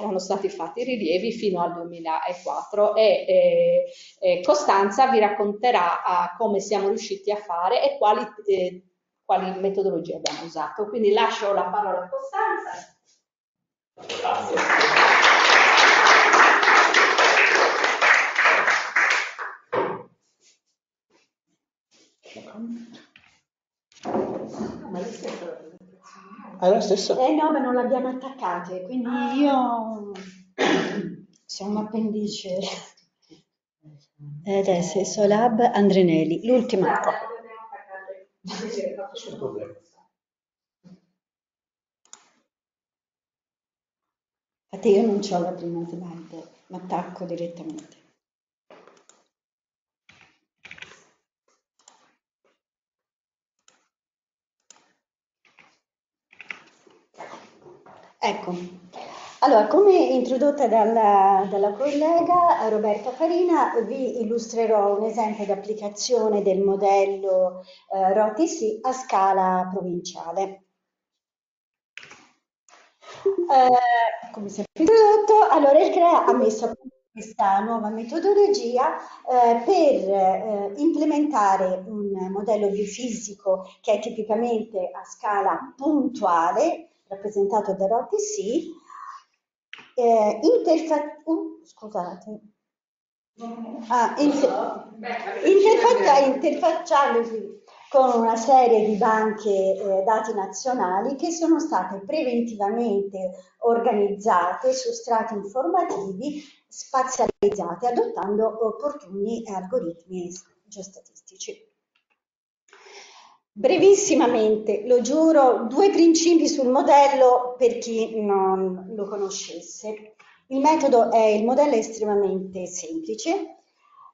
erano stati fatti i rilievi fino al 2004 e eh, Costanza vi racconterà ah, come siamo riusciti a fare e quali, eh, quali metodologie abbiamo usato. Quindi lascio la parola a Costanza. Grazie. È la stessa? Eh no, ma non l'abbiamo attaccate, quindi io sono un appendice. Ed è Sesso Lab Andrinelli, l'ultima. Infatti io non ho la prima slide, ma attacco direttamente. Ecco, allora come introdotta dalla, dalla collega Roberta Farina vi illustrerò un esempio di applicazione del modello eh, ROTC a scala provinciale. Eh, come sempre introdotto, allora il CREA ha messo a punto questa nuova metodologia eh, per eh, implementare un modello biofisico che è tipicamente a scala puntuale rappresentato da ROTC, eh, interfa- uh, scusate, ah, inter- interfatta- interfacciandosi con una serie di banche eh, dati nazionali che sono state preventivamente organizzate su strati informativi spazializzati adottando opportuni algoritmi geostatistici. Brevissimamente, lo giuro, due principi sul modello per chi non lo conoscesse. Il metodo è, il modello è estremamente semplice,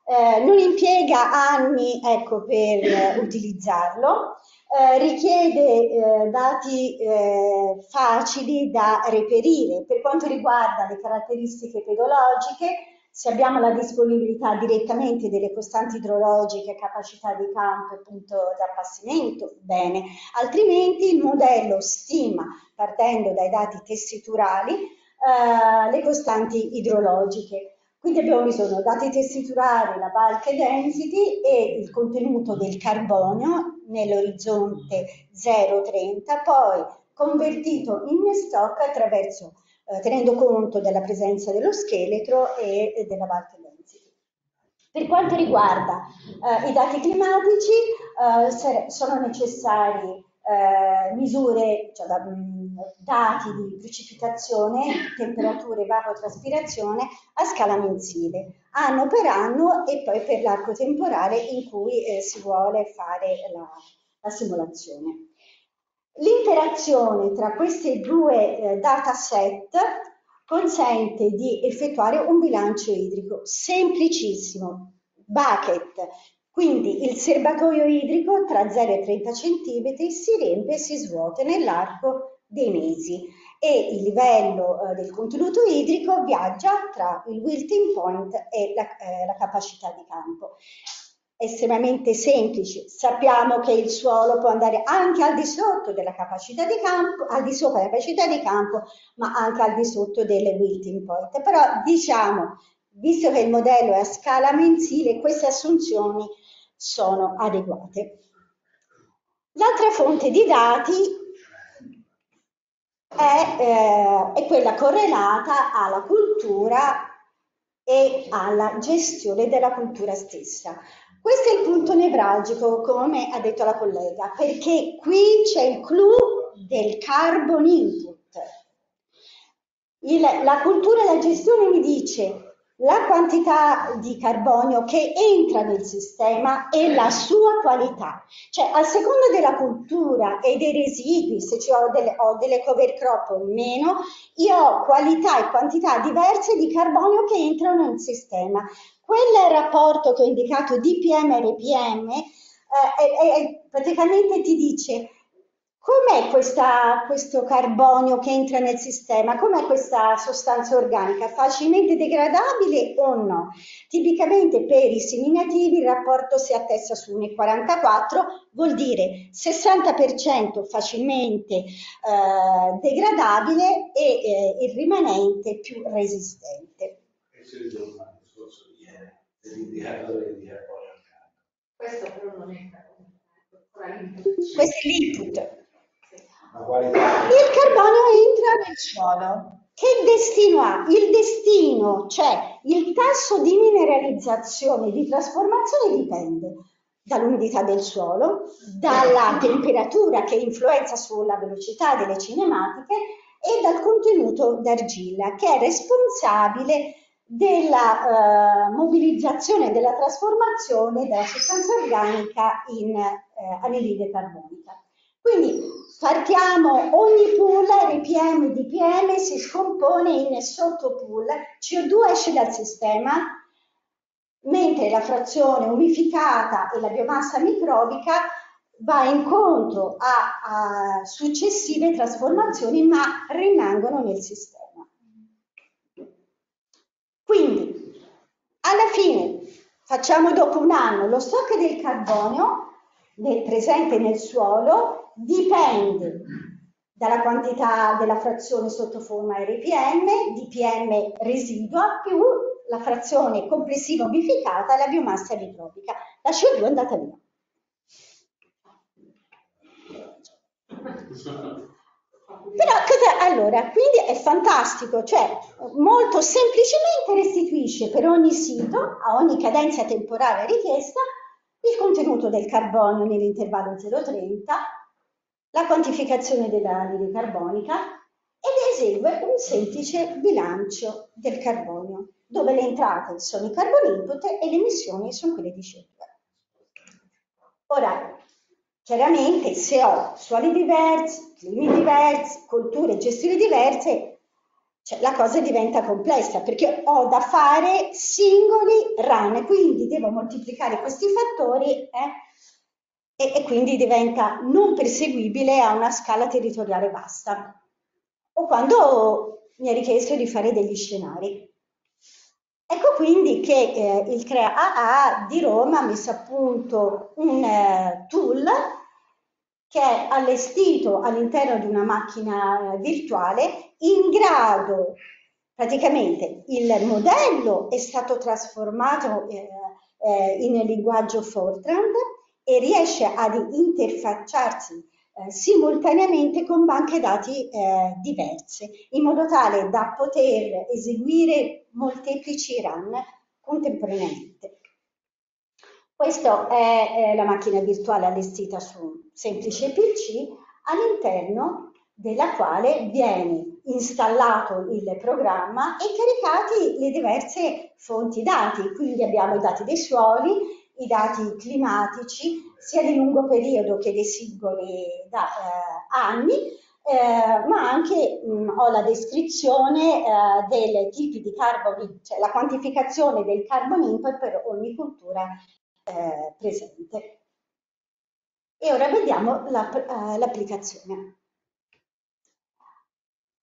eh, non impiega anni ecco, per utilizzarlo, eh, richiede eh, dati eh, facili da reperire. Per quanto riguarda le caratteristiche pedologiche, se abbiamo la disponibilità direttamente delle costanti idrologiche, capacità di campo e punto di appassimento, bene, altrimenti il modello stima, partendo dai dati tessiturali, eh, le costanti idrologiche. Quindi abbiamo bisogno di dati tessiturali, la bulk density e il contenuto del carbonio nell'orizzonte 0,30, poi convertito in stock attraverso eh, tenendo conto della presenza dello scheletro e della bulk density. Per quanto riguarda eh, i dati climatici, eh, sono necessari eh, misure, cioè, da, mh, dati di precipitazione, temperature, evapotranspirazione a scala mensile, anno per anno e poi per l'arco temporale in cui eh, si vuole fare la, la simulazione. L'interazione tra questi due eh, dataset consente di effettuare un bilancio idrico semplicissimo, bucket, quindi il serbatoio idrico tra 0 e 30 cm si riempie e si svuota nell'arco dei mesi. E il livello eh, del contenuto idrico viaggia tra il wilting point e la, eh, la capacità di campo estremamente semplici. Sappiamo che il suolo può andare anche al di sotto della capacità di campo, al di sopra della capacità di campo, ma anche al di sotto delle wilting point. Però diciamo, visto che il modello è a scala mensile, queste assunzioni sono adeguate. L'altra fonte di dati è, eh, è quella correlata alla cultura e alla gestione della cultura stessa. Questo è il punto nevralgico, come ha detto la collega, perché qui c'è il clou del carbon input. Il, la cultura e la gestione mi dice la quantità di carbonio che entra nel sistema e la sua qualità. Cioè, a seconda della cultura e dei residui, se ho delle, ho delle cover crop o meno, io ho qualità e quantità diverse di carbonio che entrano nel sistema. Quel rapporto che ho indicato DPM-RPM eh, praticamente ti dice Com'è questa, questo carbonio che entra nel sistema? Com'è questa sostanza organica? Facilmente degradabile o no? Tipicamente per i seminativi il rapporto si attesta su 1,44, vuol dire 60% facilmente eh, degradabile e eh, il rimanente più resistente. Questo però non è questo è l'input. Il carbonio entra nel suolo. Che destino ha? Il destino, cioè il tasso di mineralizzazione di trasformazione dipende dall'umidità del suolo, dalla temperatura che influenza sulla velocità delle cinematiche e dal contenuto d'argilla che è responsabile della eh, mobilizzazione della trasformazione della sostanza organica in eh, anidride carbonica. Quindi partiamo, ogni pool RPM DPM si scompone in sottopool, CO2 esce dal sistema, mentre la frazione umificata e la biomassa microbica va incontro a, a successive trasformazioni ma rimangono nel sistema. Quindi, alla fine, facciamo dopo un anno lo stock del carbonio nel, presente nel suolo dipende dalla quantità della frazione sotto forma RPM, DPM residua più la frazione complessiva umificata e la biomassa microbica. La CO2 è andata via. Però allora, quindi è fantastico, cioè molto semplicemente restituisce per ogni sito, a ogni cadenza temporale richiesta, il contenuto del carbonio nell'intervallo 0,30, la quantificazione dell'anidride carbonica ed esegue un semplice bilancio del carbonio, dove le entrate sono i carbon input e le emissioni sono quelle di CO2. Ora, Chiaramente se ho suoli diversi, climi diversi, culture e gestioni diverse, cioè, la cosa diventa complessa perché ho da fare singoli run, quindi devo moltiplicare questi fattori eh, e, e quindi diventa non perseguibile a una scala territoriale vasta. O quando mi ha richiesto di fare degli scenari. Ecco quindi che eh, il CREA AA di Roma ha messo a punto un eh, tool che è allestito all'interno di una macchina eh, virtuale in grado, praticamente il modello è stato trasformato eh, eh, in linguaggio Fortran e riesce ad interfacciarsi eh, simultaneamente con banche dati eh, diverse, in modo tale da poter eseguire molteplici run contemporaneamente. Questa è eh, la macchina virtuale allestita su un semplice PC all'interno della quale viene installato il programma e caricati le diverse fonti dati. Quindi abbiamo i dati dei suoli, i dati climatici sia di lungo periodo che dei singoli da, eh, anni, eh, ma anche mh, ho la descrizione eh, dei tipi di carbon, cioè la quantificazione del carbon input per ogni cultura eh, presente. E ora vediamo eh, l'applicazione.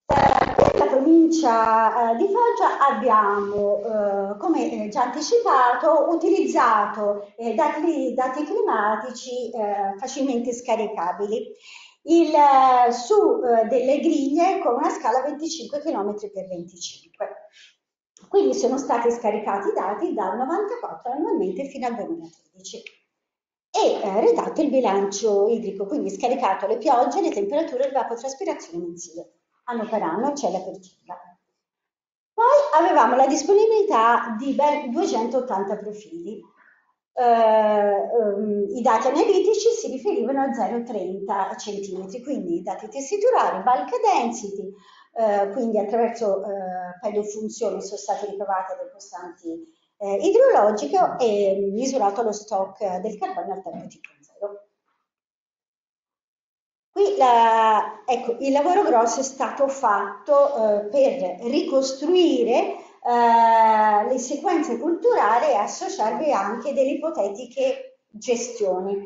Per la provincia eh, di Foggia abbiamo, eh, come già anticipato, utilizzato eh, dati, dati, climatici eh, facilmente scaricabili. Il, su delle griglie con una scala 25 km per 25. Quindi sono stati scaricati i dati dal 94 annualmente fino al 2013 e redatto il bilancio idrico, quindi scaricato le piogge, le temperature e l'evapotraspirazione mensile anno per anno c'è la percentuale. Poi avevamo la disponibilità di ben 280 profili. Eh, ehm, I dati analitici si riferivano a 0,30 cm, quindi dati tessiturali, bulk density, eh, quindi attraverso eh, pedofunzioni sono state ricavate le costanti eh, idrologiche e misurato lo stock del carbonio al tempo tipo zero. La, ecco, il lavoro grosso è stato fatto eh, per ricostruire eh, le sequenze culturali e associarvi anche delle ipotetiche gestioni.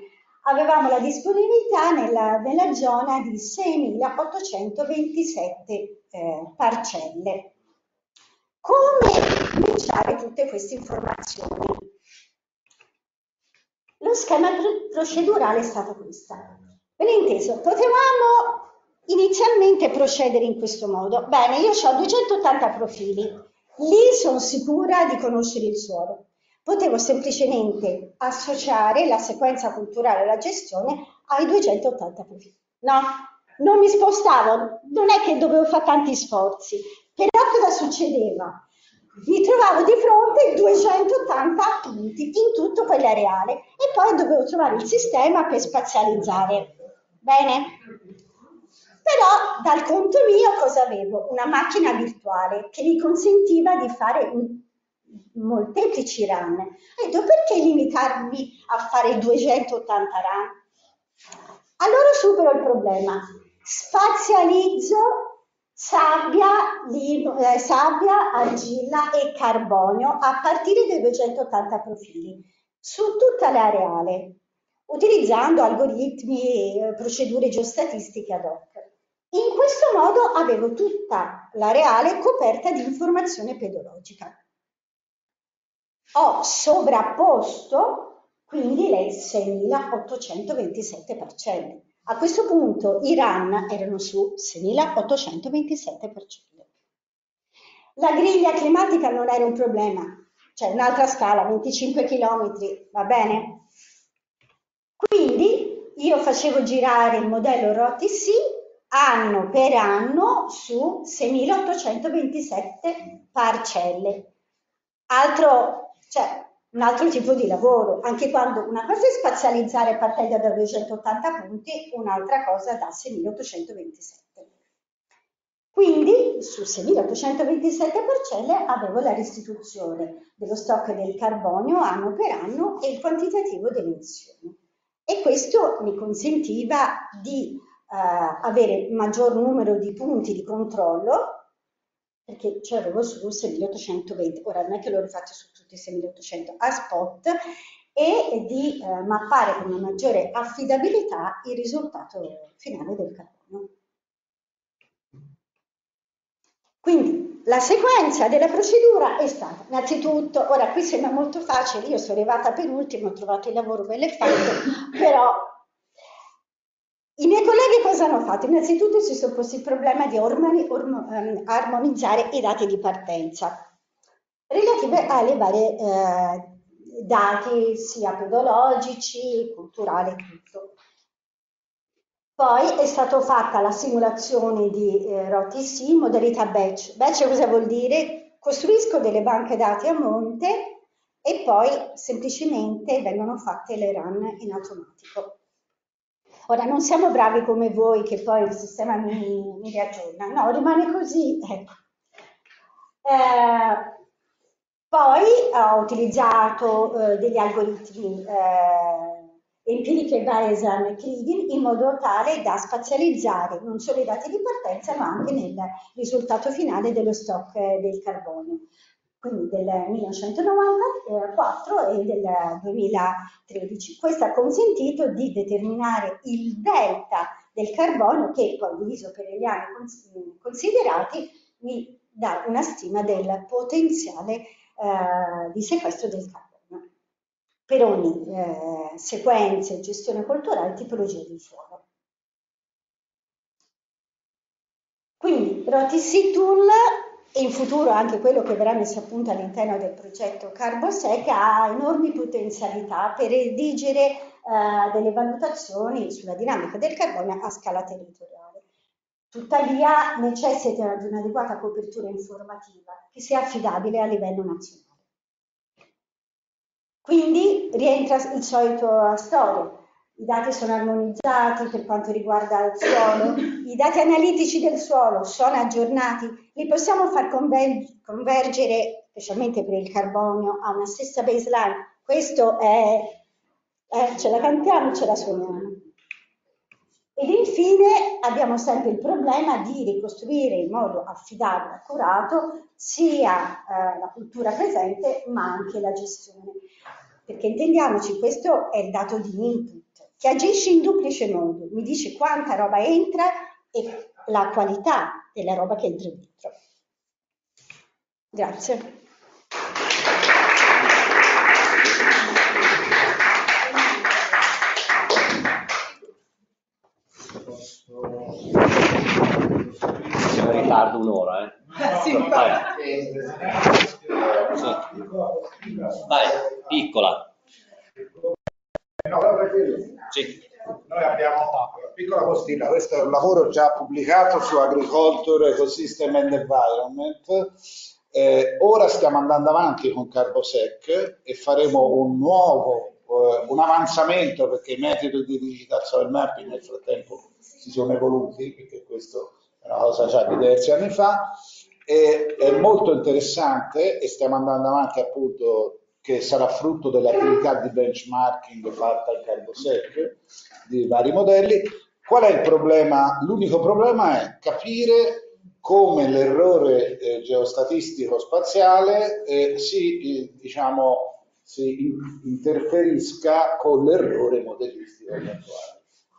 Avevamo la disponibilità nella, nella zona di 6.827 eh, parcelle. Come cominciare tutte queste informazioni? Lo schema procedurale è stato questo Ben inteso, potevamo inizialmente procedere in questo modo. Bene, io ho 280 profili, lì sono sicura di conoscere il suolo. Potevo semplicemente associare la sequenza culturale alla gestione ai 280 profili. No, non mi spostavo, non è che dovevo fare tanti sforzi, però cosa succedeva? mi trovavo di fronte a 280 punti in tutto quell'areale e poi dovevo trovare il sistema per spazializzare. Bene? Però dal conto mio cosa avevo? Una macchina virtuale che mi consentiva di fare molteplici run. E detto perché limitarmi a fare 280 run? Allora supero il problema. Spazializzo sabbia, eh, sabbia, argilla e carbonio a partire dai 280 profili su tutta l'areale utilizzando algoritmi e procedure geostatistiche ad hoc. In questo modo avevo tutta l'areale coperta di informazione pedologica. Ho sovrapposto quindi le 6.827 parcelle. A questo punto i RAN erano su 6.827 parcelle. La griglia climatica non era un problema, cioè un'altra scala, 25 km, va bene? Io facevo girare il modello ROTC anno per anno su 6.827 parcelle. Altro, cioè, un altro tipo di lavoro, anche quando una cosa è spazializzare partendo da 280 punti, un'altra cosa da 6.827. Quindi su 6.827 parcelle avevo la restituzione dello stock del carbonio anno per anno e il quantitativo delle emissioni e questo mi consentiva di eh, avere maggior numero di punti di controllo perché ce l'avevo su 6820, ora non è che l'ho rifatto su tutti i 6800 a spot e di eh, mappare con una maggiore affidabilità il risultato finale del carbonio. Quindi la sequenza della procedura è stata, innanzitutto, ora qui sembra molto facile, io sono arrivata per ultimo, ho trovato il lavoro bello e fatto, però i miei colleghi cosa hanno fatto? Innanzitutto si sono posti il problema di ormoni, ormo, um, armonizzare i dati di partenza relative alle varie eh, dati sia pedologici, culturali e tutto. Poi è stata fatta la simulazione di eh, ROTC, modalità batch. Batch cosa vuol dire? Costruisco delle banche dati a monte e poi semplicemente vengono fatte le run in automatico. Ora non siamo bravi come voi che poi il sistema mi, mi riaggiorna, no, rimane così. Ecco. Eh, poi ho utilizzato eh, degli algoritmi eh, empiriche Bayesian Krivin in modo tale da spazializzare non solo i dati di partenza ma anche nel risultato finale dello stock del carbonio quindi del 1994 e del 2013. Questo ha consentito di determinare il delta del carbonio che poi diviso per gli anni considerati mi dà una stima del potenziale eh, di sequestro del carbonio per ogni eh, sequenza, gestione culturale e tipologia di suolo. Quindi ROTC Tool e in futuro anche quello che verrà messo a punto all'interno del progetto CarboSec ha enormi potenzialità per redigere eh, delle valutazioni sulla dinamica del carbonio a scala territoriale. Tuttavia necessita di un'adeguata copertura informativa che sia affidabile a livello nazionale. Quindi rientra il solito storia, i dati sono armonizzati per quanto riguarda il suolo, i dati analitici del suolo sono aggiornati, li possiamo far convergere, specialmente per il carbonio, a una stessa baseline. Questo è, eh, ce la cantiamo, ce la suoniamo. Ed infine abbiamo sempre il problema di ricostruire in modo affidabile, accurato, sia eh, la cultura presente ma anche la gestione. Perché intendiamoci, questo è il dato di input che agisce in duplice modo, mi dice quanta roba entra e la qualità della roba che entra dentro. Grazie. Ritardo un'ora, eh? Sì, Vai. Vai, piccola. No, Sì. Noi abbiamo una piccola postilla, questo è un lavoro già pubblicato su Agriculture, Ecosystem and Environment. Eh, ora stiamo andando avanti con Carbosec e faremo un nuovo, eh, un avanzamento perché i metodi di digital soil mapping nel frattempo si sono evoluti, perché questo una cosa già di diversi anni fa, e, è molto interessante e stiamo andando avanti appunto che sarà frutto dell'attività di benchmarking fatta in Carbosec di vari modelli. Qual è il problema? L'unico problema è capire come l'errore eh, geostatistico spaziale eh, si, eh, diciamo, si in, interferisca con l'errore modellistico attuale.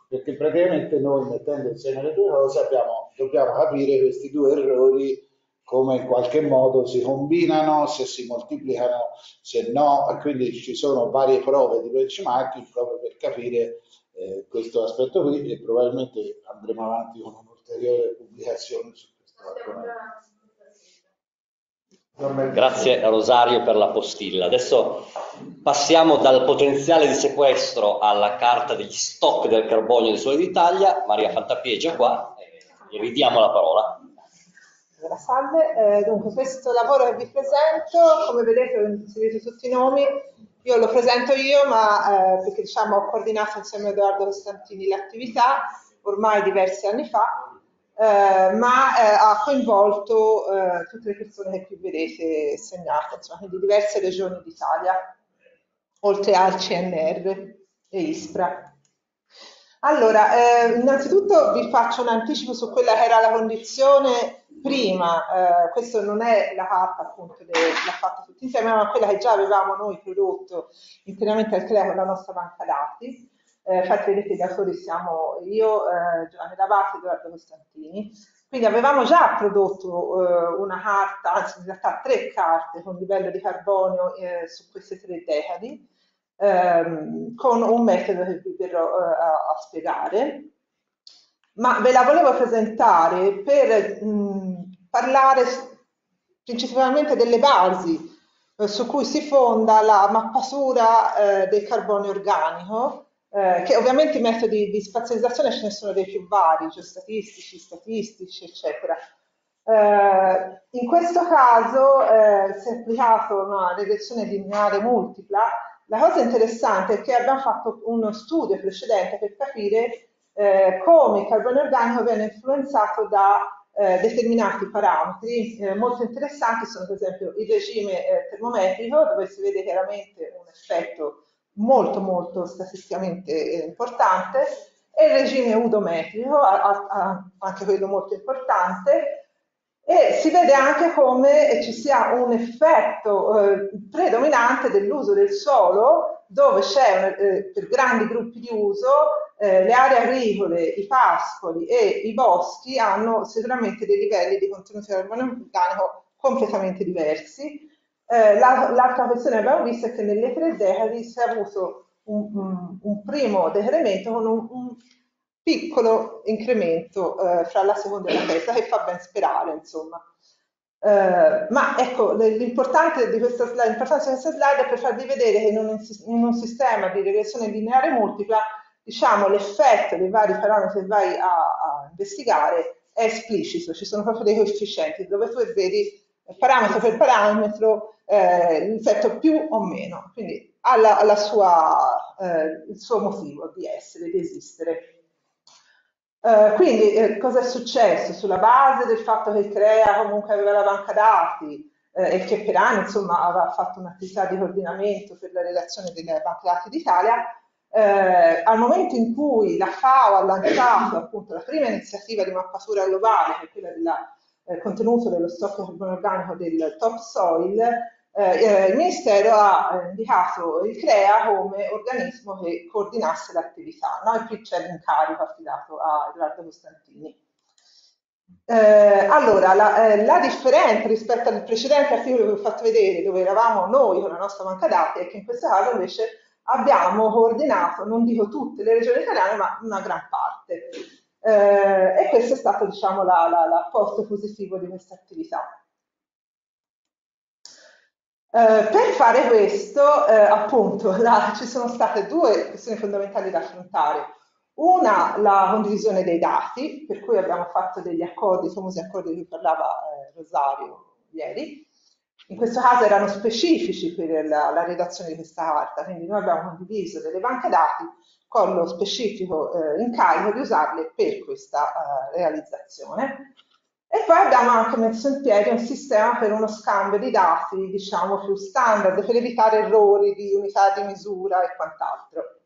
Perché praticamente noi mettendo insieme le due cose abbiamo, dobbiamo capire questi due errori come in qualche modo si combinano, se si moltiplicano, se no, e quindi ci sono varie prove di benchmarking proprio per capire eh, questo aspetto qui e probabilmente andremo avanti con un'ulteriore pubblicazione su questo argomento. Grazie Rosario per la postilla. Adesso passiamo dal potenziale di sequestro alla carta degli stock del carbonio del Sole d'Italia. Maria Fantapiegia qua, gli ridiamo la parola. Allora, salve, eh, dunque questo lavoro che vi presento, come vedete, seguite tutti i nomi, io lo presento io, ma eh, perché diciamo ho coordinato insieme a Edoardo Costantini l'attività ormai diversi anni fa, eh, ma eh, ha coinvolto eh, tutte le persone che qui vedete segnate, insomma, quindi diverse regioni d'Italia, oltre al CNR e ISPRA. Allora, eh, innanzitutto vi faccio un anticipo su quella che era la condizione prima, eh, questo non è la carta appunto che l'ha fatta tutti insieme, ma quella che già avevamo noi prodotto interamente al CREA con la nostra banca dati. Eh, infatti vedete gli autori siamo io, eh, Giovanni Lavati e Edoardo Costantini. Quindi avevamo già prodotto eh, una carta, anzi in realtà tre carte con livello di carbonio eh, su queste tre decadi, ehm, con un metodo che vi verrò eh, a, a spiegare ma ve la volevo presentare per mh, parlare principalmente delle basi eh, su cui si fonda la mappatura eh, del carbonio organico, eh, che ovviamente i metodi di spazializzazione ce ne sono dei più vari, cioè statistici, statistici, eccetera. Eh, in questo caso eh, si è applicato una regressione lineare multipla. La cosa interessante è che abbiamo fatto uno studio precedente per capire eh, come il carbonio organico viene influenzato da eh, determinati parametri molto interessanti, sono per esempio il regime termometrico, dove si vede chiaramente un effetto molto molto statisticamente importante, e il regime udometrico, anche quello molto importante, e si vede anche come ci sia un effetto eh, predominante dell'uso del suolo dove c'è eh, per grandi gruppi di uso eh, le aree agricole, i pascoli e i boschi hanno sicuramente dei livelli di contenuto di carbonio organico completamente diversi. Eh, L'altra questione che abbiamo visto è che nelle tre decadi si è avuto un, un, primo decremento con un, un piccolo incremento eh, fra la seconda e la terza che fa ben sperare, insomma. Uh, ma ecco, l'importante di l'importanza di questa slide è per farvi vedere che in un, in un sistema di regressione lineare multipla diciamo, l'effetto dei vari parametri che vai a, a, investigare è esplicito, ci sono proprio dei coefficienti dove tu vedi parametro per parametro eh, l'effetto più o meno, quindi ha la, la sua, eh, il suo motivo di essere, di esistere. Uh, quindi eh, cosa è successo? Sulla base del fatto che Crea comunque aveva la banca dati eh, e che per anni insomma aveva fatto un'attività di coordinamento per la relazione delle banche dati d'Italia, eh, al momento in cui la FAO ha lanciato appunto la prima iniziativa di mappatura globale, che è quella del eh, contenuto dello stock carbonio organico del topsoil, eh, eh, il Ministero ha eh, indicato il CREA come organismo che coordinasse l'attività, no? e qui c'è l'incarico affidato a Edoardo Costantini. Eh, allora, la, eh, la, differenza rispetto al precedente articolo che vi ho fatto vedere, dove eravamo noi con la nostra banca dati, è che in questo caso invece abbiamo coordinato, non dico tutte le regioni italiane, ma una gran parte. Eh, e questo è stato diciamo, l'apporto positivo di questa attività. Eh, per fare questo, eh, appunto, la, ci sono state due questioni fondamentali da affrontare. Una, la condivisione dei dati, per cui abbiamo fatto degli accordi, i famosi accordi di cui parlava eh, Rosario ieri, in questo caso erano specifici per la, la, redazione di questa carta, quindi noi abbiamo condiviso delle banche dati con lo specifico eh, incarico di usarle per questa eh, realizzazione. E poi abbiamo anche messo in piedi un sistema per uno scambio di dati, diciamo, più standard, per evitare errori di unità di misura e quant'altro.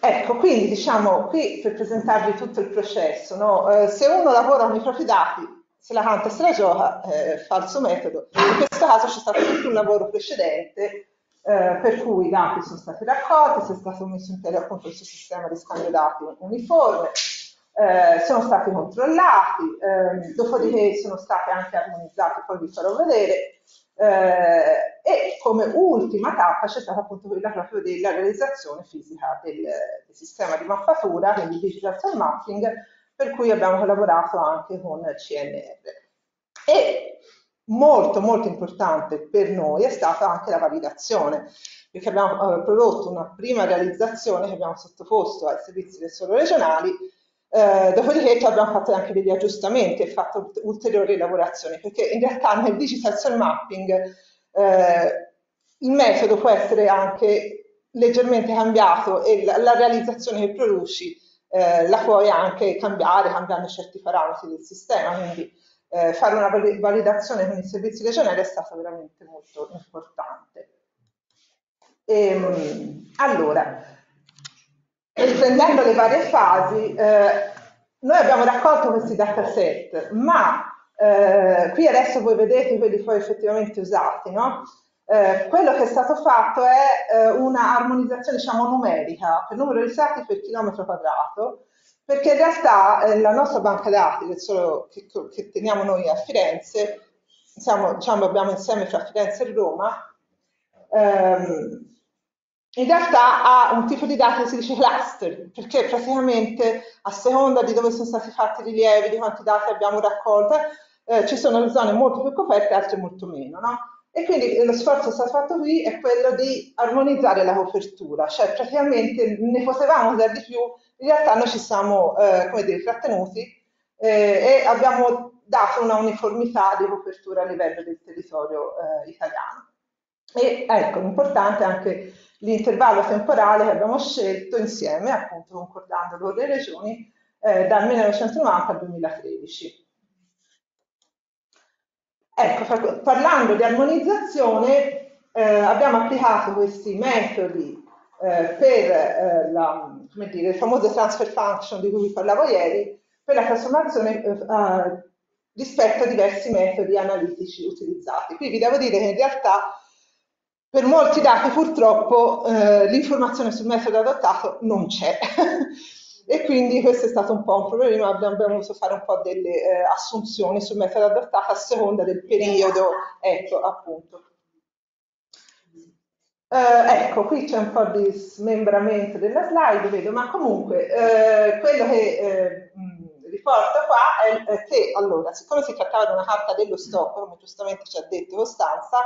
Ecco, quindi diciamo qui per presentarvi tutto il processo, no? eh, se uno lavora con i propri dati se la canta e se la gioca, eh, falso metodo. In questo caso c'è stato tutto un lavoro precedente eh, per cui i dati sono stati raccolti, si è stato messo in piedi appunto questo sistema di scambio dati uniforme, eh, sono stati controllati, eh, dopodiché sono stati anche armonizzati, poi vi farò vedere, eh, e come ultima tappa c'è stata appunto quella proprio della realizzazione fisica del, del sistema di mappatura, quindi digital mapping, per cui abbiamo collaborato anche con CNR. E molto molto importante per noi è stata anche la validazione, perché abbiamo eh, prodotto una prima realizzazione che abbiamo sottoposto ai servizi del suolo regionali, eh, dopodiché abbiamo fatto anche degli aggiustamenti e fatto ulteriori lavorazioni, perché in realtà nel digital soil mapping eh, il metodo può essere anche leggermente cambiato e la, la realizzazione che produci eh, la puoi anche cambiare cambiando certi parametri del sistema, quindi eh, fare una validazione con i servizi regionali è stato veramente molto importante. E, ehm, allora, riprendendo le varie fasi, eh, noi abbiamo raccolto questi dataset, ma eh, qui adesso voi vedete quelli poi effettivamente usati, no? Eh, quello che è stato fatto è eh, una armonizzazione diciamo, numerica per numero di stati per chilometro quadrato, perché in realtà eh, la nostra banca dati che, solo, che, che teniamo noi a Firenze, siamo, diciamo, abbiamo insieme fra Firenze e Roma, ehm, in realtà ha un tipo di dati che si dice cluster, perché praticamente a seconda di dove sono stati fatti i rilievi, di quanti dati abbiamo raccolto, eh, ci sono zone molto più coperte e altre molto meno. No? E quindi lo sforzo che è stato fatto qui è quello di armonizzare la copertura, cioè praticamente ne potevamo usare di più, in realtà noi ci siamo eh, come dire, trattenuti eh, e abbiamo dato una uniformità di copertura a livello del territorio eh, italiano. E ecco, l'importante è anche l'intervallo temporale che abbiamo scelto insieme, appunto concordando con le regioni, eh, dal 1990 al 2013. Ecco, parlando di armonizzazione, eh, abbiamo applicato questi metodi eh, per eh, la, dire, le famose transfer function di cui vi parlavo ieri, per la trasformazione eh, rispetto a diversi metodi analitici utilizzati. Qui vi devo dire che in realtà per molti dati purtroppo eh, l'informazione sul metodo adottato non c'è. e quindi questo è stato un po' un problema, abbiamo, dovuto fare un po' delle eh, assunzioni sul metodo adottato a seconda del periodo, ecco appunto. Eh, ecco, qui c'è un po' di smembramento della slide, vedo, ma comunque eh, quello che eh, riporto qua è che, allora, siccome si trattava di una carta dello stock, come giustamente ci ha detto Costanza,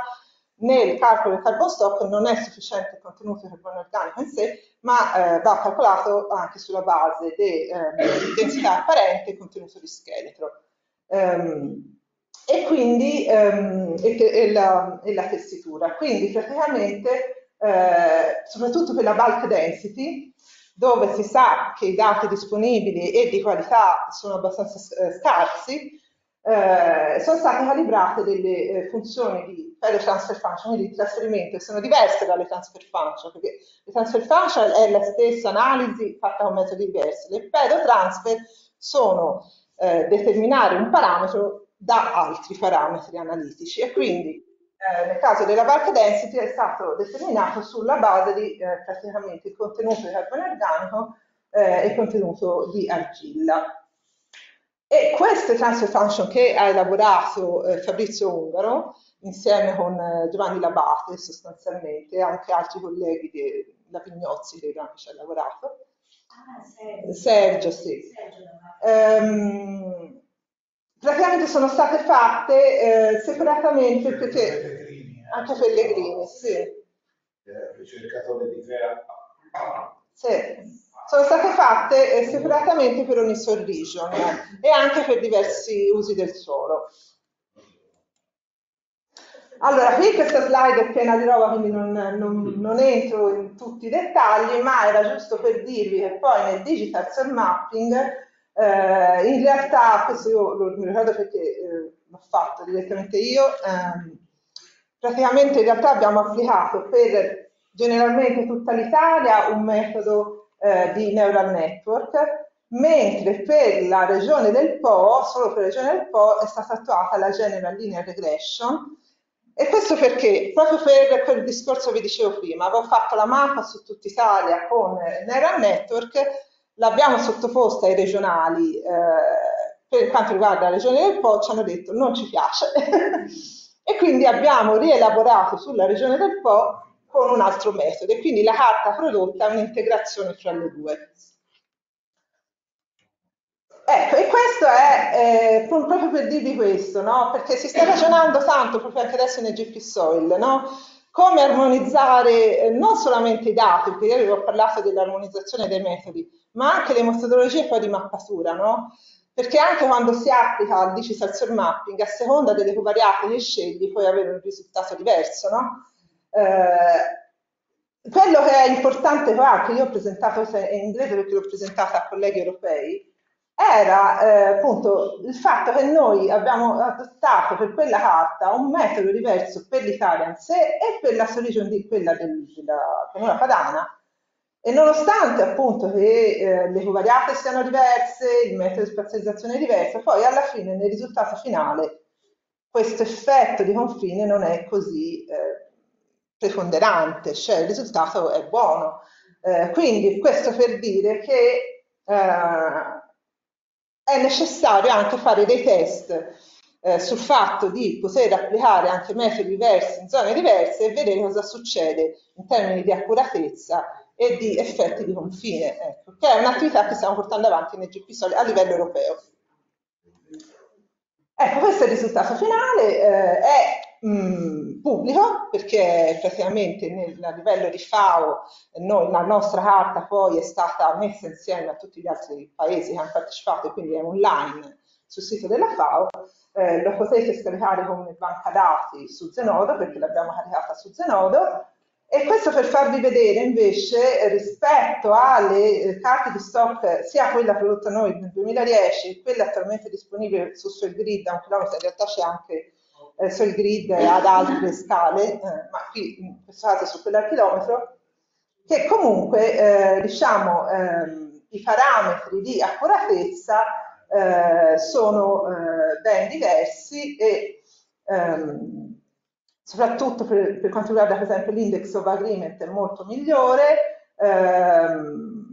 nel calcolo del carbon stock non è sufficiente il contenuto di carbone organico in sé, ma eh, va calcolato anche sulla base di eh, densità apparente e contenuto di scheletro. Um, e quindi um, e, e, la, e, la, tessitura. Quindi praticamente, eh, soprattutto per la bulk density, dove si sa che i dati disponibili e di qualità sono abbastanza eh, scarsi, eh, sono state calibrate delle eh, funzioni di file transfer function, quindi di trasferimento, che sono diverse dalle transfer function, perché le transfer function è la stessa analisi fatta con metodi diversi. Le pedo transfer sono eh, determinare un parametro da altri parametri analitici e quindi eh, nel caso della bulk density è stato determinato sulla base di eh, praticamente il contenuto di carbone organico eh, e il contenuto di argilla. E queste transfer function che ha elaborato eh, Fabrizio Ungaro, insieme con eh, Giovanni Labate sostanzialmente, e anche altri colleghi di La Pignozzi che anche ci ha lavorato, ah, Sergio. Sergio, sì. Sergio, ehm, praticamente sono state fatte eh, separatamente perché Pellegrini, eh. anche Pellegrini, sì. ricercatore di Fea. Sì sono state fatte eh, separatamente per ogni sorrision e anche per diversi usi del suolo. Allora, qui questa slide è piena di roba, quindi non, non, non, entro in tutti i dettagli, ma era giusto per dirvi che poi nel digital cell mapping, eh, in realtà, questo io lo, mi ricordo perché eh, l'ho fatto direttamente io, ehm, praticamente in realtà abbiamo applicato per generalmente tutta l'Italia un metodo eh, di neural network, mentre per la regione del Po, solo per la regione del Po, è stata attuata la General Linear Regression. E questo perché? Proprio per quel discorso che dicevo prima, avevo fatto la mappa su tutta Italia con neural network, l'abbiamo sottoposta ai regionali, eh, per quanto riguarda la regione del Po, ci hanno detto non ci piace. e quindi abbiamo rielaborato sulla regione del Po con un altro metodo e quindi la carta prodotta è un'integrazione fra le due. Ecco, e questo è eh, proprio per dirvi questo, no? perché si sta ragionando tanto proprio anche adesso nei GP Soil, no? come armonizzare eh, non solamente i dati, perché ieri vi ho parlato dell'armonizzazione dei metodi, ma anche le metodologie poi di mappatura, no? perché anche quando si applica il digital soil mapping, a seconda delle covariate che scegli, puoi avere un risultato diverso. No? Eh, quello che è importante qua, che io ho presentato in inglese perché l'ho presentata a colleghi europei, era eh, appunto il fatto che noi abbiamo adottato per quella carta un metodo diverso per l'Italia in sé e per la solution di quella del, della pianura padana, E nonostante appunto che eh, le covariate siano diverse, il metodo di spazializzazione è diverso, poi alla fine nel risultato finale questo effetto di confine non è così eh, preponderante, cioè il risultato è buono. Eh, quindi questo per dire che eh, è necessario anche fare dei test eh, sul fatto di poter applicare anche metodi diversi in zone diverse e vedere cosa succede in termini di accuratezza e di effetti di confine, ecco, che è un'attività che stiamo portando avanti nel GP a livello europeo. Ecco, questo è il risultato finale, eh, è mh, mm, pubblico perché praticamente nel, a livello di FAO noi, la nostra carta poi è stata messa insieme a tutti gli altri paesi che hanno partecipato e quindi è online sul sito della FAO, eh, lo potete scaricare come banca dati su Zenodo perché l'abbiamo caricata su Zenodo. E questo per farvi vedere invece rispetto alle eh, carte di stock, sia quella prodotta noi nel 2010 e quella attualmente disponibile su SoilGrid a un chilometro, in realtà c'è anche eh, SoilGrid ad altre scale, eh, ma qui in questo caso su quella al chilometro, che comunque eh, diciamo ehm, i parametri di accuratezza eh, sono ben diversi e ehm, soprattutto per, per, quanto riguarda per esempio l'index of agreement è molto migliore, ehm,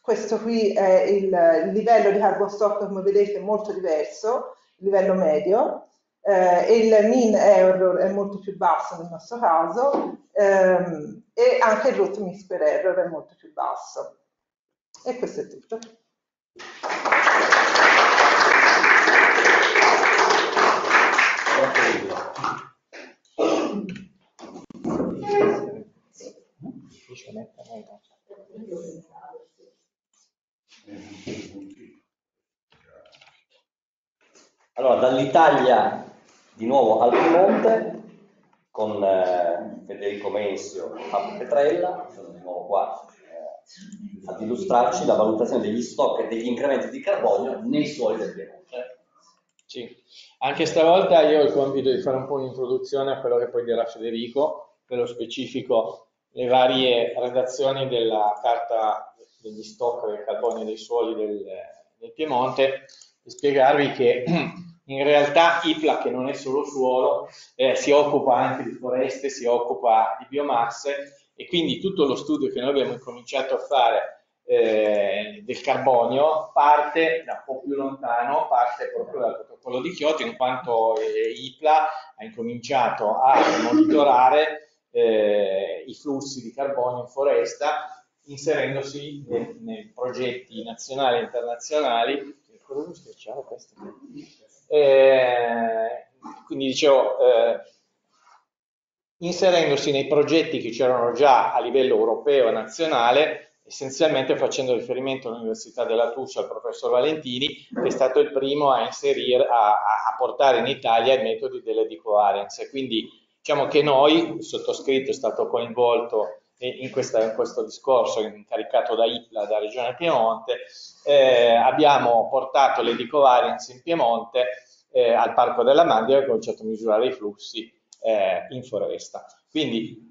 questo qui è il, il, livello di carbon stock come vedete molto diverso, il livello medio, eh, il mean error è molto più basso nel nostro caso ehm, e anche il root mean error è molto più basso. E questo è tutto. Allora, dall'Italia di nuovo al Piemonte con eh, Federico Mensio e Fabio Petrella, sono di nuovo qua eh, ad illustrarci la valutazione degli stock e degli incrementi di carbonio nei suoli del Piemonte. Sì, anche stavolta io ho il compito di fare un po' un'introduzione a quello che poi dirà Federico, nello specifico le varie redazioni della carta degli stock del carbonio dei suoli del, del Piemonte e spiegarvi che in realtà IPLA, che non è solo suolo, eh, si occupa anche di foreste, si occupa di biomasse e quindi tutto lo studio che noi abbiamo incominciato a fare eh, del carbonio parte da un po' più lontano, parte proprio dal protocollo di Kyoto, in quanto eh, IPLA ha incominciato a monitorare eh, i flussi di carbonio in foresta inserendosi nei, nei progetti nazionali e internazionali. Eh, quindi dicevo, eh, inserendosi nei progetti che c'erano già a livello europeo e nazionale, essenzialmente facendo riferimento all'Università della Tuscia, al professor Valentini, che è stato il primo a inserire, a, a portare in Italia i metodi delle decovariance. Quindi Diciamo che noi, il sottoscritto è stato coinvolto in, questa, in questo discorso incaricato da IPLA, da Regione Piemonte, eh, abbiamo portato le Dicovariance in Piemonte eh, al Parco della Mandia e cominciato a misurare i flussi eh, in foresta. Quindi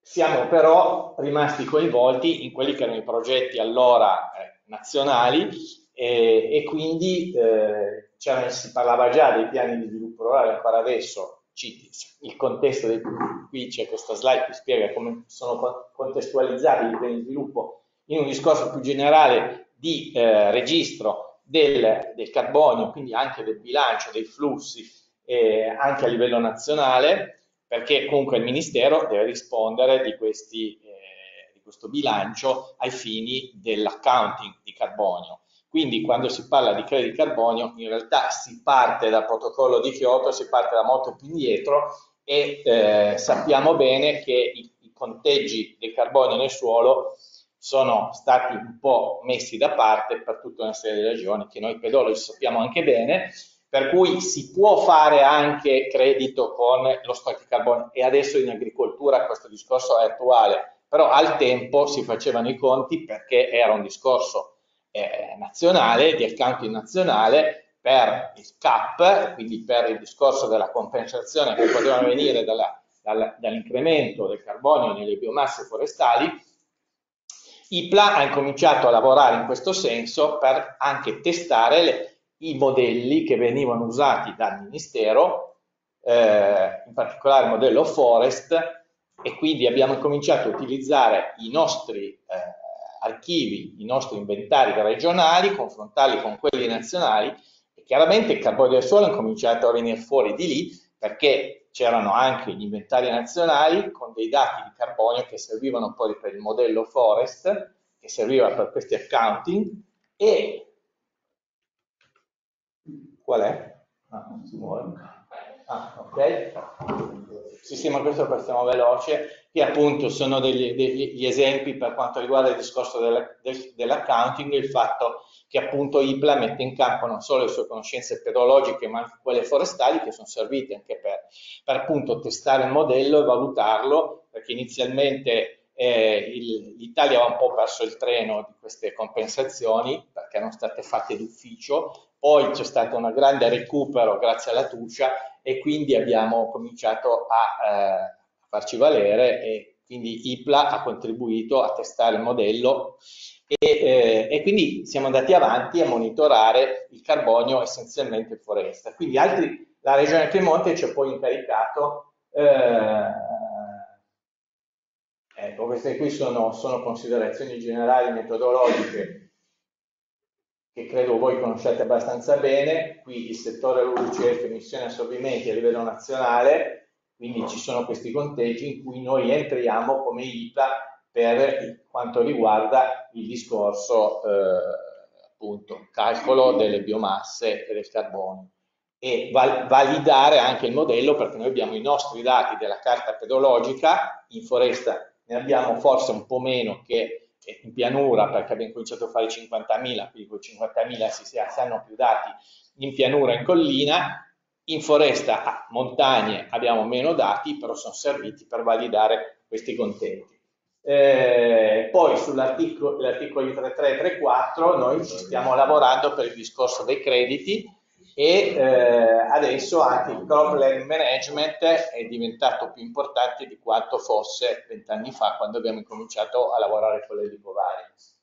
siamo però rimasti coinvolti in quelli che erano i progetti allora eh, nazionali e, e quindi eh, si parlava già dei piani di sviluppo rurale ancora adesso il contesto, del, qui c'è questa slide che spiega come sono contestualizzati i piani di sviluppo in un discorso più generale di eh, registro del, del, carbonio, quindi anche del bilancio, dei flussi, eh, anche a livello nazionale, perché comunque il Ministero deve rispondere di, questi, eh, di questo bilancio ai fini dell'accounting di carbonio. Quindi quando si parla di crediti carbonio in realtà si parte dal protocollo di Kyoto, si parte da molto più indietro e eh, sappiamo bene che i, i conteggi del carbonio nel suolo sono stati un po' messi da parte per tutta una serie di ragioni che noi pedologi sappiamo anche bene, per cui si può fare anche credito con lo stock di carbonio. E adesso in agricoltura questo discorso è attuale, però al tempo si facevano i conti perché era un discorso eh, nazionale, di accounting nazionale per il CAP, quindi per il discorso della compensazione che poteva venire dall'incremento dall del carbonio nelle biomasse forestali IPLA ha incominciato a lavorare in questo senso per anche testare le, i modelli che venivano usati dal Ministero, eh, in particolare il modello Forest, e quindi abbiamo cominciato a utilizzare i nostri eh, archivi, i nostri inventari regionali, confrontarli con quelli nazionali e chiaramente il carbonio del suolo è cominciato a venire fuori di lì perché c'erano anche gli inventari nazionali con dei dati di carbonio che servivano poi per il modello Forest, che serviva per questi accounting e qual è? Ah, non si muove. Ah, ok. Sì, ma questo passiamo veloce. Qui appunto sono degli, degli esempi per quanto riguarda il discorso del, del, dell'accounting, il fatto che appunto IPLA mette in campo non solo le sue conoscenze pedologiche, ma anche quelle forestali che sono servite anche per, per appunto testare il modello e valutarlo, perché inizialmente eh, l'Italia aveva un po' perso il treno di queste compensazioni perché erano state fatte d'ufficio, poi c'è stato un grande recupero grazie alla Tucia e quindi abbiamo cominciato a, eh, farci valere e quindi IPLA ha contribuito a testare il modello e, eh, e, quindi siamo andati avanti a monitorare il carbonio essenzialmente in foresta. Quindi altri, la Regione Piemonte ci ha poi incaricato, eh, ecco queste qui sono, sono considerazioni generali metodologiche che credo voi conosciate abbastanza bene, qui il settore luce, emissioni e assorbimenti a livello nazionale, quindi ci sono questi conteggi in cui noi entriamo come IPA per quanto riguarda il discorso eh, appunto calcolo delle biomasse e del carbonio e val validare anche il modello perché noi abbiamo i nostri dati della carta pedologica in foresta. Ne abbiamo forse un po' meno che in pianura perché abbiamo cominciato a fare 50.000, quindi con 50.000 si, si hanno più dati in pianura e in collina, in foresta a montagne abbiamo meno dati, però sono serviti per validare questi contenti. Eh, poi sull'articolo 33 e 34 noi ci stiamo lavorando per il discorso dei crediti e eh, adesso anche il crop learning management è diventato più importante di quanto fosse vent'anni fa quando abbiamo cominciato a lavorare con le Livovarians.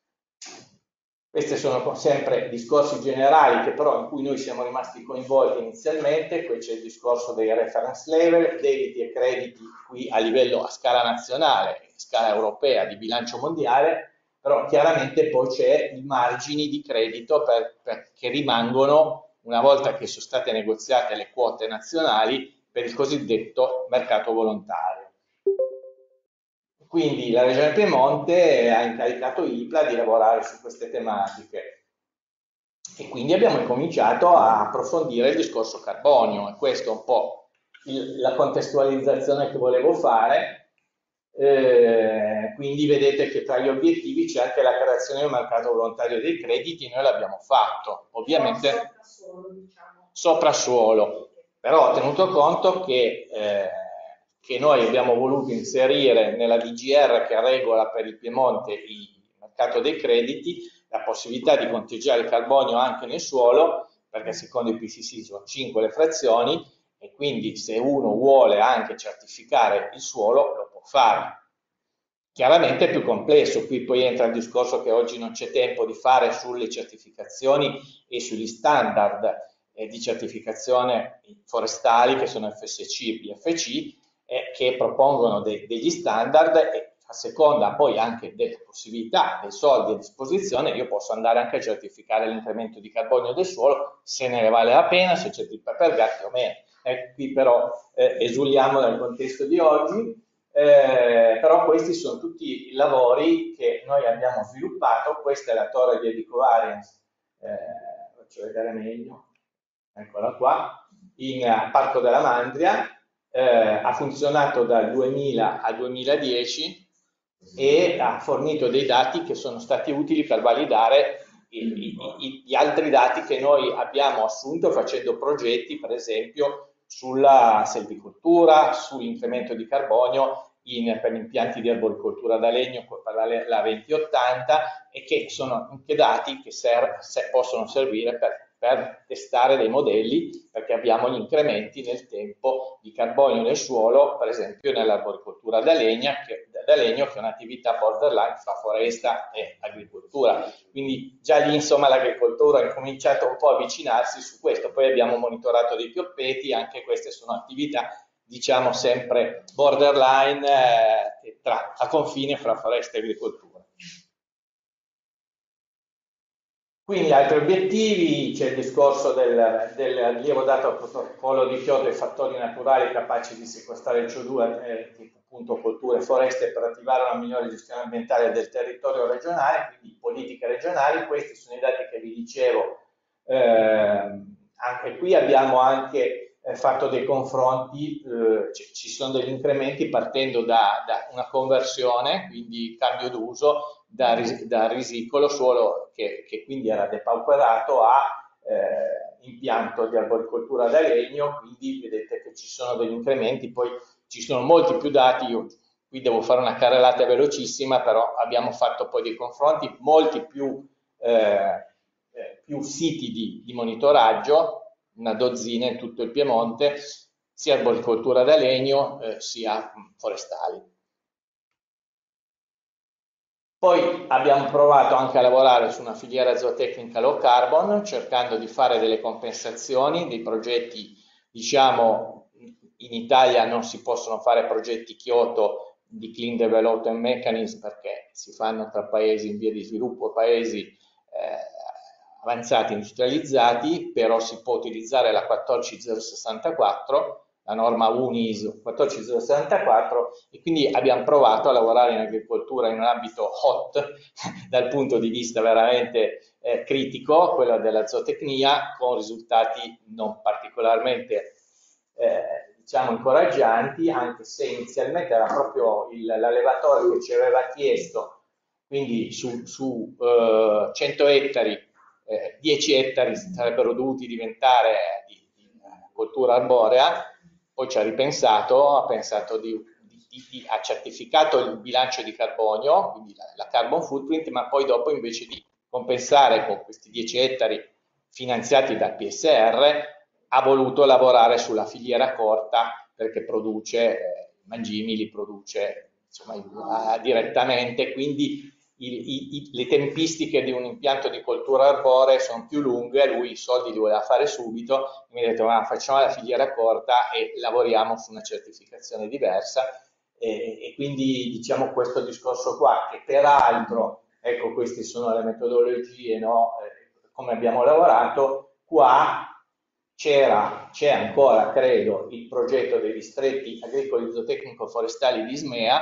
Questi sono sempre discorsi generali che però in cui noi siamo rimasti coinvolti inizialmente, qui c'è il discorso dei reference level, debiti e crediti qui a livello a scala nazionale, a scala europea, di bilancio mondiale, però chiaramente poi c'è i margini di credito per, per, che rimangono una volta che sono state negoziate le quote nazionali per il cosiddetto mercato volontario. Quindi la Regione Piemonte ha incaricato IPLA di lavorare su queste tematiche. E quindi abbiamo incominciato a approfondire il discorso carbonio e questo è un po' il, la contestualizzazione che volevo fare. Eh, quindi vedete che tra gli obiettivi c'è anche la creazione un mercato volontario dei crediti, noi l'abbiamo fatto, ovviamente sopra suolo, diciamo. sopra suolo, però tenuto conto che, eh, che noi abbiamo voluto inserire nella DGR che regola per il Piemonte il mercato dei crediti la possibilità di conteggiare il carbonio anche nel suolo, perché secondo i PCC sono 5 le frazioni, e quindi se uno vuole anche certificare il suolo lo fare. Chiaramente è più complesso, qui poi entra il discorso che oggi non c'è tempo di fare sulle certificazioni e sugli standard eh, di certificazione forestali che sono FSC e PFC eh, che propongono de degli standard e a seconda poi anche delle possibilità, dei soldi a disposizione, io posso andare anche a certificare l'incremento di carbonio del suolo se ne vale la pena, se c'è il per gatti o meno. Eh, qui però eh, esuliamo dal contesto di oggi eh, però questi sono tutti i lavori che noi abbiamo sviluppato, questa è la torre di Edicovarians, eh, faccio vedere meglio, eccola qua, in Parco della Mandria, eh, ha funzionato dal 2000 al 2010 e ha fornito dei dati che sono stati utili per validare i, i, gli altri dati che noi abbiamo assunto facendo progetti, per esempio, sulla selvicoltura, sull'incremento di carbonio in, per impianti di arboricoltura da legno per la, la 2080 e che sono anche dati che ser, se, possono servire per, per testare dei modelli perché abbiamo gli incrementi nel tempo di carbonio nel suolo, per esempio nell'arboricoltura da, da legno, che è un'attività borderline fra foresta e agricoltura. Quindi già lì insomma l'agricoltura ha incominciato un po' a avvicinarsi su questo, poi abbiamo monitorato dei pioppeti, anche queste sono attività diciamo sempre borderline eh, tra, a confine fra foresta e agricoltura. Quindi altri obiettivi, c'è il discorso del, del rilievo dato al protocollo di Kyoto dei fattori naturali capaci di sequestrare il CO2, eh, tipo appunto colture e foreste per attivare una migliore gestione ambientale del territorio regionale, quindi politiche regionali, questi sono i dati che vi dicevo, eh, anche qui abbiamo anche eh, fatto dei confronti, eh, ci sono degli incrementi partendo da, da una conversione, quindi cambio d'uso, da, da risicolo suolo che, che, quindi era depauperato a eh, impianto di arboricoltura da legno, quindi vedete che ci sono degli incrementi, poi ci sono molti più dati, io qui devo fare una carrellata velocissima, però abbiamo fatto poi dei confronti, molti più, eh, eh più siti di, di monitoraggio, una dozzina in tutto il Piemonte, sia arboricoltura da legno eh, sia forestali. Poi abbiamo provato anche a lavorare su una filiera zootecnica low carbon, cercando di fare delle compensazioni, dei progetti, diciamo, in Italia non si possono fare progetti Kyoto di Clean Development Mechanism perché si fanno tra paesi in via di sviluppo e paesi eh, avanzati industrializzati, però si può utilizzare la 14064 la norma UNIS 14064 e quindi abbiamo provato a lavorare in agricoltura in un ambito hot dal punto di vista veramente eh, critico, quello della zootecnia, con risultati non particolarmente eh, diciamo incoraggianti, anche se inizialmente era proprio l'allevatore che ci aveva chiesto, quindi su, su eh, 100 ettari, 10 eh, ettari sarebbero dovuti diventare di, di coltura arborea, poi ci ha ripensato, ha pensato di, di, di, ha certificato il bilancio di carbonio, quindi la, la, carbon footprint, ma poi dopo invece di compensare con questi 10 ettari finanziati dal PSR, ha voluto lavorare sulla filiera corta perché produce eh, mangimi, li produce insomma, direttamente, quindi i, i, le tempistiche di un impianto di coltura arborea sono più lunghe, lui i soldi li voleva fare subito, mi ha detto ma facciamo la filiera corta e lavoriamo su una certificazione diversa e, e quindi diciamo questo discorso qua che peraltro, ecco queste sono le metodologie, no? eh, come abbiamo lavorato, qua c'era, c'è ancora credo il progetto dei distretti agricoli zootecnico forestali di Ismea,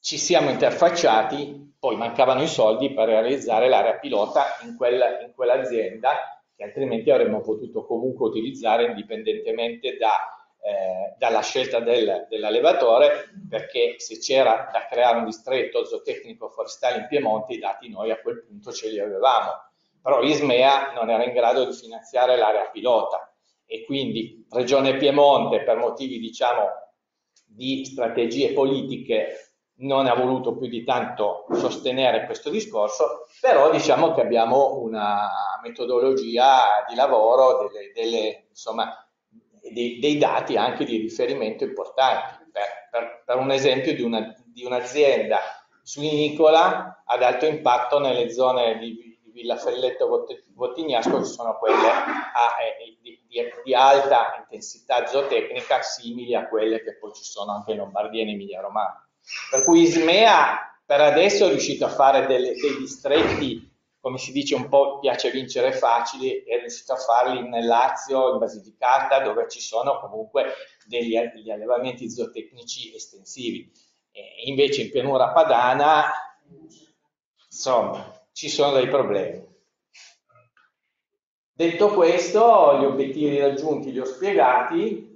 ci siamo interfacciati poi mancavano i soldi per realizzare l'area pilota in, quella, in quell'azienda che altrimenti avremmo potuto comunque utilizzare indipendentemente da, eh, dalla scelta del, dell'allevatore perché se c'era da creare un distretto zootecnico forestale in Piemonte i dati noi a quel punto ce li avevamo. Però l'Ismea non era in grado di finanziare l'area pilota. E quindi Regione Piemonte per motivi diciamo di strategie politiche non ha voluto più di tanto sostenere questo discorso, però diciamo che abbiamo una metodologia di lavoro, delle, delle, insomma, dei, dei, dati anche di riferimento importanti. Per, per, per un esempio di, una, di un'azienda suinicola ad alto impatto nelle zone di, di Villafelletto Vottignasco, che sono quelle a, eh, di, di, alta intensità zootecnica, simili a quelle che poi ci sono anche in Lombardia e in Emilia Romagna. Per cui Ismea per adesso è riuscito a fare delle, dei distretti, come si dice un po' piace vincere facili, è riuscito a farli nel Lazio, in Basilicata, dove ci sono comunque degli, degli allevamenti zootecnici estensivi. E invece in pianura padana, insomma, ci sono dei problemi. Detto questo, gli obiettivi raggiunti li ho spiegati,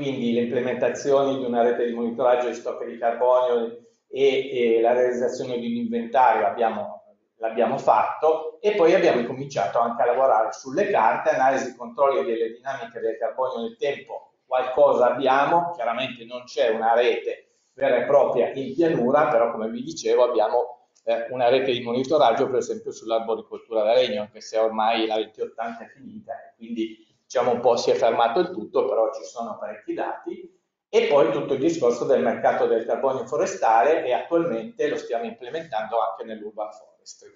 quindi le implementazioni di una rete di monitoraggio di stock di carbonio e, e la realizzazione di un inventario l'abbiamo fatto e poi abbiamo cominciato anche a lavorare sulle carte, analisi, controlli delle dinamiche del carbonio nel tempo, qualcosa abbiamo, chiaramente non c'è una rete vera e propria in pianura, però come vi dicevo abbiamo eh, una rete di monitoraggio per esempio sull'arboricoltura da legno, anche se ormai la 2080 è finita e quindi diciamo un po' si è fermato il tutto, però ci sono parecchi dati. E poi tutto il discorso del mercato del carbonio forestale e attualmente lo stiamo implementando anche nell'urban forestry.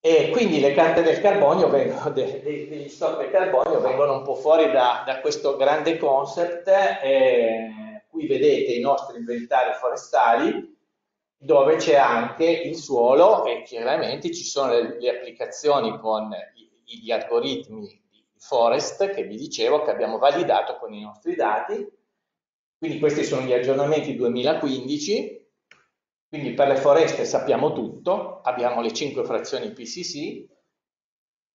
E quindi le carte del carbonio vengono, de, de, degli stock del carbonio vengono un po' fuori da, da questo grande concept. Eh, qui vedete i nostri inventari forestali dove c'è anche il suolo e chiaramente ci sono le, le applicazioni con gli algoritmi Forest che vi dicevo che abbiamo validato con i nostri dati. Quindi questi sono gli aggiornamenti 2015 quindi per le foreste sappiamo tutto, abbiamo le cinque frazioni PCC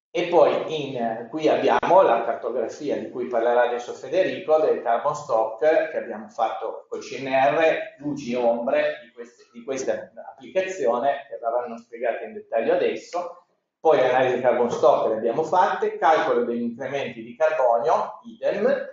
e poi in, qui abbiamo la cartografia di cui parlerà adesso Federico del carbon stock che abbiamo fatto col CNR, luci e ombre di, queste, di questa applicazione che verranno spiegate in dettaglio adesso. Poi l'analisi di carbon stock le abbiamo fatte, calcolo degli incrementi di carbonio, idem,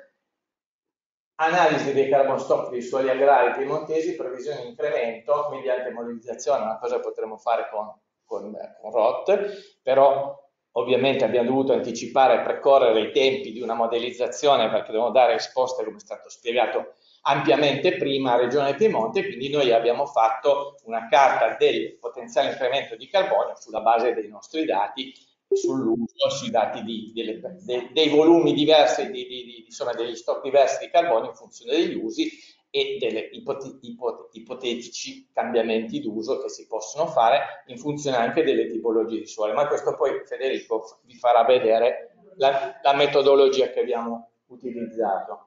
analisi dei carbon stock dei suoli agrari piemontesi, previsione di incremento mediante modellizzazione, una cosa potremmo fare con, con, con ROT, però ovviamente abbiamo dovuto anticipare e precorrere i tempi di una modellizzazione perché dobbiamo dare risposte, come è stato spiegato ampiamente prima, Regione Piemonte, quindi noi abbiamo fatto una carta del potenziale incremento di carbonio sulla base dei nostri dati sull'uso, sui dati di, delle, de, dei volumi diversi, di, di, insomma degli stock diversi di carbonio in funzione degli usi e degli ipot ipot ipotetici cambiamenti d'uso che si possono fare in funzione anche delle tipologie di suolo. Ma questo poi Federico vi farà vedere la, la metodologia che abbiamo utilizzato.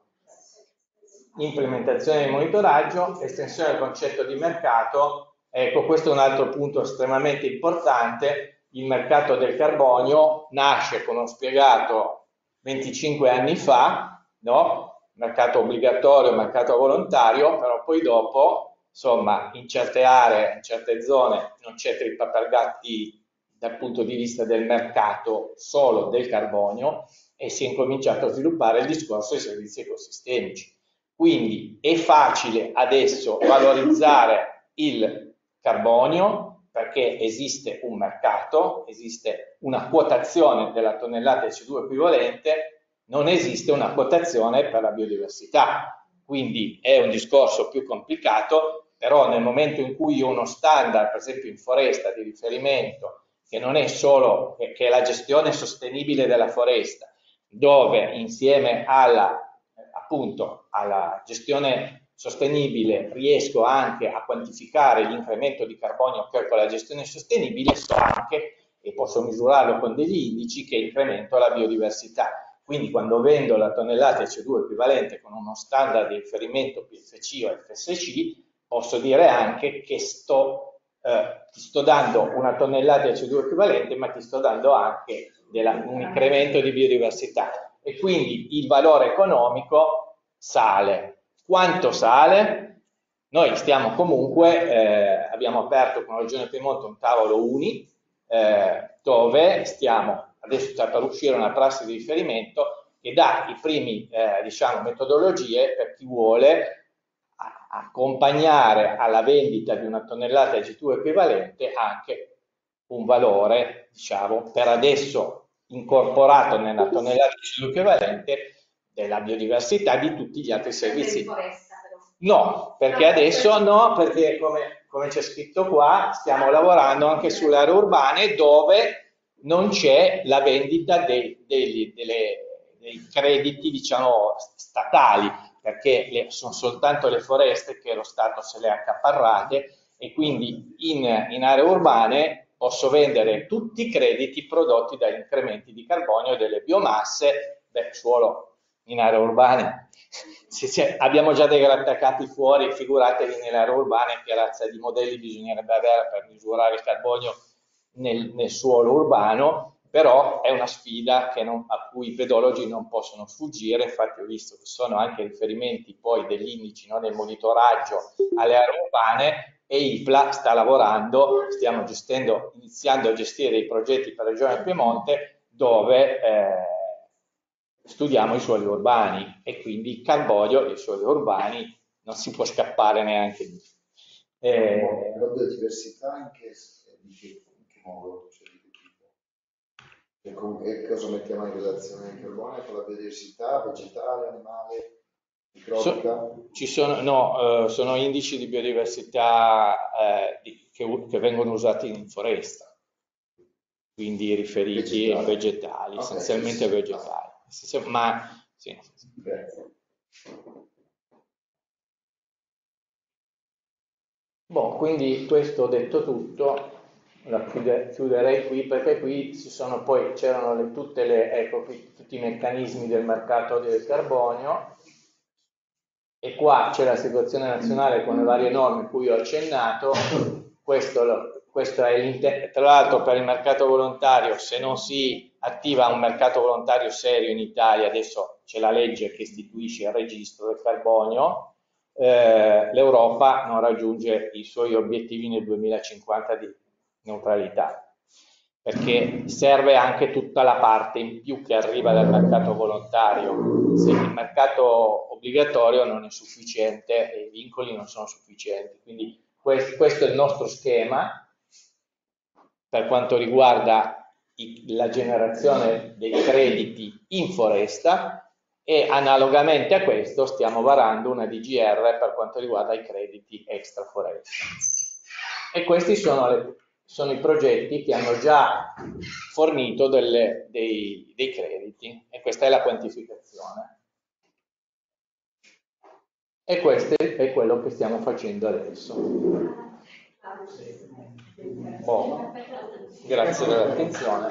Implementazione di monitoraggio, estensione del concetto di mercato, ecco questo è un altro punto estremamente importante il mercato del carbonio nasce, come ho spiegato, 25 anni fa, no? mercato obbligatorio, mercato volontario, però poi dopo, insomma, in certe aree, in certe zone non c'è trippa per gatti dal punto di vista del mercato solo del carbonio e si è incominciato a sviluppare il discorso dei servizi ecosistemici. Quindi è facile adesso valorizzare il carbonio perché esiste un mercato, esiste una quotazione della tonnellata di CO2 equivalente, non esiste una quotazione per la biodiversità. Quindi è un discorso più complicato, però nel momento in cui uno standard, per esempio in foresta, di riferimento, che non è solo che è la gestione sostenibile della foresta, dove insieme alla, appunto, alla gestione sostenibile riesco anche a quantificare l'incremento di carbonio che ho con la gestione sostenibile, so anche e posso misurarlo con degli indici che incremento la biodiversità. Quindi quando vendo la tonnellata di CO2 equivalente con uno standard di riferimento PFC o FSC, posso dire anche che sto, eh, ti sto dando una tonnellata di CO2 equivalente, ma ti sto dando anche della, un incremento di biodiversità. E quindi il valore economico sale. Quanto sale? Noi stiamo comunque, eh, abbiamo aperto con la Regione Piemonte un tavolo uni eh, dove stiamo, adesso sta per uscire una prassi di riferimento che dà i primi, eh, diciamo, metodologie per chi vuole accompagnare alla vendita di una tonnellata di G2 equivalente anche un valore, diciamo, per adesso incorporato nella tonnellata di G2 equivalente della biodiversità di tutti gli altri servizi. No, perché adesso no, perché come, come c'è scritto qua, stiamo lavorando anche sulle aree urbane dove non c'è la vendita dei, dei, delle, dei crediti, diciamo, statali, perché le, sono soltanto le foreste che lo Stato se le ha accaparrate e quindi in, in aree urbane posso vendere tutti i crediti prodotti dagli incrementi di carbonio delle biomasse, beh, suolo in aree urbane. Se, se abbiamo già dei grattacapi fuori, figuratevi nelle aree urbane che razza di modelli bisognerebbe avere per misurare il carbonio nel, nel suolo urbano, però è una sfida non, a cui i pedologi non possono sfuggire, infatti ho visto che sono anche riferimenti poi degli indici no, nel monitoraggio alle aree urbane e IPLA sta lavorando, stiamo gestendo, iniziando a gestire dei progetti per la Regione Piemonte dove eh, studiamo i suoli urbani e quindi il carbonio e i suoli urbani non si può scappare neanche lì. Eh, la biodiversità in che, in che, in che modo? Cioè, di che tipo? E, con, e cosa mettiamo in relazione il carbone con la biodiversità vegetale, animale? So, ci sono, no, eh, sono indici di biodiversità eh, di, che, che, vengono usati in foresta, quindi riferiti vegetali. a vegetali, okay, essenzialmente sì, sì. a vegetali. Ma sì, Boh, quindi questo detto tutto, la chiuderei qui perché qui ci sono poi c'erano ecco, tutti i meccanismi del mercato del carbonio e qua c'è la situazione nazionale con le varie norme cui ho accennato, questo, questo è tra l'altro per il mercato volontario, se non si attiva un mercato volontario serio in Italia, adesso c'è la legge che istituisce il registro del carbonio, eh, l'Europa non raggiunge i suoi obiettivi nel 2050 di neutralità perché serve anche tutta la parte in più che arriva dal mercato volontario. Se il mercato obbligatorio non è sufficiente e i vincoli non sono sufficienti. Quindi questo è il nostro schema per quanto riguarda la generazione dei crediti in foresta e analogamente a questo stiamo varando una DGR per quanto riguarda i crediti extra foresta. E questi sono le sono i progetti che hanno già fornito delle, dei, dei crediti e questa è la quantificazione. E questo è quello che stiamo facendo adesso. Oh, grazie dell'attenzione.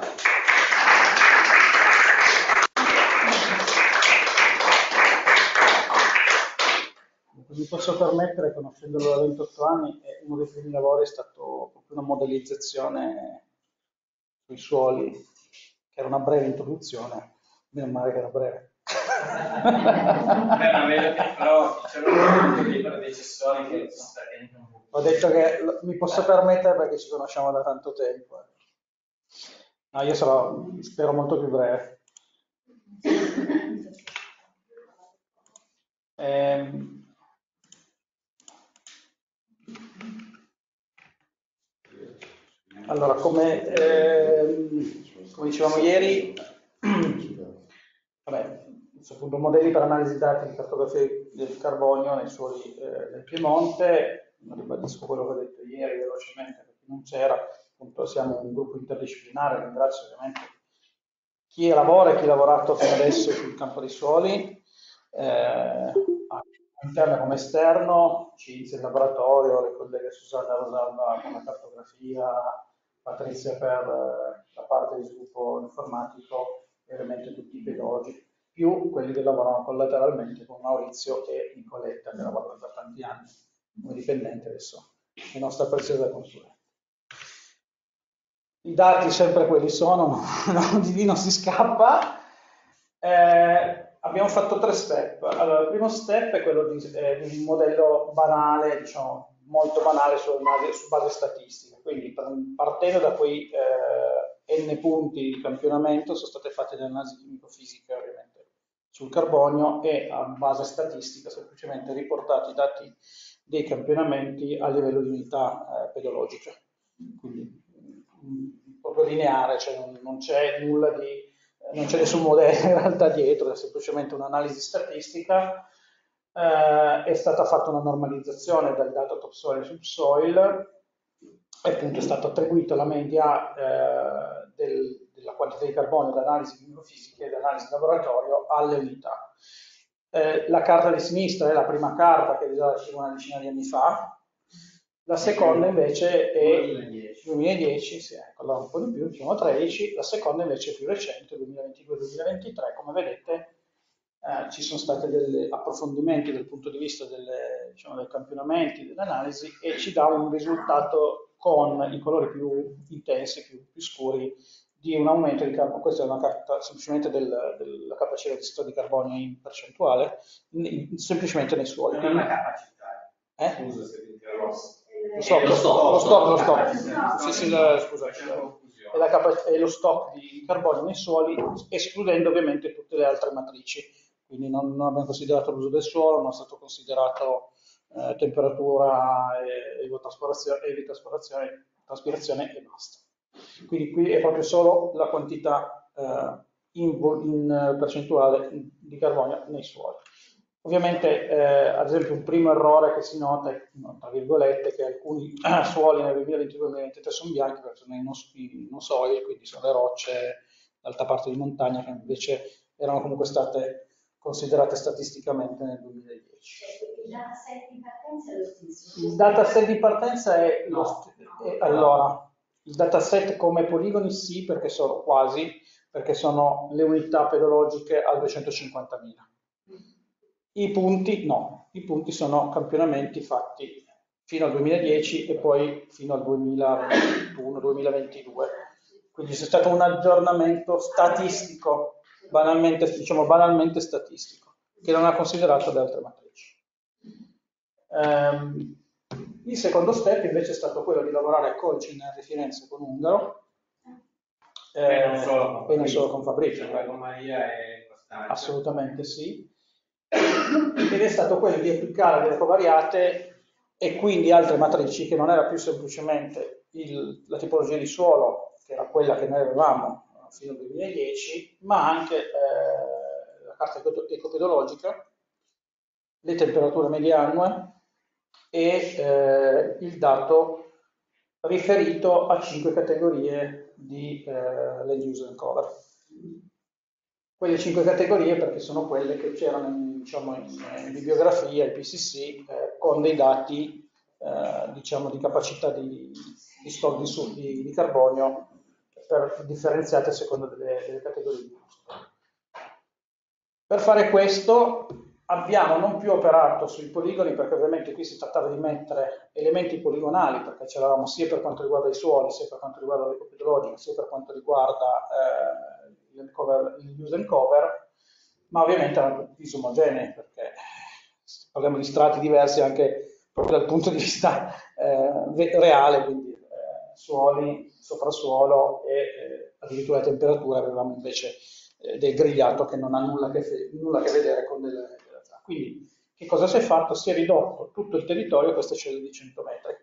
mi posso permettere, conoscendolo da 28 anni, uno dei primi lavori è stato proprio una modellizzazione sui suoli, che era una breve introduzione, meno male che era breve. Ho detto che mi posso permettere perché ci conosciamo da tanto tempo. No, io sarò, spero, molto più breve. Eh, Allora, come, ehm, come dicevamo ieri, vabbè, appunto, modelli per analisi dati di cartografia del carbonio nei suoli eh, del Piemonte, non ribadisco quello che ho detto ieri velocemente perché non c'era, appunto siamo un gruppo interdisciplinare, ringrazio ovviamente chi lavora e chi ha lavorato fino adesso sul campo dei suoli, eh, interno come esterno, CINS, il laboratorio, le colleghe Susanna Rosalba con la cartografia, Patrizia per eh, la parte di sviluppo informatico e ovviamente tutti i pedagogi, più quelli che lavorano collateralmente con Maurizio e Nicoletta che lavorano da tanti anni come dipendente adesso, la nostra preziosa consulente. I dati sempre quelli sono, no, di non si scappa. Eh, abbiamo fatto tre step. Allora, il primo step è quello di, eh, di un modello banale, diciamo, molto banale su base, su base statistica. Quindi partendo da quei eh, n punti di campionamento sono state fatte delle analisi chimico-fisiche sul carbonio e a base statistica semplicemente riportati i dati dei campionamenti a livello di unità eh, pedologica. Quindi mh, mm, proprio lineare, cioè non, non c'è nulla di non c'è nessun modello in realtà dietro, è semplicemente un'analisi statistica eh, è stata fatta una normalizzazione del dato topsoil e subsoil e appunto è stata attribuita la media eh, del, della quantità di carbonio da analisi chimico-fisiche e da analisi di laboratorio alle unità. Eh, la carta di sinistra è la prima carta che è risale una decina di anni fa, la seconda invece è 2010, sì, ecco, un po' di più, diciamo 13, la seconda invece è più recente, 2022-2023, come vedete eh, ci sono stati degli approfondimenti dal punto di vista delle, diciamo, dei campionamenti, delle analisi e ci dà un risultato con i colori più intensi, più, più scuri, di un aumento di carbonio, questa è una carta semplicemente del, della capacità di storo di carbonio in percentuale, in, semplicemente nei suoli. Non è una capacità, eh? scusa se ti interrompo. Lo stock, lo stock, lo stock, lo stock. Sì, sì, la, scusa, è, la è lo stock di carbonio nei suoli, escludendo ovviamente tutte le altre matrici quindi non, non abbiamo considerato l'uso del suolo, non è stato considerato eh, temperatura, e, evotraspirazione, evotraspirazione traspirazione e basta. Quindi qui è proprio solo la quantità eh, in, in, percentuale di carbonio nei suoli. Ovviamente, eh, ad esempio, un primo errore che si nota, tra virgolette, che alcuni suoli nel 2022-2023 sono bianchi perché sono i non soil, quindi sono le rocce d'alta parte di montagna che invece erano comunque state considerate statisticamente nel 2010. Il dataset di partenza è lo stesso? Il dataset di partenza è lo stesso. Allora, il dataset come poligoni sì, perché sono quasi, perché sono le unità pedologiche al 250.000 i punti no, i punti sono campionamenti fatti fino al 2010 e poi fino al 2021-2022. Quindi c'è stato un aggiornamento statistico, banalmente, diciamo banalmente statistico, che non ha considerato le altre matrici. Um, il secondo step invece è stato quello di lavorare col CNR Firenze con Ungaro eh, e non solo, con Fabrizio. Con Maria e Costanza. Assolutamente sì ed è stato quello di applicare delle covariate e quindi altre matrici che non era più semplicemente il, la tipologia di suolo, che era quella che noi avevamo fino al 2010, ma anche eh, la carta ecopedologica, le temperature medie annue e eh, il dato riferito a cinque categorie di eh, land use and cover. Quelle cinque categorie perché sono quelle che c'erano in diciamo, in, in bibliografia, il PCC, eh, con dei dati eh, diciamo, di capacità di, di stock di, di, di, carbonio per, differenziate a seconda delle, delle categorie di costo. Per fare questo abbiamo non più operato sui poligoni perché ovviamente qui si trattava di mettere elementi poligonali perché ce l'avevamo sia per quanto riguarda i suoli, sia per quanto riguarda l'ecopedologica, sia per quanto riguarda eh, il, cover, il use and cover ma ovviamente erano disomogenei perché parliamo di strati diversi anche proprio dal punto di vista eh, reale, quindi eh, suoli, soprassuolo e eh, addirittura temperature avevamo invece eh, del grigliato che non ha nulla che, nulla a che vedere con delle. Quindi che cosa si è fatto? Si è ridotto tutto il territorio a queste celle di 100 metri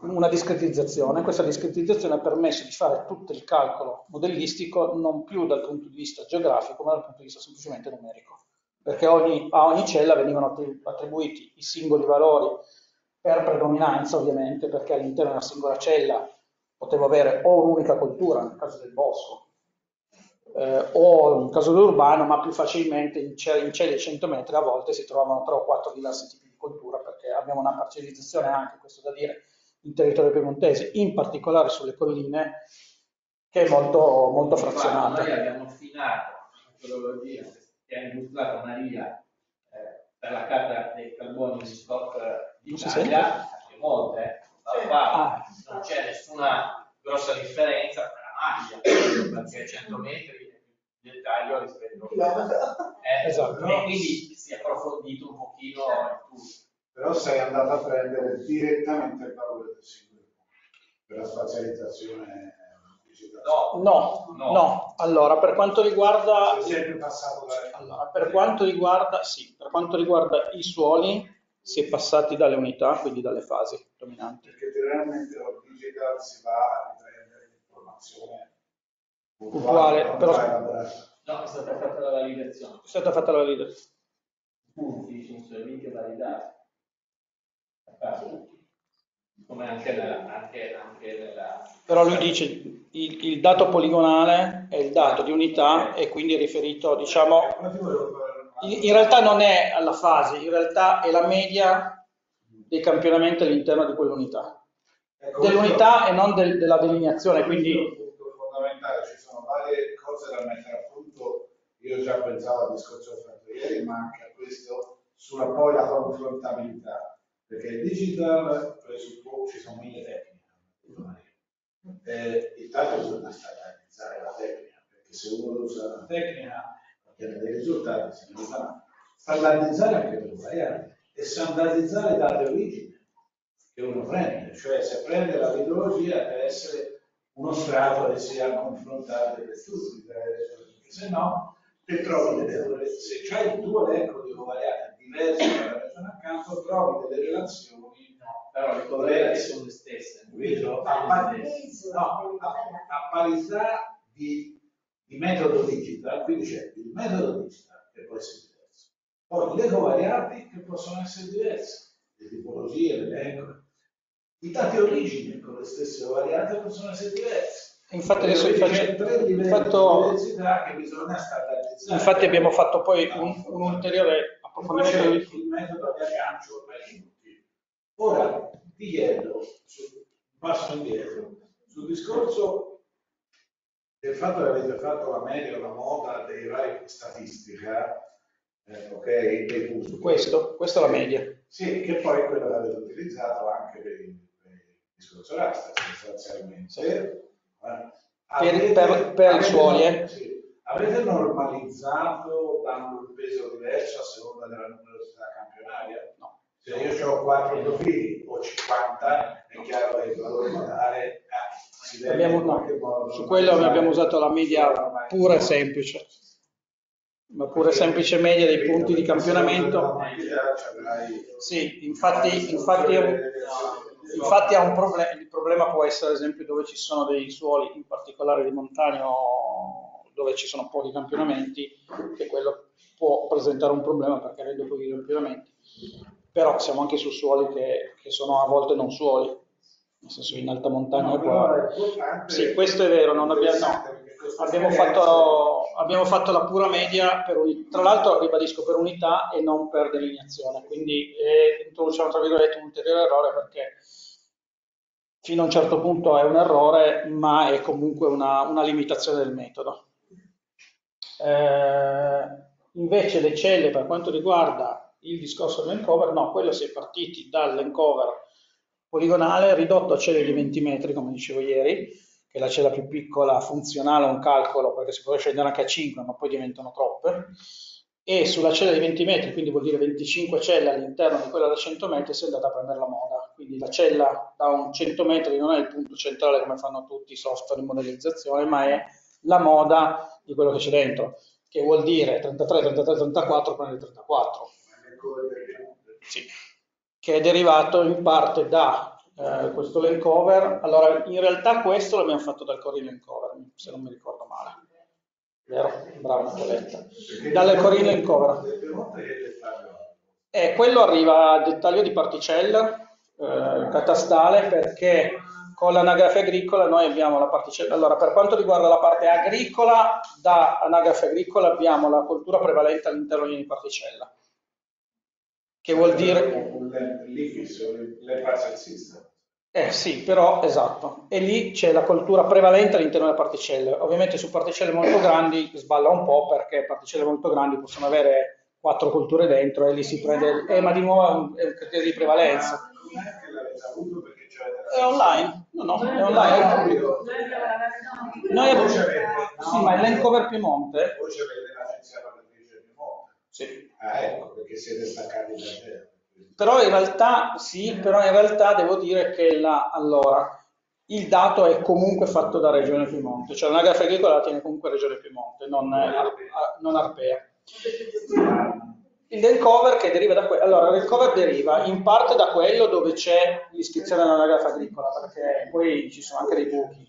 una discretizzazione. Questa discretizzazione ha permesso di fare tutto il calcolo modellistico non più dal punto di vista geografico, ma dal punto di vista semplicemente numerico, perché ogni, a ogni cella venivano attribuiti i singoli valori per predominanza, ovviamente, perché all'interno di una singola cella potevo avere o un'unica coltura, nel caso del bosco, eh, o nel caso dell'urbano, ma più facilmente in, celle di 100 metri a volte si trovavano 3 o 4 diversi tipi di coltura, perché abbiamo una parcellizzazione anche, questo da dire, in territorio piemontese, in particolare sulle colline, che è molto, molto frazionata. Noi abbiamo affinato la metodologia che ha illustrato Maria eh, per la carta dei carboni di stock d'Italia, a Piemonte, eh, ah. non c'è nessuna grossa differenza tra la maglia, perché 100 metri di dettaglio rispetto. A... Eh, esatto. E quindi si è approfondito un pochino il tutto. Però sei andato a prendere direttamente il valore del singolo per la spazializzazione No, no, no, no. Allora, per quanto riguarda allora, per quanto riguarda sì, per quanto riguarda i suoli si è passati dalle unità, quindi dalle fasi dominanti. Perché generalmente lo digital si va a riprendere l'informazione puntuale, però no, è stata fatta la validazione. È stata fatta la validazione. Punti sono a validare come anche nella, anche, anche nella... Però lui dice il, il, dato poligonale è il dato di unità e quindi è riferito, diciamo, in, in realtà non è alla fase, in realtà è la media dei campionamenti all'interno di quell'unità. Ecco, dell'unità e non del, della delineazione, quindi... fondamentale, ci sono varie cose da mettere a punto, io già pensavo al discorso fatto ieri, ma anche a questo, sulla poi la confrontabilità. Perché il digital presuppone, ci sono mille tecniche, eh, intanto bisogna standardizzare la tecnica, perché se uno usa una tecnica ottiene dei risultati, se ne fa standardizzare anche per varianti e standardizzare date origine che uno prende, cioè se prende la metodologia deve essere uno strato che sia confrontabile per tutti, perché se no che trovi delle, se c'hai il tuo elenco di covariate diverso dalla regione accanto, trovi delle relazioni però le covariate sono le stesse. Vedo, a, no, a, a parità di, di metodo digital, quindi c'è il metodo digital che può essere diverso, poi le covariati che possono essere diverse, le tipologie, l'elenco. I dati origine con le stesse covariate possono essere diversi. Infatti adesso vi faccio- fatto- di diversità che bisogna standardizzare. Infatti abbiamo fatto poi un, un ulteriore approfondimento. il metodo di aggancio ormai inutile. Ora ti chiedo, passo indietro, sul discorso del fatto che avete fatto la media o la moda dei vari statistica, eh, ok, dei punti. Questo, questa è la media. Sì, che poi è quello che avete utilizzato anche per il, per raster sostanzialmente. Eh, avete- per- per i avete- suoli, eh. sì. Avete normalizzato dando un peso diverso a seconda della numerosità campionaria? No. Se io ho 4 profili o 50, è chiaro che il valore totale eh, si deve Abbiamo- in qualche modo Su quello abbiamo usato la media pura e semplice. La pura e semplice media dei punti di campionamento. Sì, infatti, infatti, infatti ha un problema, il problema può essere ad esempio dove ci sono dei suoli, in particolare di montagna dove ci sono pochi campionamenti, che quello può presentare un problema perché avendo pochi campionamenti. Però siamo anche su suoli che, che sono a volte non suoli, nel senso in alta montagna No, qua. Sì, questo è vero, non abbiamo, no. abbiamo, fatto, abbiamo fatto la pura media, uni- tra l'altro ribadisco per unità e non per delineazione, quindi eh, introduciamo tra virgolette un ulteriore errore perché fino a un certo punto è un errore, ma è comunque una, una limitazione del metodo. Eh, invece le celle per quanto riguarda il discorso dell'encover, no, quello si è partiti dall'encover poligonale ridotto a celle di 20 metri, come dicevo ieri, che è la cella più piccola funzionale un calcolo, perché si può scendere anche a 5, ma poi diventano troppe, e sulla cella di 20 metri, quindi vuol dire 25 celle all'interno di quella da 100 metri, si è andata a prendere la moda. Quindi la cella da un 100 metri non è il punto centrale come fanno tutti i software di modellizzazione, ma è la moda di quello che c'è dentro, che vuol dire 33, 33, 34, prende il 34. Sì. Che è derivato in parte da eh, questo lane cover. Allora, in realtà questo l'abbiamo fatto dal Corin lane cover, se non mi ricordo male. Vero? Bravo Nicoletta. Dal Corin lane cover. Eh, quello arriva a dettaglio di particella eh, catastale perché con l'anagrafe agricola noi abbiamo la particella. Allora, per quanto riguarda la parte agricola, da anagrafe agricola abbiamo la coltura prevalente all'interno di ogni particella. Che vuol dire... Le parcel system. Eh sì, però esatto. E lì c'è la coltura prevalente all'interno delle particelle. Ovviamente su particelle molto grandi sballa un po' perché particelle molto grandi possono avere quattro colture dentro e lì si prende... Eh, ma di nuovo è un, criterio di prevalenza. È online? No, no, è online, è pubblico. Noi abbiamo... Sì, ma è l'Encover Piemonte? Voi avete l'agenzia lavoratrice di Monte. Sì. Ah, ecco, perché siete staccati da te. Però in realtà sì, però in realtà devo dire che la, allora, il dato è comunque fatto da Regione Piemonte, cioè l'anagrafe agricola la tiene comunque Regione Piemonte, non, Ar- non Arpea. Il recover che deriva da quello, allora il recover deriva in parte da quello dove c'è l'iscrizione all'anagrafe agricola, perché poi ci sono anche dei buchi.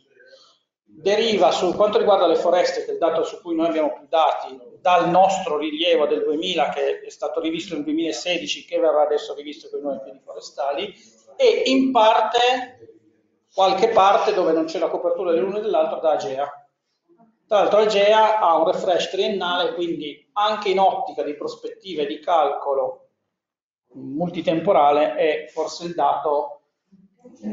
Deriva su quanto riguarda le foreste, che è il dato su cui noi abbiamo più dati, dal nostro rilievo del 2000 che è stato rivisto nel 2016, che verrà adesso rivisto con i nuovi piani forestali, e in parte, qualche parte dove non c'è la copertura dell'uno e dell'altro da Agea. Tra l'altro Agea ha un refresh triennale, quindi anche in ottica di prospettive di calcolo multitemporale è forse il dato,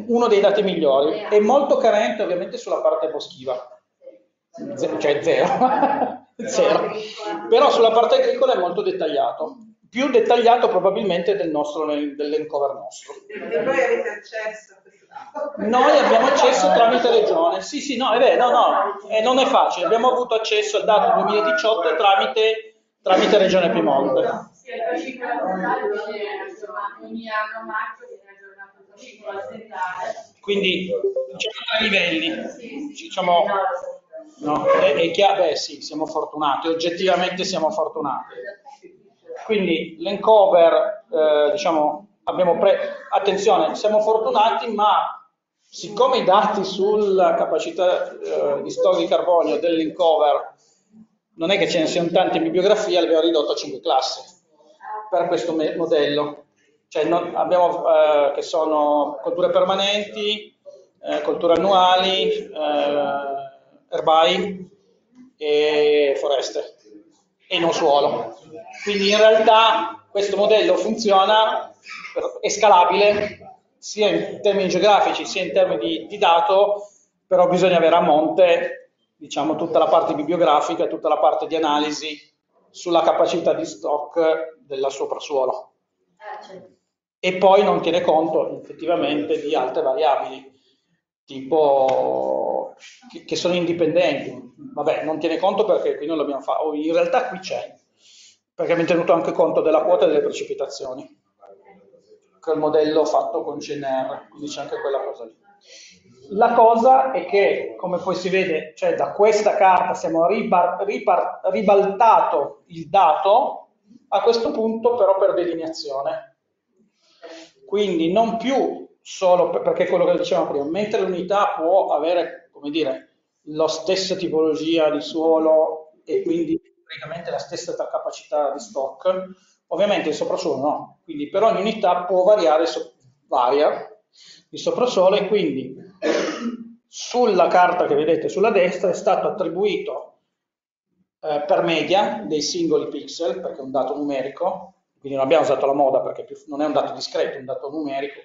uno dei dati migliori. È molto carente ovviamente sulla parte boschiva, Ze- cioè zero. zero. Però sulla parte agricola è molto dettagliato, più dettagliato probabilmente del nostro, dell'encover nostro. E voi avete accesso a? Noi abbiamo accesso tramite regione, sì sì, no, è vero, no, no, eh, non è facile, abbiamo avuto accesso al dato 2018 tramite, tramite regione Piemonte. Quindi diciamo tre livelli, diciamo No? È, è chiaro, beh sì, siamo fortunati, oggettivamente siamo fortunati. Quindi l'encover, eh, diciamo, abbiamo pre... attenzione, siamo fortunati, ma siccome i dati sulla capacità eh, di stock di carbonio dell'encover non è che ce ne siano tanti in bibliografia, l'abbiamo ridotto a 5 classi per questo modello. Cioè, non, abbiamo eh, che sono colture permanenti, eh, colture annuali, eh, erbai e foreste e non suolo. Quindi in realtà questo modello funziona, è scalabile sia in termini geografici sia in termini di, di dato, però bisogna avere a monte diciamo, tutta la parte bibliografica, tutta la parte di analisi sulla capacità di stock del soprassuolo. E poi non tiene conto effettivamente di altre variabili, tipo che, che sono indipendenti. Vabbè, non tiene conto perché qui non l'abbiamo fatto, in realtà qui c'è, perché abbiamo tenuto anche conto della quota delle precipitazioni, il modello fatto con CNR, quindi c'è anche quella cosa lì. La cosa è che, come poi si vede, cioè da questa carta siamo ribar, ripar, ribaltato il dato, a questo punto però per delineazione. Quindi non più solo perché quello che dicevamo prima, mentre l'unità può avere, come dire, la stessa tipologia di suolo e quindi praticamente la stessa capacità di stock, ovviamente il soprassuolo no, quindi per ogni unità può variare, varia il soprassuolo e quindi sulla carta che vedete sulla destra è stato attribuito eh, per media dei singoli pixel, perché è un dato numerico, quindi non abbiamo usato la moda perché non è un dato discreto, è un dato numerico,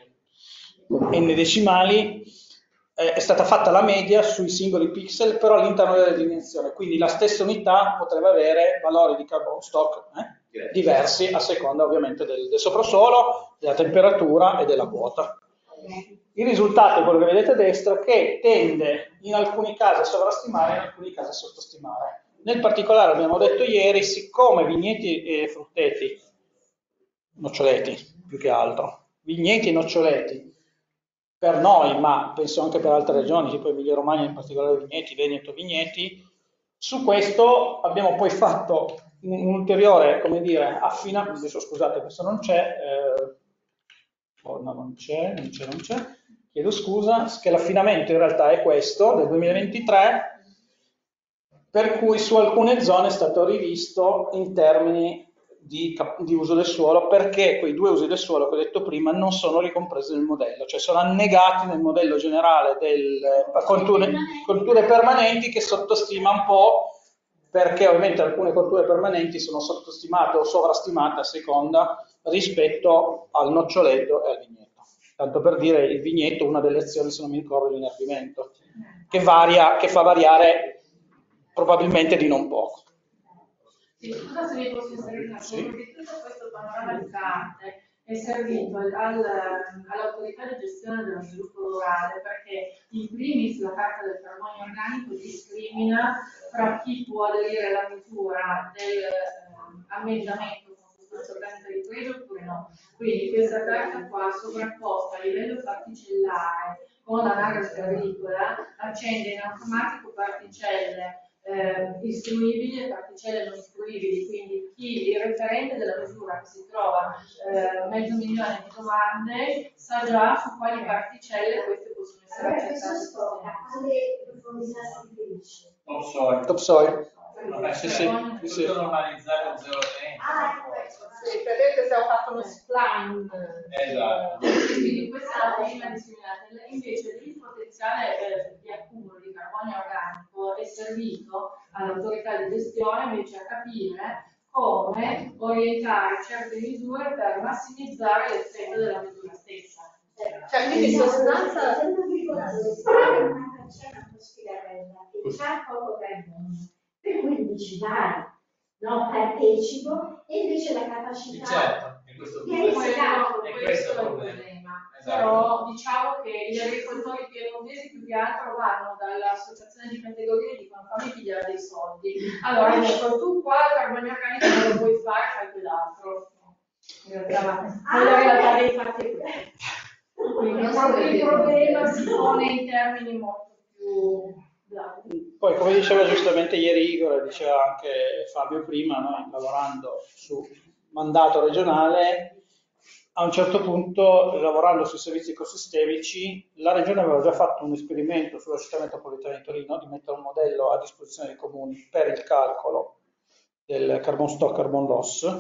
n decimali, è stata fatta la media sui singoli pixel, però all'interno della dimensione, quindi la stessa unità potrebbe avere valori di carbon stock eh, diversi a seconda ovviamente del, del soprassuolo, della temperatura e della quota. Il risultato è quello che vedete a destra che tende in alcuni casi a sovrastimare, in alcuni casi a sottostimare. Nel particolare abbiamo detto ieri, siccome vigneti e frutteti, noccioleti più che altro, vigneti e noccioleti per noi, ma penso anche per altre regioni, tipo Emilia Romagna in particolare Vigneti, Veneto Vigneti. Su questo abbiamo poi fatto un, ulteriore, come dire, affinamento, adesso scusate questo non c'è, eh, oh, no non c'è, non c'è, non c'è, chiedo scusa, che l'affinamento in realtà è questo, del 2023, per cui su alcune zone è stato rivisto in termini di, di, uso del suolo perché quei due usi del suolo che ho detto prima non sono ricompresi nel modello, cioè sono annegati nel modello generale delle colture, colture permanenti che sottostima un po' perché ovviamente alcune colture permanenti sono sottostimate o sovrastimate a seconda rispetto al noccioletto e al vigneto. Tanto per dire il vigneto, una delle azioni, se non mi ricordo, è l'inerbimento, che, varia, che fa variare probabilmente di non poco. Scusa se mi posso inserire una cosa, tutto questo panorama di carte è servito al, all'autorità di gestione dello sviluppo rurale perché in primis la carta del carbonio organico discrimina fra chi può aderire alla misura dell'ammendamento eh, con sostanza organica di pregio oppure no. Quindi questa carta qua sovrapposta a livello particellare con l'anagrafe agricola accende in automatico particelle eh, istruibili e particelle non istruibili, quindi chi il referente della misura che si trova eh, mezzo milione di domande sa già su quali particelle queste possono essere allora, accettate. Quale profondità si riferisce? Topsoil. Topsoil. Vabbè, sì, sì, sì, normalizzare un 0,30. Ah, sì, vedete se ho fatto uno spline. Esatto. Quindi questa è la prima discriminata. Invece il potenziale eh, di accumulo di carbonio organico è servito all'autorità di gestione invece a capire come orientare certe misure per massimizzare l'effetto della misura stessa. Cioè, quindi in sostanza... Se non vi ricordate, una c'è atmosfera che c'ha poco carbonio per cui dici vai, no, partecipo, e invece la capacità certo, è questo di riscatto. è questo il problema. Esatto. Però diciamo che gli agricoltori piemontesi più che altro vanno dall'associazione di categorie e dicono fammi pigliare dei soldi. Allora ecco, tu qua il carbonio organico lo puoi fare, fai quell'altro. In realtà, ma la realtà dei fatti è questa. Quindi il problema si pone in termini molto più Poi, come diceva giustamente ieri Igor diceva anche Fabio prima, noi lavorando su mandato regionale, a un certo punto, lavorando sui servizi ecosistemici, la Regione aveva già fatto un esperimento sulla città metropolitana di Torino di mettere un modello a disposizione dei comuni per il calcolo del carbon stock, carbon loss,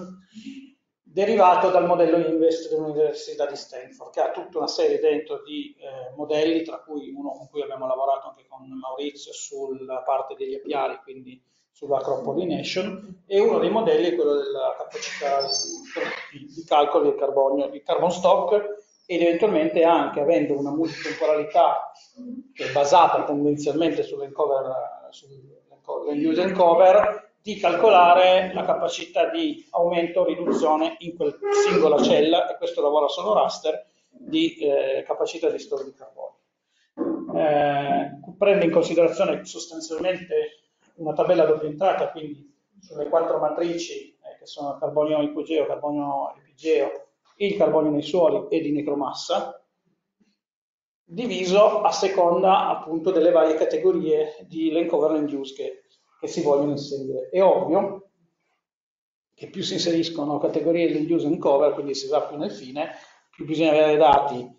derivato dal modello Invest dell'Università di Stanford, che ha tutta una serie dentro di eh, modelli, tra cui uno con cui abbiamo lavorato anche con Maurizio sulla parte degli apiari, quindi sulla crop pollination e uno dei modelli è quello della capacità di, di calcolo del carbonio, di carbon stock ed eventualmente anche avendo una multitemporalità che è basata tendenzialmente sull'encover, sull'end use and cover, di calcolare la capacità di aumento o riduzione in quel singola cella, e questo lavora solo raster, di eh, capacità di store di carbonio. Eh, prende in considerazione sostanzialmente una tabella doppia entrata, quindi sulle quattro matrici eh, che sono carbonio ipogeo, carbonio epigeo, il carbonio nei suoli e di necromassa, diviso a seconda appunto delle varie categorie di land cover and use che, che si vogliono inserire. È ovvio che più si inseriscono categorie di land use and cover, quindi si va più nel fine, più bisogna avere dati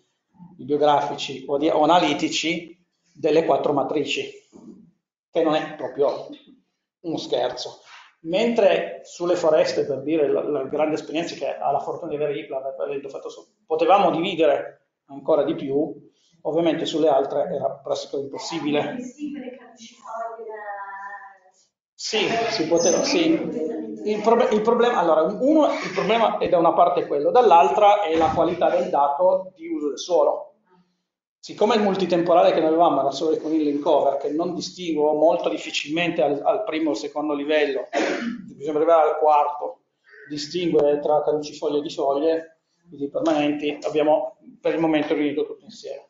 bibliografici o, o analitici delle quattro matrici che non è proprio uno scherzo. Mentre sulle foreste, per dire la, la grande esperienza che ha la fortuna di avere IPLA, potevamo dividere ancora di più, ovviamente sulle altre era praticamente impossibile. Sì, si poteva, sì. Il, prob il, problema, allora, uno, il problema è da una parte quello, dall'altra è la qualità del dato di uso del suolo. Siccome il multitemporale che noi avevamo era solo con il link cover, che non distinguo molto difficilmente al, al primo o secondo livello, bisogna arrivare al quarto, distinguere tra caducifoglie di foglie, quindi permanenti, abbiamo per il momento riunito tutto insieme.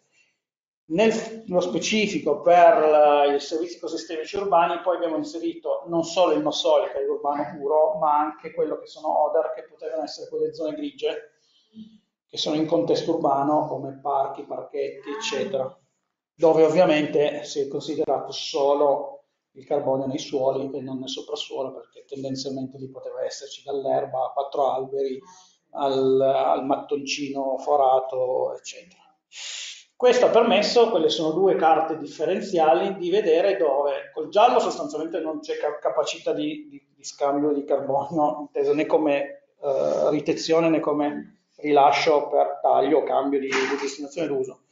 Nello specifico per i servizi ecosistemici urbani poi abbiamo inserito non solo il no-soil, che è urbano puro, ma anche quello che sono ODAR, che potevano essere quelle zone grigie, che sono in contesto urbano come parchi, parchetti, eccetera, dove ovviamente si è considerato solo il carbonio nei suoli e non nel soprassuolo, perché tendenzialmente lì poteva esserci dall'erba a quattro alberi al, al mattoncino forato, eccetera. Questo ha permesso, quelle sono due carte differenziali, di vedere dove col giallo sostanzialmente non c'è capacità di, di, di, scambio di carbonio, inteso né come eh, ritezione né come rilascio per taglio o cambio di, di destinazione d'uso.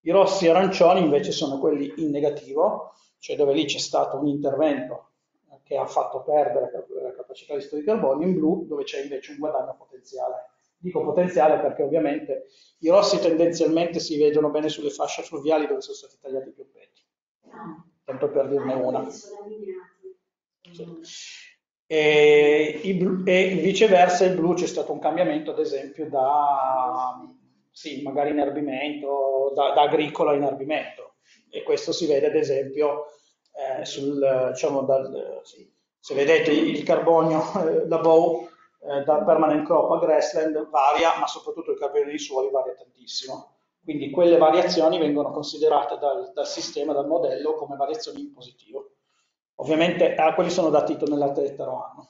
I rossi e arancioni invece sono quelli in negativo, cioè dove lì c'è stato un intervento che ha fatto perdere la capacità di studio di carbonio, in blu dove c'è invece un guadagno potenziale. Dico potenziale perché ovviamente i rossi tendenzialmente si vedono bene sulle fasce fluviali dove sono stati tagliati più pezzi. Tanto per dirne una. Sì. E, e, viceversa il blu c'è stato un cambiamento ad esempio da sì, magari inerbimento, da, da agricolo a inerbimento e questo si vede ad esempio eh, sul, diciamo, dal, sì, se vedete il carbonio eh, da bow eh, da permanent crop a grassland varia ma soprattutto il carbonio dei suoli varia tantissimo quindi quelle variazioni vengono considerate dal, dal sistema, dal modello come variazioni in positivo Ovviamente ah, quelli sono dati tonnellate ettaro anno.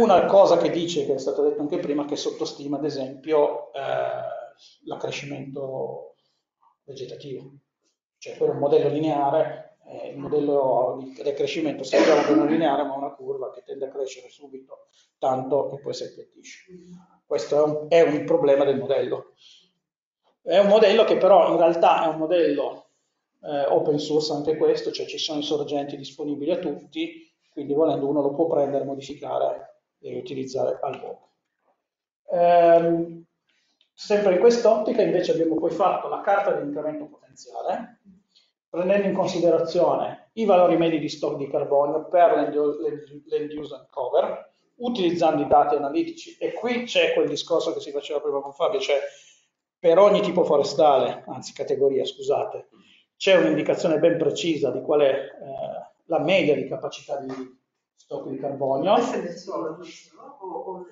Una cosa che dice, che è stato detto anche prima, che sottostima ad esempio eh, l'accrescimento vegetativo. Cioè è un modello lineare, eh, il modello di accrescimento sappiamo che non è lineare ma una curva che tende a crescere subito tanto che poi si appiattisce. Questo è un, è un problema del modello. È un modello che però in realtà è un modello eh, open source anche questo, cioè ci sono i sorgenti disponibili a tutti, quindi volendo uno lo può prendere, modificare e utilizzare al volo. Ehm, sempre in quest'ottica invece abbiamo poi fatto la carta di incremento potenziale, prendendo in considerazione i valori medi di stock di carbonio per l'end use and cover, utilizzando i dati analitici e qui c'è quel discorso che si faceva prima con Fabio, cioè per ogni tipo forestale, anzi categoria, scusate, c'è un'indicazione ben precisa di qual è eh, la media di capacità di stock di carbonio. Questo è nel suolo, giusto? O,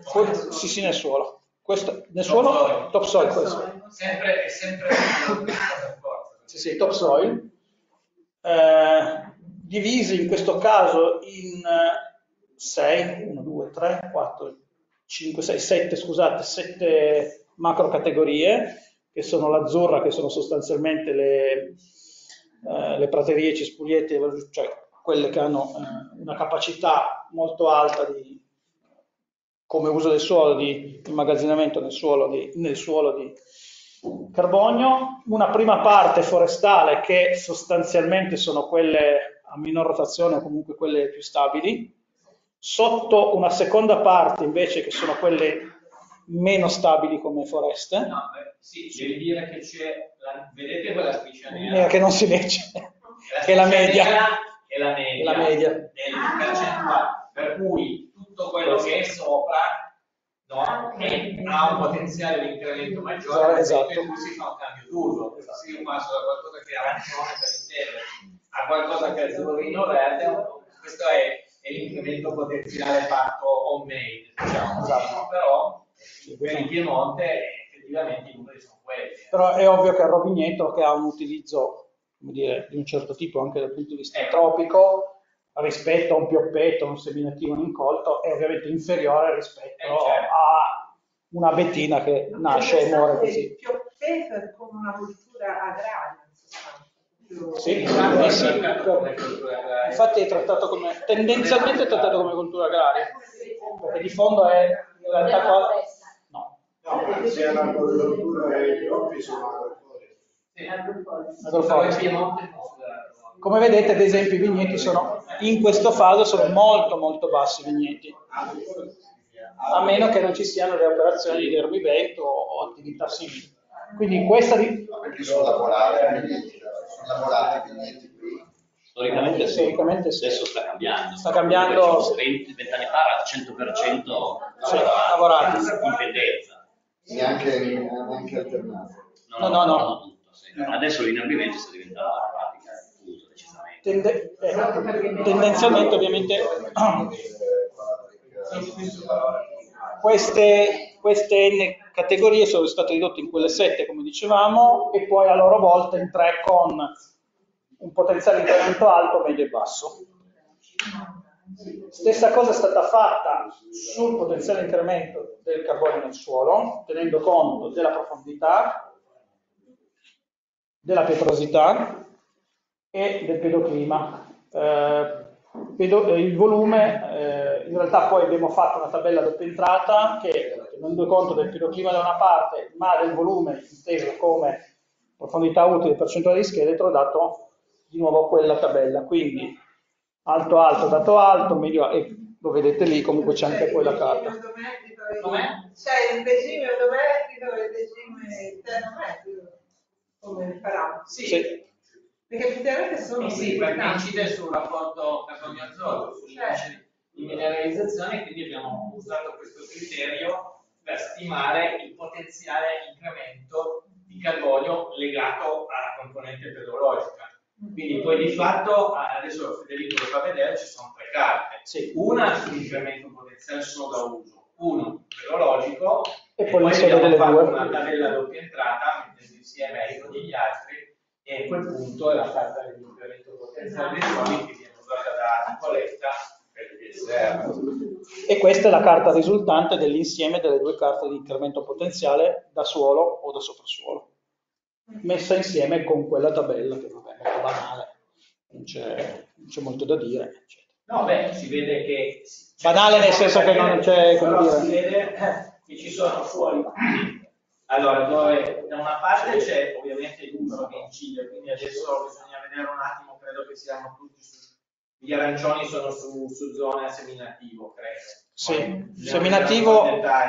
sì, sì, nel suolo. Questo, nel suolo, top soil, questo. Sempre, è sempre sì, sì, top soil. Eh, divisi in questo caso in 6, 1, 2, 3, 4, 5, 6, 7, scusate, 7 macro categorie, che sono l'azzurra, che sono sostanzialmente le, eh, le praterie cispugliette, cioè quelle che hanno eh, una capacità molto alta di, come uso del suolo, di immagazzinamento nel suolo di, nel suolo di carbonio, una prima parte forestale che sostanzialmente sono quelle a minor rotazione o comunque quelle più stabili, sotto una seconda parte invece che sono quelle meno stabili come foreste. No, beh, sì, devi dire che c'è, la- vedete quella striscia nera? Nera che non si legge, che è la media. È la media, La media. del percentuale, per cui tutto quello che è sopra no, è- ha un potenziale di incremento maggiore Esatto. in cui si fa un cambio d'uso. Se io passo da qualcosa che per intendere a qualcosa che è azzurrino verde, questo è, è l'incremento potenziale fatto on-made, diciamo. Esatto. Però per il Piemonte effettivamente i numeri sono quelli. Però è ovvio che il robinetto che ha un utilizzo come dire, di un certo tipo anche dal punto di vista tropico rispetto a un pioppetto, un seminativo non incolto è ovviamente inferiore rispetto a una bettina che nasce e muore così. Il pioppeto è come una cultura agraria, in sostanza. Sì, eh sì, è come cultura agraria. infatti è trattato come, tendenzialmente è trattato come cultura agraria, perché di fondo è in realtà qua, no, No, sia l'agricoltura e i pioppi sono agroforesti. agroforestry. Come vedete, ad esempio, i vigneti sono in questo fase sono molto molto bassi i vigneti, a meno che non ci siano le operazioni di erbivento o attività simili. Quindi questa di... Perché sono sono lavorati i vigneti qui. Storicamente sì. Storicamente sì. Adesso sta cambiando. Sta cambiando- Diciamo, 20, 20 anni fa era 100% Sì, lavorati, lavorati. in pendenza. Neanche, neanche alternato. No, no, no. no, sì. Adesso l'inerbimento sta diventando Tende- eh, tendenzialmente ovviamente queste, queste n categorie sono state ridotte in quelle sette come dicevamo e poi a loro volta in tre con un potenziale incremento alto, medio e basso. Stessa cosa è stata fatta sul potenziale incremento del carbonio nel suolo, tenendo conto della profondità, della pietrosità e del pedoclima. Eh, pedo- eh, il volume, eh, in realtà poi abbiamo fatto una tabella doppia entrata che tenendo conto del pedoclima da una parte, ma del volume inteso come profondità utile e percentuale di scheletro, ho dato di nuovo quella tabella. Quindi alto alto, dato alto, medio e lo vedete lì, comunque c'è anche poi la carta. C'è il regime odometrico e il regime termometrico come imparato. Sì. Perché effettivamente sono Eh sì, perché incide sul rapporto carbonio-azoto, sull'indice di mineralizzazione, quindi abbiamo usato questo criterio per stimare il potenziale incremento di carbonio legato alla componente pedologica. Quindi poi di fatto, adesso Federico lo fa vedere, ci sono tre carte. Una sull'incremento potenziale solo da uso, uno pedologico, E e poi poi abbiamo delle fatto due. una tabella doppia entrata, mettendo insieme i uno degli altri, e a quel punto è la carta dell'incremento potenziale dei suoli che viene usata da Nicoletta per il DSR. E questa è la carta risultante dell'insieme delle due carte di incremento potenziale da suolo o da soprassuolo, messa insieme con quella tabella che vabbè, è molto banale, non c'è, non c'è molto da dire. eccetera. No, beh, si vede che... Banale nel senso che non c'è, come Però dire- si vede che ci sono suoli. Allora, dove da una parte c'è ovviamente l'uso che incide, quindi adesso bisogna vedere un attimo, credo che siamo tutti su... Gli arancioni sono su, su zone a seminativo, credo. Sì, Poi, seminativo,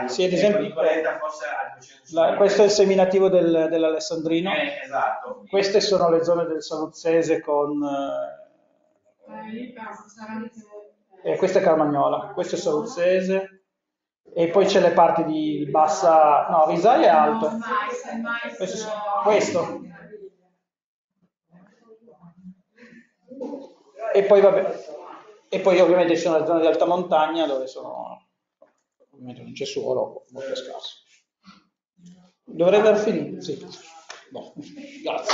sì, ad esempio, Nicoletta forse ha 200 la- questo è il seminativo del- dell'Alessandrino, Eh, esatto. queste sono le zone del Saluzzese con... eh, Eh, questa è Carmagnola, questo è Saluzzese e poi c'è le parti di bassa, no, Risaia è alto, No, questo, questo. e poi vabbè, e poi ovviamente ci sono le zone di alta montagna dove sono, ovviamente non c'è suolo, molto scarso. Dovrebbe aver finito, sì. Boh, grazie.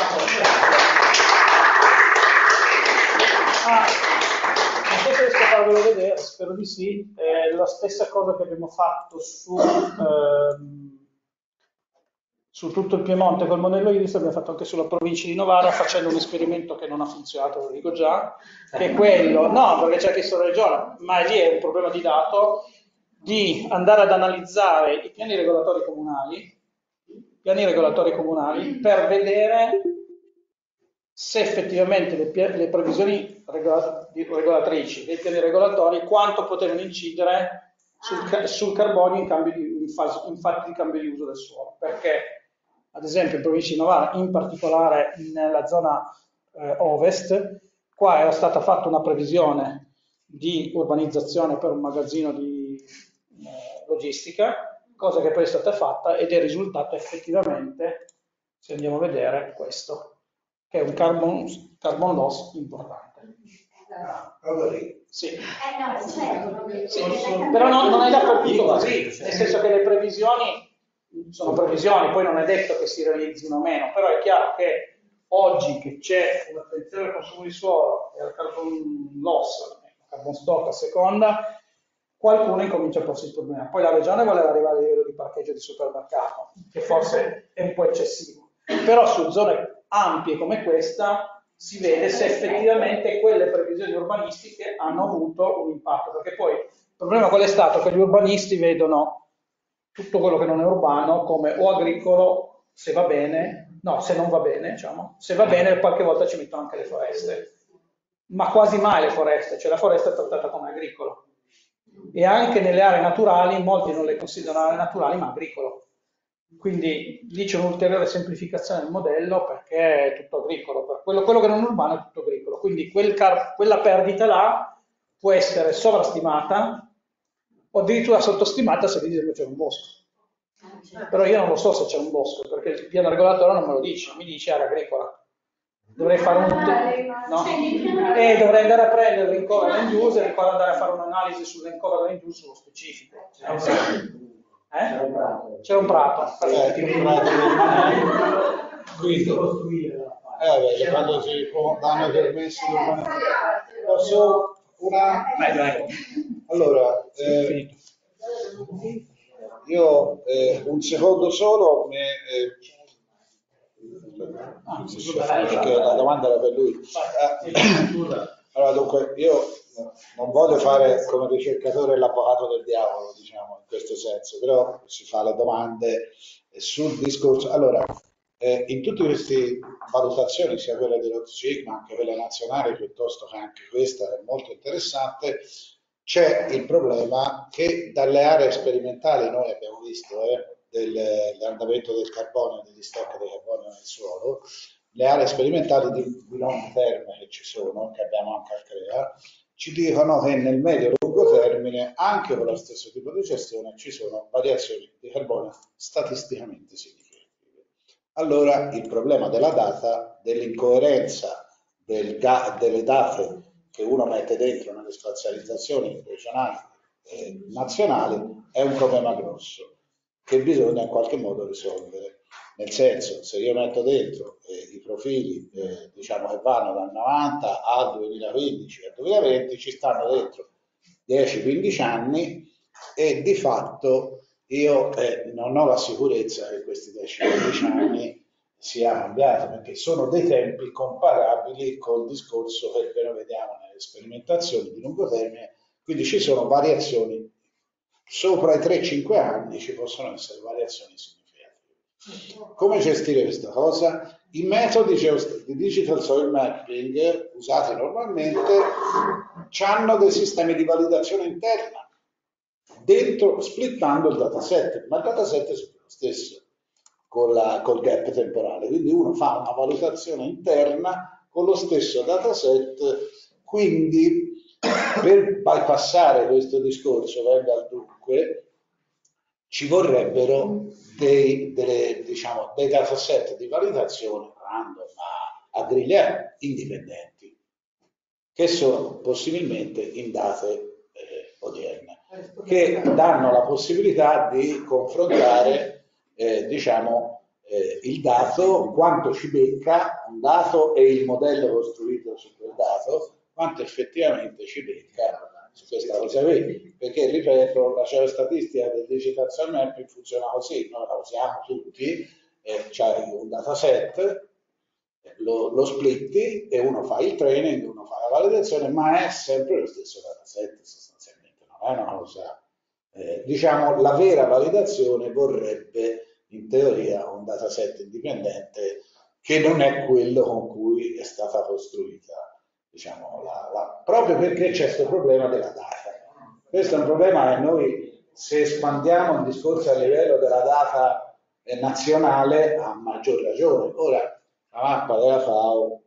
Ah, riesco a farvelo vedere, spero di sì. È la stessa cosa che abbiamo fatto su, ehm, su tutto il Piemonte col modello IRIS, abbiamo fatto anche sulla provincia di Novara facendo un esperimento che non ha funzionato, lo dico già, che è quello, no, perché c'è chiesto la regione, ma lì è un problema di dato, di andare ad analizzare i piani regolatori comunali, piani regolatori comunali per vedere se effettivamente le, le previsioni regola- regolatrici dei piani regolatori quanto potevano incidere sul, ca- sul carbonio in, cambio di, in, fase- in fatti di cambio di uso del suolo. Perché, ad esempio, in provincia di Novara, in particolare nella zona eh, ovest, qua era stata fatta una previsione di urbanizzazione per un magazzino di eh, logistica, cosa che poi è stata fatta ed è risultato effettivamente, se andiamo a vedere, questo che è un carbon, carbon loss importante. Sì. Eh no, certo. Sì, però non, non è dappertutto così, nel senso che le previsioni sono previsioni, poi non è detto che si realizzino o meno, però è chiaro che oggi che c'è un'attenzione al consumo di suolo e al carbon loss, carbon stock a seconda, qualcuno incomincia a porsi il problema. Poi la regione voleva arrivare a livello di parcheggio di supermercato, che forse è un po' eccessivo, però su zone ampie come questa si vede se effettivamente quelle previsioni urbanistiche hanno avuto un impatto, perché poi il problema qual è stato? Che gli urbanisti vedono tutto quello che non è urbano come o agricolo, se va bene, no, se non va bene, diciamo, se va bene qualche volta ci mettono anche le foreste, ma quasi mai le foreste, cioè la foresta è trattata come agricolo. E anche nelle aree naturali, molti non le considerano aree naturali, ma agricolo. Quindi lì c'è un'ulteriore semplificazione del modello perché è tutto agricolo, quello, quello che non è urbano è tutto agricolo. Quindi quel quella perdita là può essere sovrastimata o addirittura sottostimata se dice che c'è un bosco. Però io non lo so se c'è un bosco, perché il piano regolatore non me lo dice, mi dice area agricola. Dovrei fare un... No? E dovrei andare a prendere l'encover land use e poi andare a fare un'analisi sull'encover land use specifico. Eh? C'è un prato. Eh, un prato. Eh, vabbè, quando si può- danno urbanizzazione. Posso una... Allora, eh, io eh, un secondo solo, me, eh, perché la domanda era per lui. Eh, allora, dunque, io non voglio fare come ricercatore l'avvocato del diavolo, diciamo, in questo senso, però si fa le domande sul discorso. Allora, eh, in tutte queste valutazioni, sia quelle dello SIG, ma anche quelle nazionali, piuttosto che anche questa è molto interessante, c'è il problema che dalle aree sperimentali noi abbiamo visto eh, del- dell'andamento del carbonio, degli stock di carbonio nel suolo, le aree sperimentali di, di long term che ci sono, che abbiamo anche al CREA, ci dicono che nel medio e lungo termine, anche con lo stesso tipo di gestione, ci sono variazioni di carbonio statisticamente significative. Allora il problema della data, dell'incoerenza del delle date che uno mette dentro nelle spazializzazioni regionali e nazionali è un problema grosso che bisogna in qualche modo risolvere. Nel senso, se io metto dentro eh, i profili eh, diciamo che vanno dal 90 al 2015 al 2020, ci stanno dentro 10-15 anni e di fatto io eh, non ho la sicurezza che questi 10-15 anni sia cambiato perché sono dei tempi comparabili col discorso che noi vediamo nelle sperimentazioni di lungo termine, quindi ci sono variazioni sopra i 3-5 anni ci possono essere variazioni significative. Come gestire questa cosa? I metodi di digital soil mapping usati normalmente hanno dei sistemi di validazione interna dentro splittando il dataset, ma il dataset è lo stesso con la- col gap temporale, quindi uno fa una valutazione interna con lo stesso dataset, quindi per bypassare questo discorso, venga al dunque, ci vorrebbero dei, delle, diciamo, dei dataset di validazione random a, a griglia indipendenti, che sono possibilmente in date eh, odierne, che danno la possibilità di confrontare eh, diciamo, eh, il dato, quanto ci becca un dato e il modello costruito su quel dato, quanto effettivamente ci becca su questa cosa qui. Perché, ripeto, la statistica del digital cell mapping funziona così, noi la usiamo tutti, eh, c'è un dataset, lo, lo splitti e uno fa il training, uno fa la validazione, ma è sempre lo stesso dataset sostanzialmente, non è una cosa... Eh, diciamo, la vera validazione vorrebbe in teoria un dataset indipendente che non è quello con cui è stata costruita, diciamo, la, la, proprio perché c'è questo problema della data. Questo è un problema che noi, se espandiamo il discorso a livello della data nazionale, ha maggior ragione. Ora, la mappa della FAO,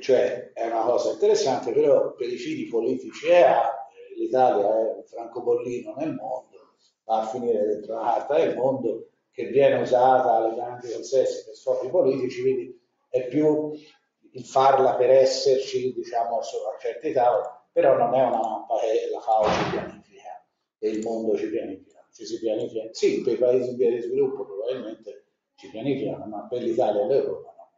cioè è una cosa interessante, però per i fini politici è l'Italia è un francobollino nel mondo, va a finire dentro la carta del mondo che viene usata alle grandi consessi per scopi politici, quindi è più il farla per esserci, diciamo, a certi tavoli, però non è una mappa che la FAO ci pianifica e il mondo ci pianifica. Ci si pianifica. Sì, per i paesi in via di sviluppo probabilmente ci pianificano, ma per l'Italia e l'Europa no.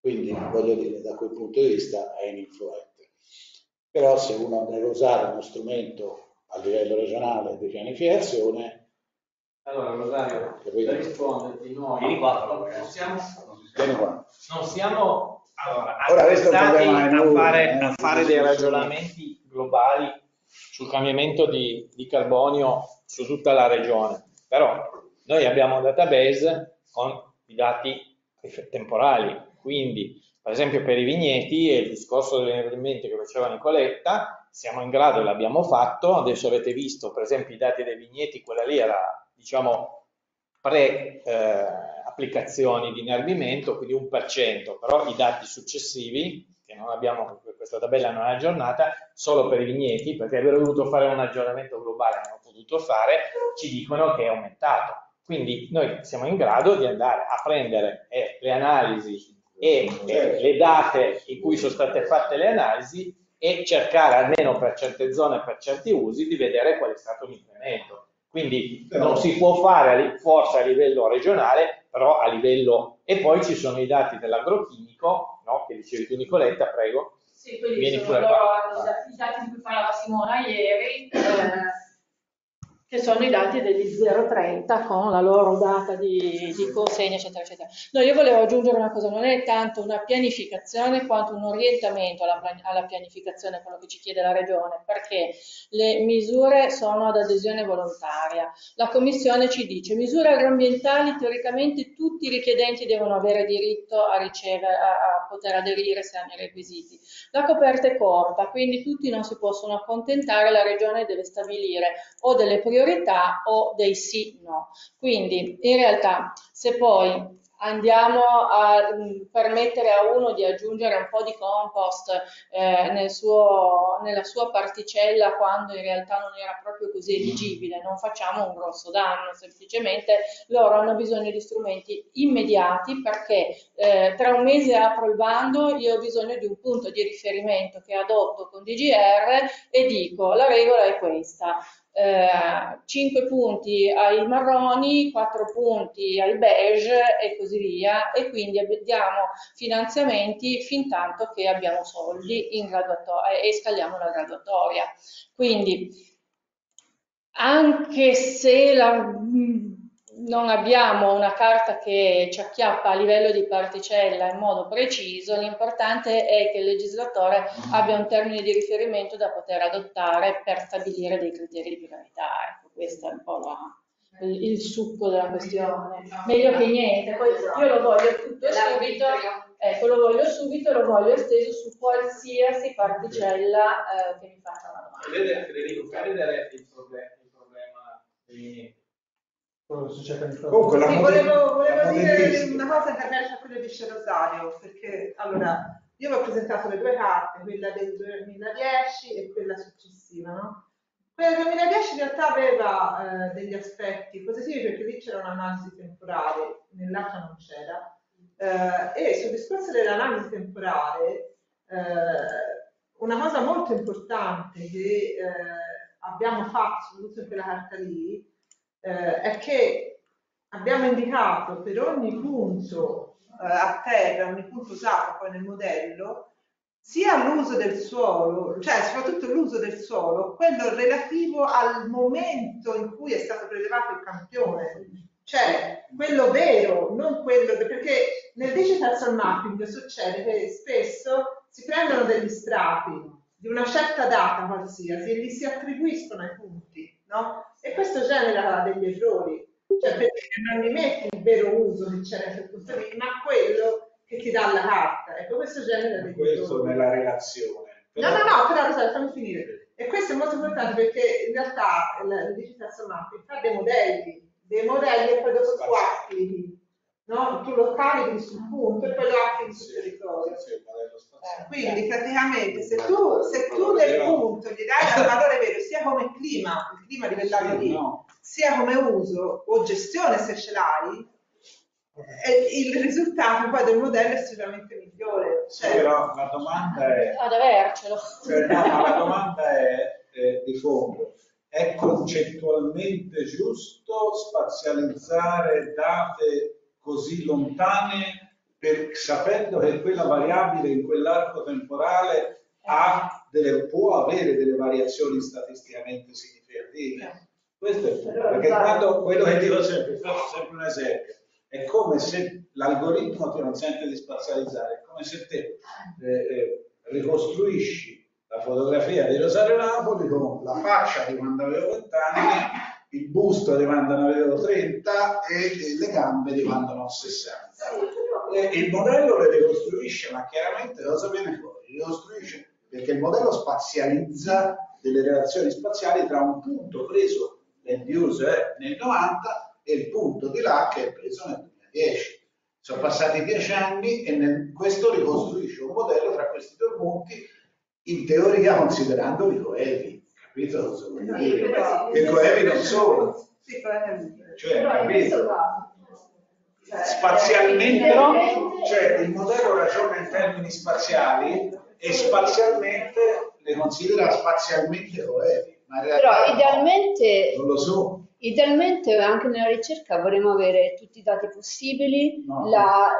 Quindi voglio dire, da quel punto di vista è ininfluente. Però se uno deve usare uno strumento a livello regionale di pianificazione... Allora Rosario, per risponderti, noi non siamo, non siamo allora, Ora questo a fare, eh, a fare dei ragionamenti globali sul cambiamento di, di carbonio su tutta la regione, però noi abbiamo un database con i dati temporali, quindi per esempio per i vigneti e il discorso investimenti che faceva Nicoletta, siamo in grado, e l'abbiamo fatto, adesso avete visto per esempio i dati dei vigneti, quella lì era diciamo pre eh, di inervimento, quindi un per cento, però i dati successivi, che non abbiamo, questa tabella non è aggiornata, solo per i vigneti, perché avrei dovuto fare un aggiornamento globale, non ho potuto fare, ci dicono che è aumentato. Quindi noi siamo in grado di andare a prendere eh, le analisi e eh, le date in cui sono state fatte le analisi e cercare almeno per certe zone, per certi usi, di vedere qual è stato l'incremento. Quindi non si può fare forse a livello regionale, però a livello... E poi ci sono i dati dell'agrochimico, no? che dicevi tu Nicoletta, prego. Sì, quelli Vieni sono loro, i dati di cui parlava Simona ieri. Eh, che sono i dati degli 030 con la loro data di, di consegna, eccetera, eccetera. No, io volevo aggiungere una cosa, non è tanto una pianificazione quanto un orientamento alla, alla pianificazione, quello che ci chiede la Regione, perché le misure sono ad adesione volontaria. La Commissione ci dice, misure agroambientali, teoricamente tutti i richiedenti devono avere diritto a ricevere, a, a poter aderire se hanno i requisiti. La coperta è corta, quindi tutti non si possono accontentare, la Regione deve stabilire o delle priorità priorità o dei sì no. Quindi in realtà se poi andiamo a mm, permettere a uno di aggiungere un po' di compost eh, nel suo, nella sua particella quando in realtà non era proprio così eligibile, non facciamo un grosso danno, semplicemente loro hanno bisogno di strumenti immediati perché eh, tra un mese apro il bando, io ho bisogno di un punto di riferimento che adotto con DGR e dico la regola è questa, eh, 5 punti ai marroni, 4 punti ai beige e così via e quindi diamo finanziamenti fin tanto che abbiamo soldi in graduatoria e scaliamo la graduatoria. Quindi anche se la, non abbiamo una carta che ci acchiappa a livello di particella in modo preciso, l'importante è che il legislatore abbia un termine di riferimento da poter adottare per stabilire dei criteri di priorità. Ecco, questo è un po' la, il, il, succo della questione. Meglio che niente, poi io lo voglio tutto subito, ecco, lo voglio subito, lo voglio esteso su qualsiasi particella eh, che mi faccia una domanda. Vedete, Federico, fai vedere il problema, il problema dei Comunque, sì, volevo, volevo dire una cosa che merita a quello dice Rosario, perché allora io ho presentato le due carte, quella del 2010 e quella successiva, no? Quella del 2010 in realtà aveva eh, degli aspetti positivi perché lì c'era un'analisi temporale, nell'altra non c'era. Eh, e sul discorso dell'analisi temporale, eh, una cosa molto importante che eh, abbiamo fatto, soprattutto in quella carta lì, eh, è che abbiamo indicato per ogni punto eh, a terra, ogni punto usato poi nel modello, sia l'uso del suolo, cioè soprattutto l'uso del suolo, quello relativo al momento in cui è stato prelevato il campione, cioè quello vero, non quello perché nel digital soil mapping succede che spesso si prendono degli strati di una certa data qualsiasi e li si attribuiscono ai punti, no? E questo genera degli errori, cioè perché non li metti il vero uso che c'è nel lì, ma quello che ti dà la carta. Ecco, questo genera degli Questo errori. nella relazione. No, no, no, però Rosario, fammi finire. E questo è molto importante perché in realtà il digital mapping fa dei modelli, dei modelli e poi dopo applichi, no? Tu lo carichi sul punto e poi lo applichi sul territorio. Eh, quindi praticamente se tu, se tu nel punto gli dai il valore vero sia come clima, il clima livellato lì, sia come uso o gestione se ce l'hai, eh, il risultato poi del modello è sicuramente migliore. Sì, Cioè, però la domanda è, Ad avercelo. cioè, no, la domanda è eh, di fondo. È concettualmente giusto spazializzare date così lontane per- sapendo che quella variabile in quell'arco temporale ha delle- può avere delle variazioni statisticamente significative? Questo è il punto, perché quando quello che dico sempre, faccio sempre un esempio, è come se l'algoritmo ti consente di spazializzare, è come se te eh, eh, ricostruisci la fotografia di Rosario Napoli con la faccia di quando avevo 20 anni, il busto ne avevo 30 e, le gambe ne ho 60. E il modello le ricostruisce, ma chiaramente cosa viene fuori? Ricostruisce perché il modello spazializza delle relazioni spaziali tra un punto preso nel user nel 90 e il punto di là che è preso nel 2010. Sono passati dieci anni e nel- questo ricostruisce un modello tra questi due punti, in teoria considerando i coevi, capito voglio dire? I coevi non sono, sì, però cioè, però capito? cioè, Spazialmente, evidentemente- cioè il modello ragiona in termini spaziali e spazialmente le considera spazialmente coevi, ma in realtà Però no, idealmente, non lo so. idealmente anche nella ricerca vorremmo avere tutti i dati possibili. No. La,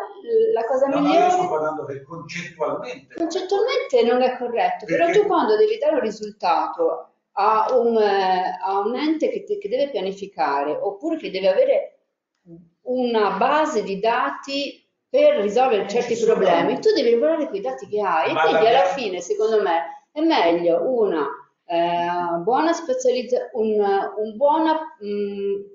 la cosa No, no, io migliore sto parlando che concettualmente concettualmente non è corretto, però Perché? tu quando devi dare un risultato a un, eh, a un ente che, che deve pianificare oppure che deve avere una base di dati per risolvere certi ci sono- problemi, tu devi lavorare con i dati che hai Ma e quindi alla fine, secondo me, è meglio una eh, buona specializzazione, un, un buon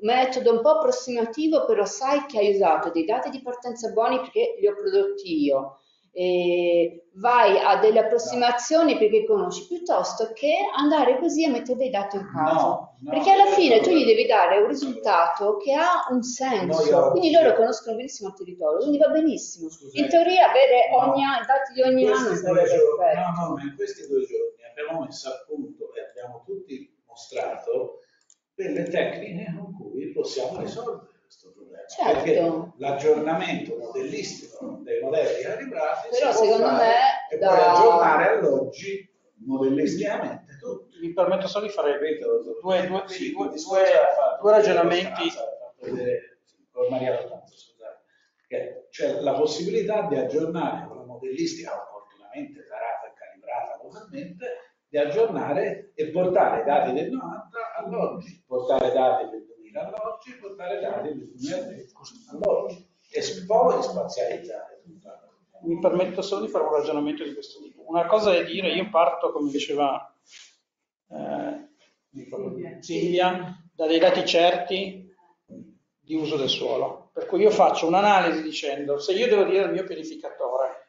metodo un po' approssimativo, però sai che hai usato dei dati di partenza buoni perché li ho prodotti io. E vai a delle approssimazioni perché conosci, piuttosto che andare così a mettere dei dati in caso. No, no, perché alla eh, fine tu gli devi dare un risultato che ha un senso, quindi loro conoscono benissimo il territorio, quindi va benissimo. In teoria avere ogni dati di ogni anno sarebbe perfetto. No, no, ma in questi due giorni abbiamo messo a punto e abbiamo tutti mostrato delle tecniche con cui possiamo risolvere questo problema. Certo. Perché l'aggiornamento modellistico dei modelli calibrati Però si può secondo fare me e da- poi aggiornare all'oggi modellisticamente tutto. Mi permetto solo di fare Capito? due, due, Sì, due- il due- ragionamenti. Maria Rotanzo, scusate, che c'è la possibilità di aggiornare con la modellistica opportunamente tarata e calibrata localmente, di aggiornare e portare i dati del 90 all'oggi, portare i dati del 2000 all'oggi, portare i dati del 2020 all'oggi e poi spazializzare tutto. Mi permetto solo di fare un ragionamento di questo tipo. Una cosa è dire, io parto, come diceva eh, Silvia, da dei dati certi di uso del suolo. Per cui io faccio un'analisi dicendo, se io devo dire al mio pianificatore,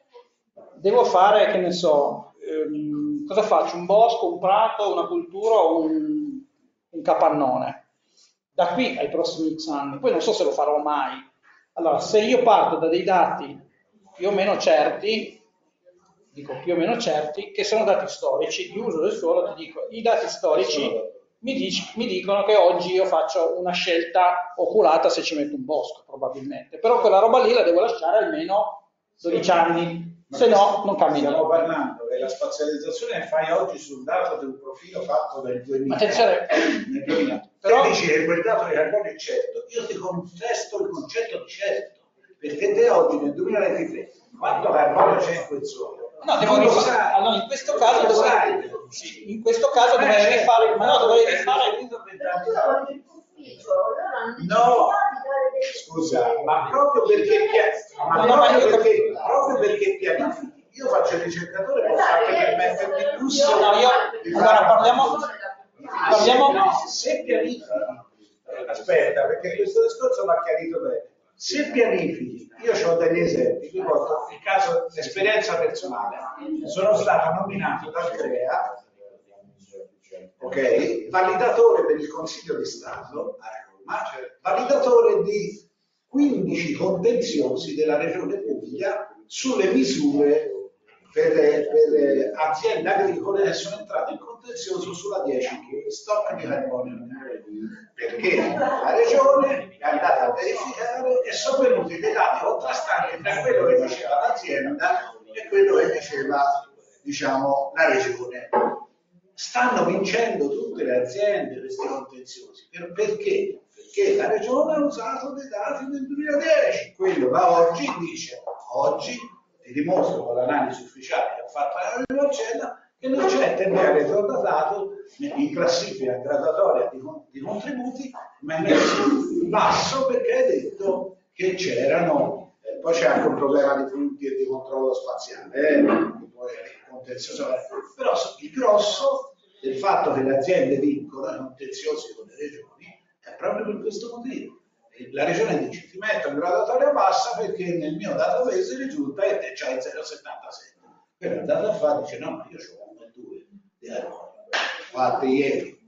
devo fare, che ne so, ehm, cosa faccio? Un bosco, un prato, una cultura o un, un capannone? Da qui ai prossimi X anni, poi non so se lo farò mai. Allora, se io parto da dei dati più o meno certi, dico più o meno certi, che sono dati storici di uso del suolo, ti dico, i dati storici mi, dic- mi dicono che oggi io faccio una scelta oculata se ci metto un bosco, probabilmente, però quella roba lì la devo lasciare almeno 12 anni, se no non cambia Stiamo parlando della spazializzazione che fai oggi sul dato di un profilo fatto nel 2000. Ma attenzione, nel 2000. però- Te dici che quel dato di carbonio è certo, io ti contesto il concetto di certo, perché te oggi nel 2023 quanto carbonio c'è in quel suolo? No, devo rifare. Allora, in questo caso dovrei, sì, in questo caso Eh, dovrei certo. rifare, ma no, dovrei rifare. No, scusa, ma proprio perché, ma proprio io- perché, proprio perché pianifichi. Io faccio il ricercatore, posso anche permettermi il lusso No, io, allora parliamo, parliamo, No, se pianifichi, aspetta, perché questo discorso va chiarito bene. Se pianifichi, io ho degli esempi, vi porto il caso, l'esperienza personale. Sono stato nominato dal CREA, ok, validatore per il Consiglio di Stato validatore di 15 contenziosi della Regione Puglia sulle misure per, per aziende agricole che sono entrate in contenzioso sulla 10 che stock di carbonio. Perché la regione è andata a verificare e sono venuti dei dati contrastanti tra quello che diceva l'azienda e quello che diceva diciamo la regione. Stanno vincendo tutte le aziende questi contenziosi. Per- perché? Perché la regione ha usato dei dati del 2010 quello da oggi dice oggi ti dimostro con l'analisi ufficiale che ha fatto la Marcella che non c'è TNR retrodatato in classifica graduatoria di, di contributi ma è messo basso perché hai detto che c'erano eh, poi c'è anche un problema di punti e di controllo spaziale eh, è però il grosso del fatto che le aziende vincono i contenziosi con le regioni è proprio per questo motivo. La regione dice ti metto in graduatoria bassa perché nel mio database risulta che te c'hai 0,77 quello è andato a fare dice no ma io ho un 2 di carbonio fatte ieri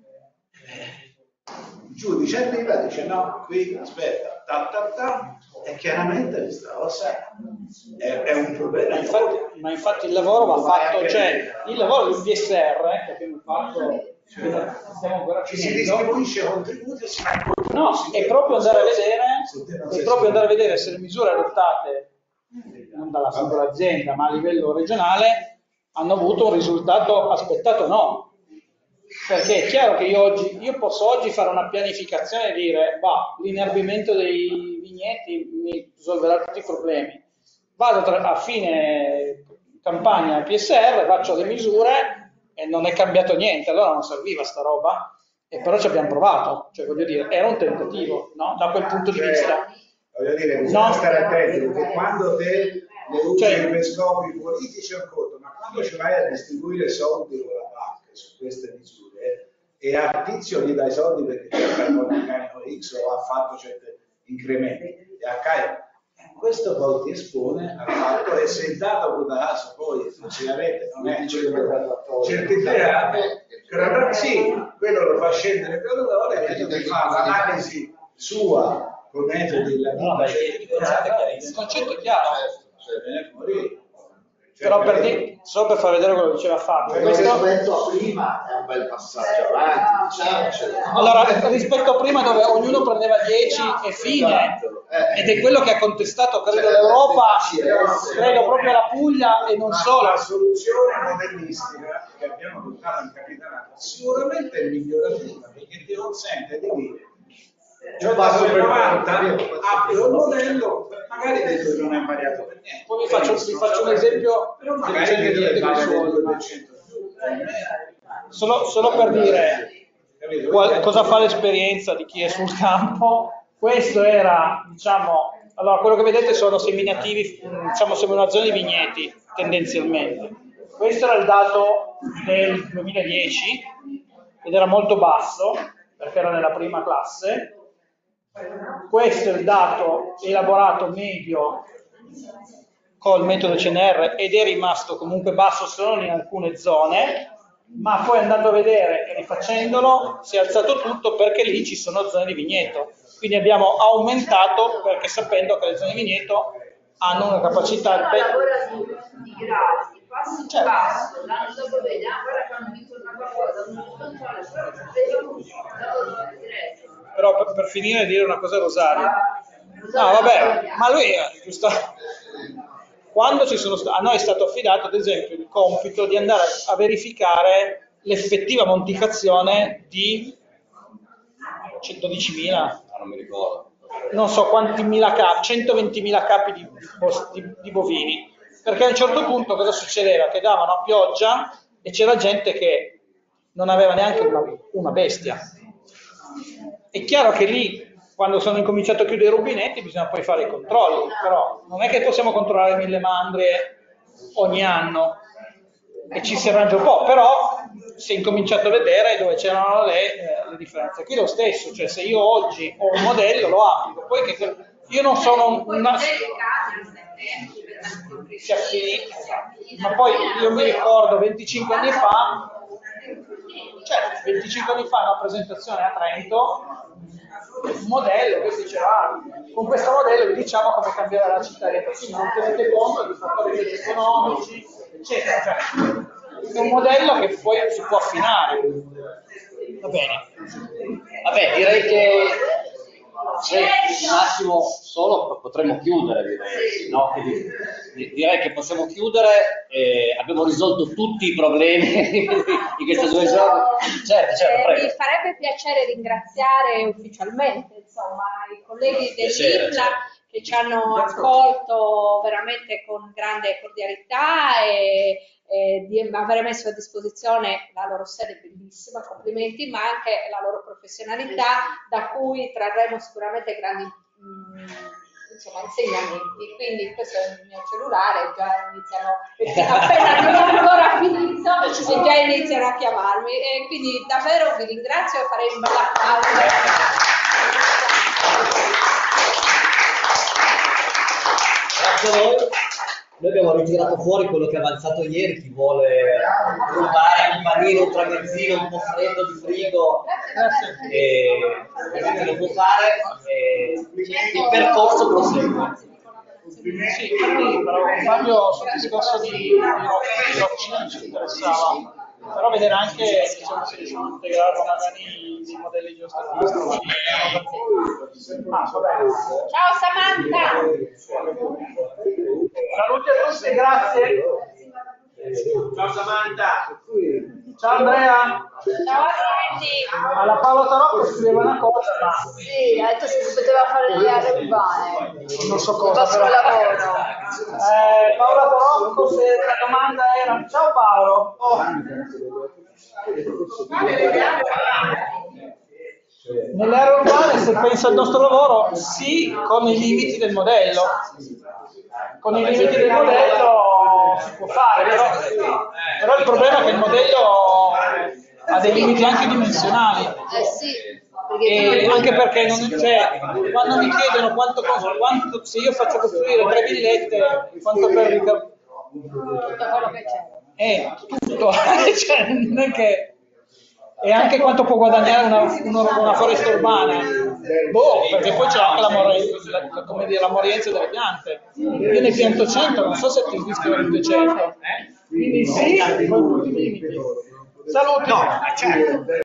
il giudice arriva e dice no qui aspetta ta ta ta e chiaramente questa cosa è, è un problema ma infatti, ma infatti il lavoro va fatto, cioè il lavoro del DSR che abbiamo fatto, ci si distribuisce contributi e si No, è proprio andare a vedere, è proprio andare a vedere se le misure adottate non dalla singola azienda ma a livello regionale hanno avuto un risultato aspettato o no. Perché è chiaro che io oggi io posso oggi fare una pianificazione e dire va, l'inerbimento dei vigneti mi risolverà tutti i problemi. Vado tra- a fine campagna al PSR, faccio le misure e non è cambiato niente, allora non serviva sta roba. E però ci abbiamo provato, cioè voglio dire, era un tentativo, no? Da quel punto di Cioè, vista. Voglio dire, bisogna No. stare attenti perché quando te le usi Cioè- per scopi politici è un conto, ma quando ci vai a distribuire soldi con la PAC su queste misure e a tizio gli dai soldi perché il carbone organico X o ha fatto certi incrementi e a Caio questo poi ti espone al fatto che se il dato con caso poi effettivamente non è certificato, graduatorio, sì, quello lo fa scendere il graduatore e ti fa l'analisi sua con metodi della vita. Il concetto è chiaro. viene fuori. Però per dire, solo per far vedere quello che diceva Fabio. Questo rispetto a prima è un bel passaggio avanti, diciamocelo. Allora, rispetto a prima dove ognuno prendeva 10 e fine, ed è quello che ha contestato, credo, l'Europa, credo proprio la Puglia e non solo. La soluzione modellistica che abbiamo adottato in capitanato sicuramente è migliorativa perché ti consente di dire cioè passo per 90 volta. apro il modello magari che non è variato per niente Poi vi faccio, vi faccio un esempio però magari genere vedo che di vale del suolo. 2% giù Solo, solo per dire qual- cosa fa l'esperienza di chi è sul campo, questo era, diciamo, allora quello che vedete sono seminativi, diciamo seminazioni di vigneti, tendenzialmente. Questo era il dato del 2010 ed era molto basso, perché era nella prima classe. Questo è il dato elaborato medio col metodo CNR ed è rimasto comunque basso solo in alcune zone, ma poi andando a vedere e rifacendolo si è alzato tutto perché lì ci sono zone di vigneto. Quindi abbiamo aumentato perché sapendo che le zone di vigneto hanno una capacità... Gradi, passo Certo. passo, l'anno dopo vedi, ah, guarda che hanno vinto una cosa, non so, però vedo tutto, lavoro diretto. Però per, per finire dire una cosa a Rosario. No, vabbè, ma lui è giusto. Quando ci sono a noi è stato affidato, ad esempio, il compito di andare a verificare l'effettiva montificazione di 112.000, non mi ricordo. non so quanti mila capi, 120.000 capi di, di- di bovini. Perché a un certo punto cosa succedeva? Che davano a pioggia e c'era gente che non aveva neanche una, una bestia. È chiaro che lì, quando sono incominciato a chiudere i rubinetti, bisogna poi fare i controlli, però non è che possiamo controllare mille mandrie ogni anno e ci si arrangia un po', però si è incominciato a vedere dove c'erano le, eh, le differenze. Qui lo stesso, cioè se io oggi ho un modello lo applico, poi che io non sono una... Si finito. Ma poi io mi ricordo 25 anni fa, cioè 25 anni fa una presentazione a Trento, un modello che diceva con questo modello vi diciamo come cambiare la città di quindi non tenete conto di fattori economici, eccetera. Cioè, è un modello che poi si può affinare. Va bene. Vabbè, direi che se un attimo solo potremmo chiudere, direi. No? Direi che possiamo chiudere, eh, abbiamo risolto tutti i problemi di queste due giorni. Certo, certo, Eh, mi farebbe piacere ringraziare ufficialmente insomma, i colleghi dell'IPLA certo. Che ci hanno accolto veramente con grande cordialità e, e di aver messo a disposizione la loro sede bellissima, complimenti, ma anche la loro professionalità da cui trarremo sicuramente grandi mm, insomma, insegnamenti. Quindi questo è il mio cellulare, già iniziano, appena non ho ancora finito, e già iniziano a chiamarmi. E quindi davvero vi ringrazio e farei un bel Grazie a voi. Noi abbiamo ritirato fuori quello che è avanzato ieri, chi vuole rubare un panino, un tramezzino un po' freddo di frigo, e ovviamente lo può fare, e il percorso prosegue. Sì, però Fabio sul discorso di, blockchain ci interessava, però vedere anche diciamo, se riusciamo a integrarlo magari nei modelli di geostatistici. Ah. Ciao Samantha! Saluti a tutti, grazie. Ciao Samantha. Ciao Andrea. Ciao Andy! Alla Paolo Tarocco scriveva una cosa, ma Sì, ha detto se si poteva fare le aree urbane. non so cosa. Però. lavoro. Eh, Paola Tarocco, se la domanda era... Ciao Paolo. Oh. Nelle aree urbane, se pensa al nostro lavoro, sì, con i limiti del modello. Con i limiti del modello si può fare, però, però il problema è che il modello ha dei limiti anche dimensionali. Eh sì. E anche perché non, cioè, quando mi chiedono quanto, costa- quanto se io faccio costruire tre villette, quanto per ricav- Tutto quello che c'è. è tutto, cioè, non è che e anche quanto può guadagnare una, una- una foresta urbana. Boh, perché poi c'è anche la, more- la- la morienza delle piante. Io ne pianto 100, non so se ti veramente 100. Quindi sì, con tutti i limiti. Saluti.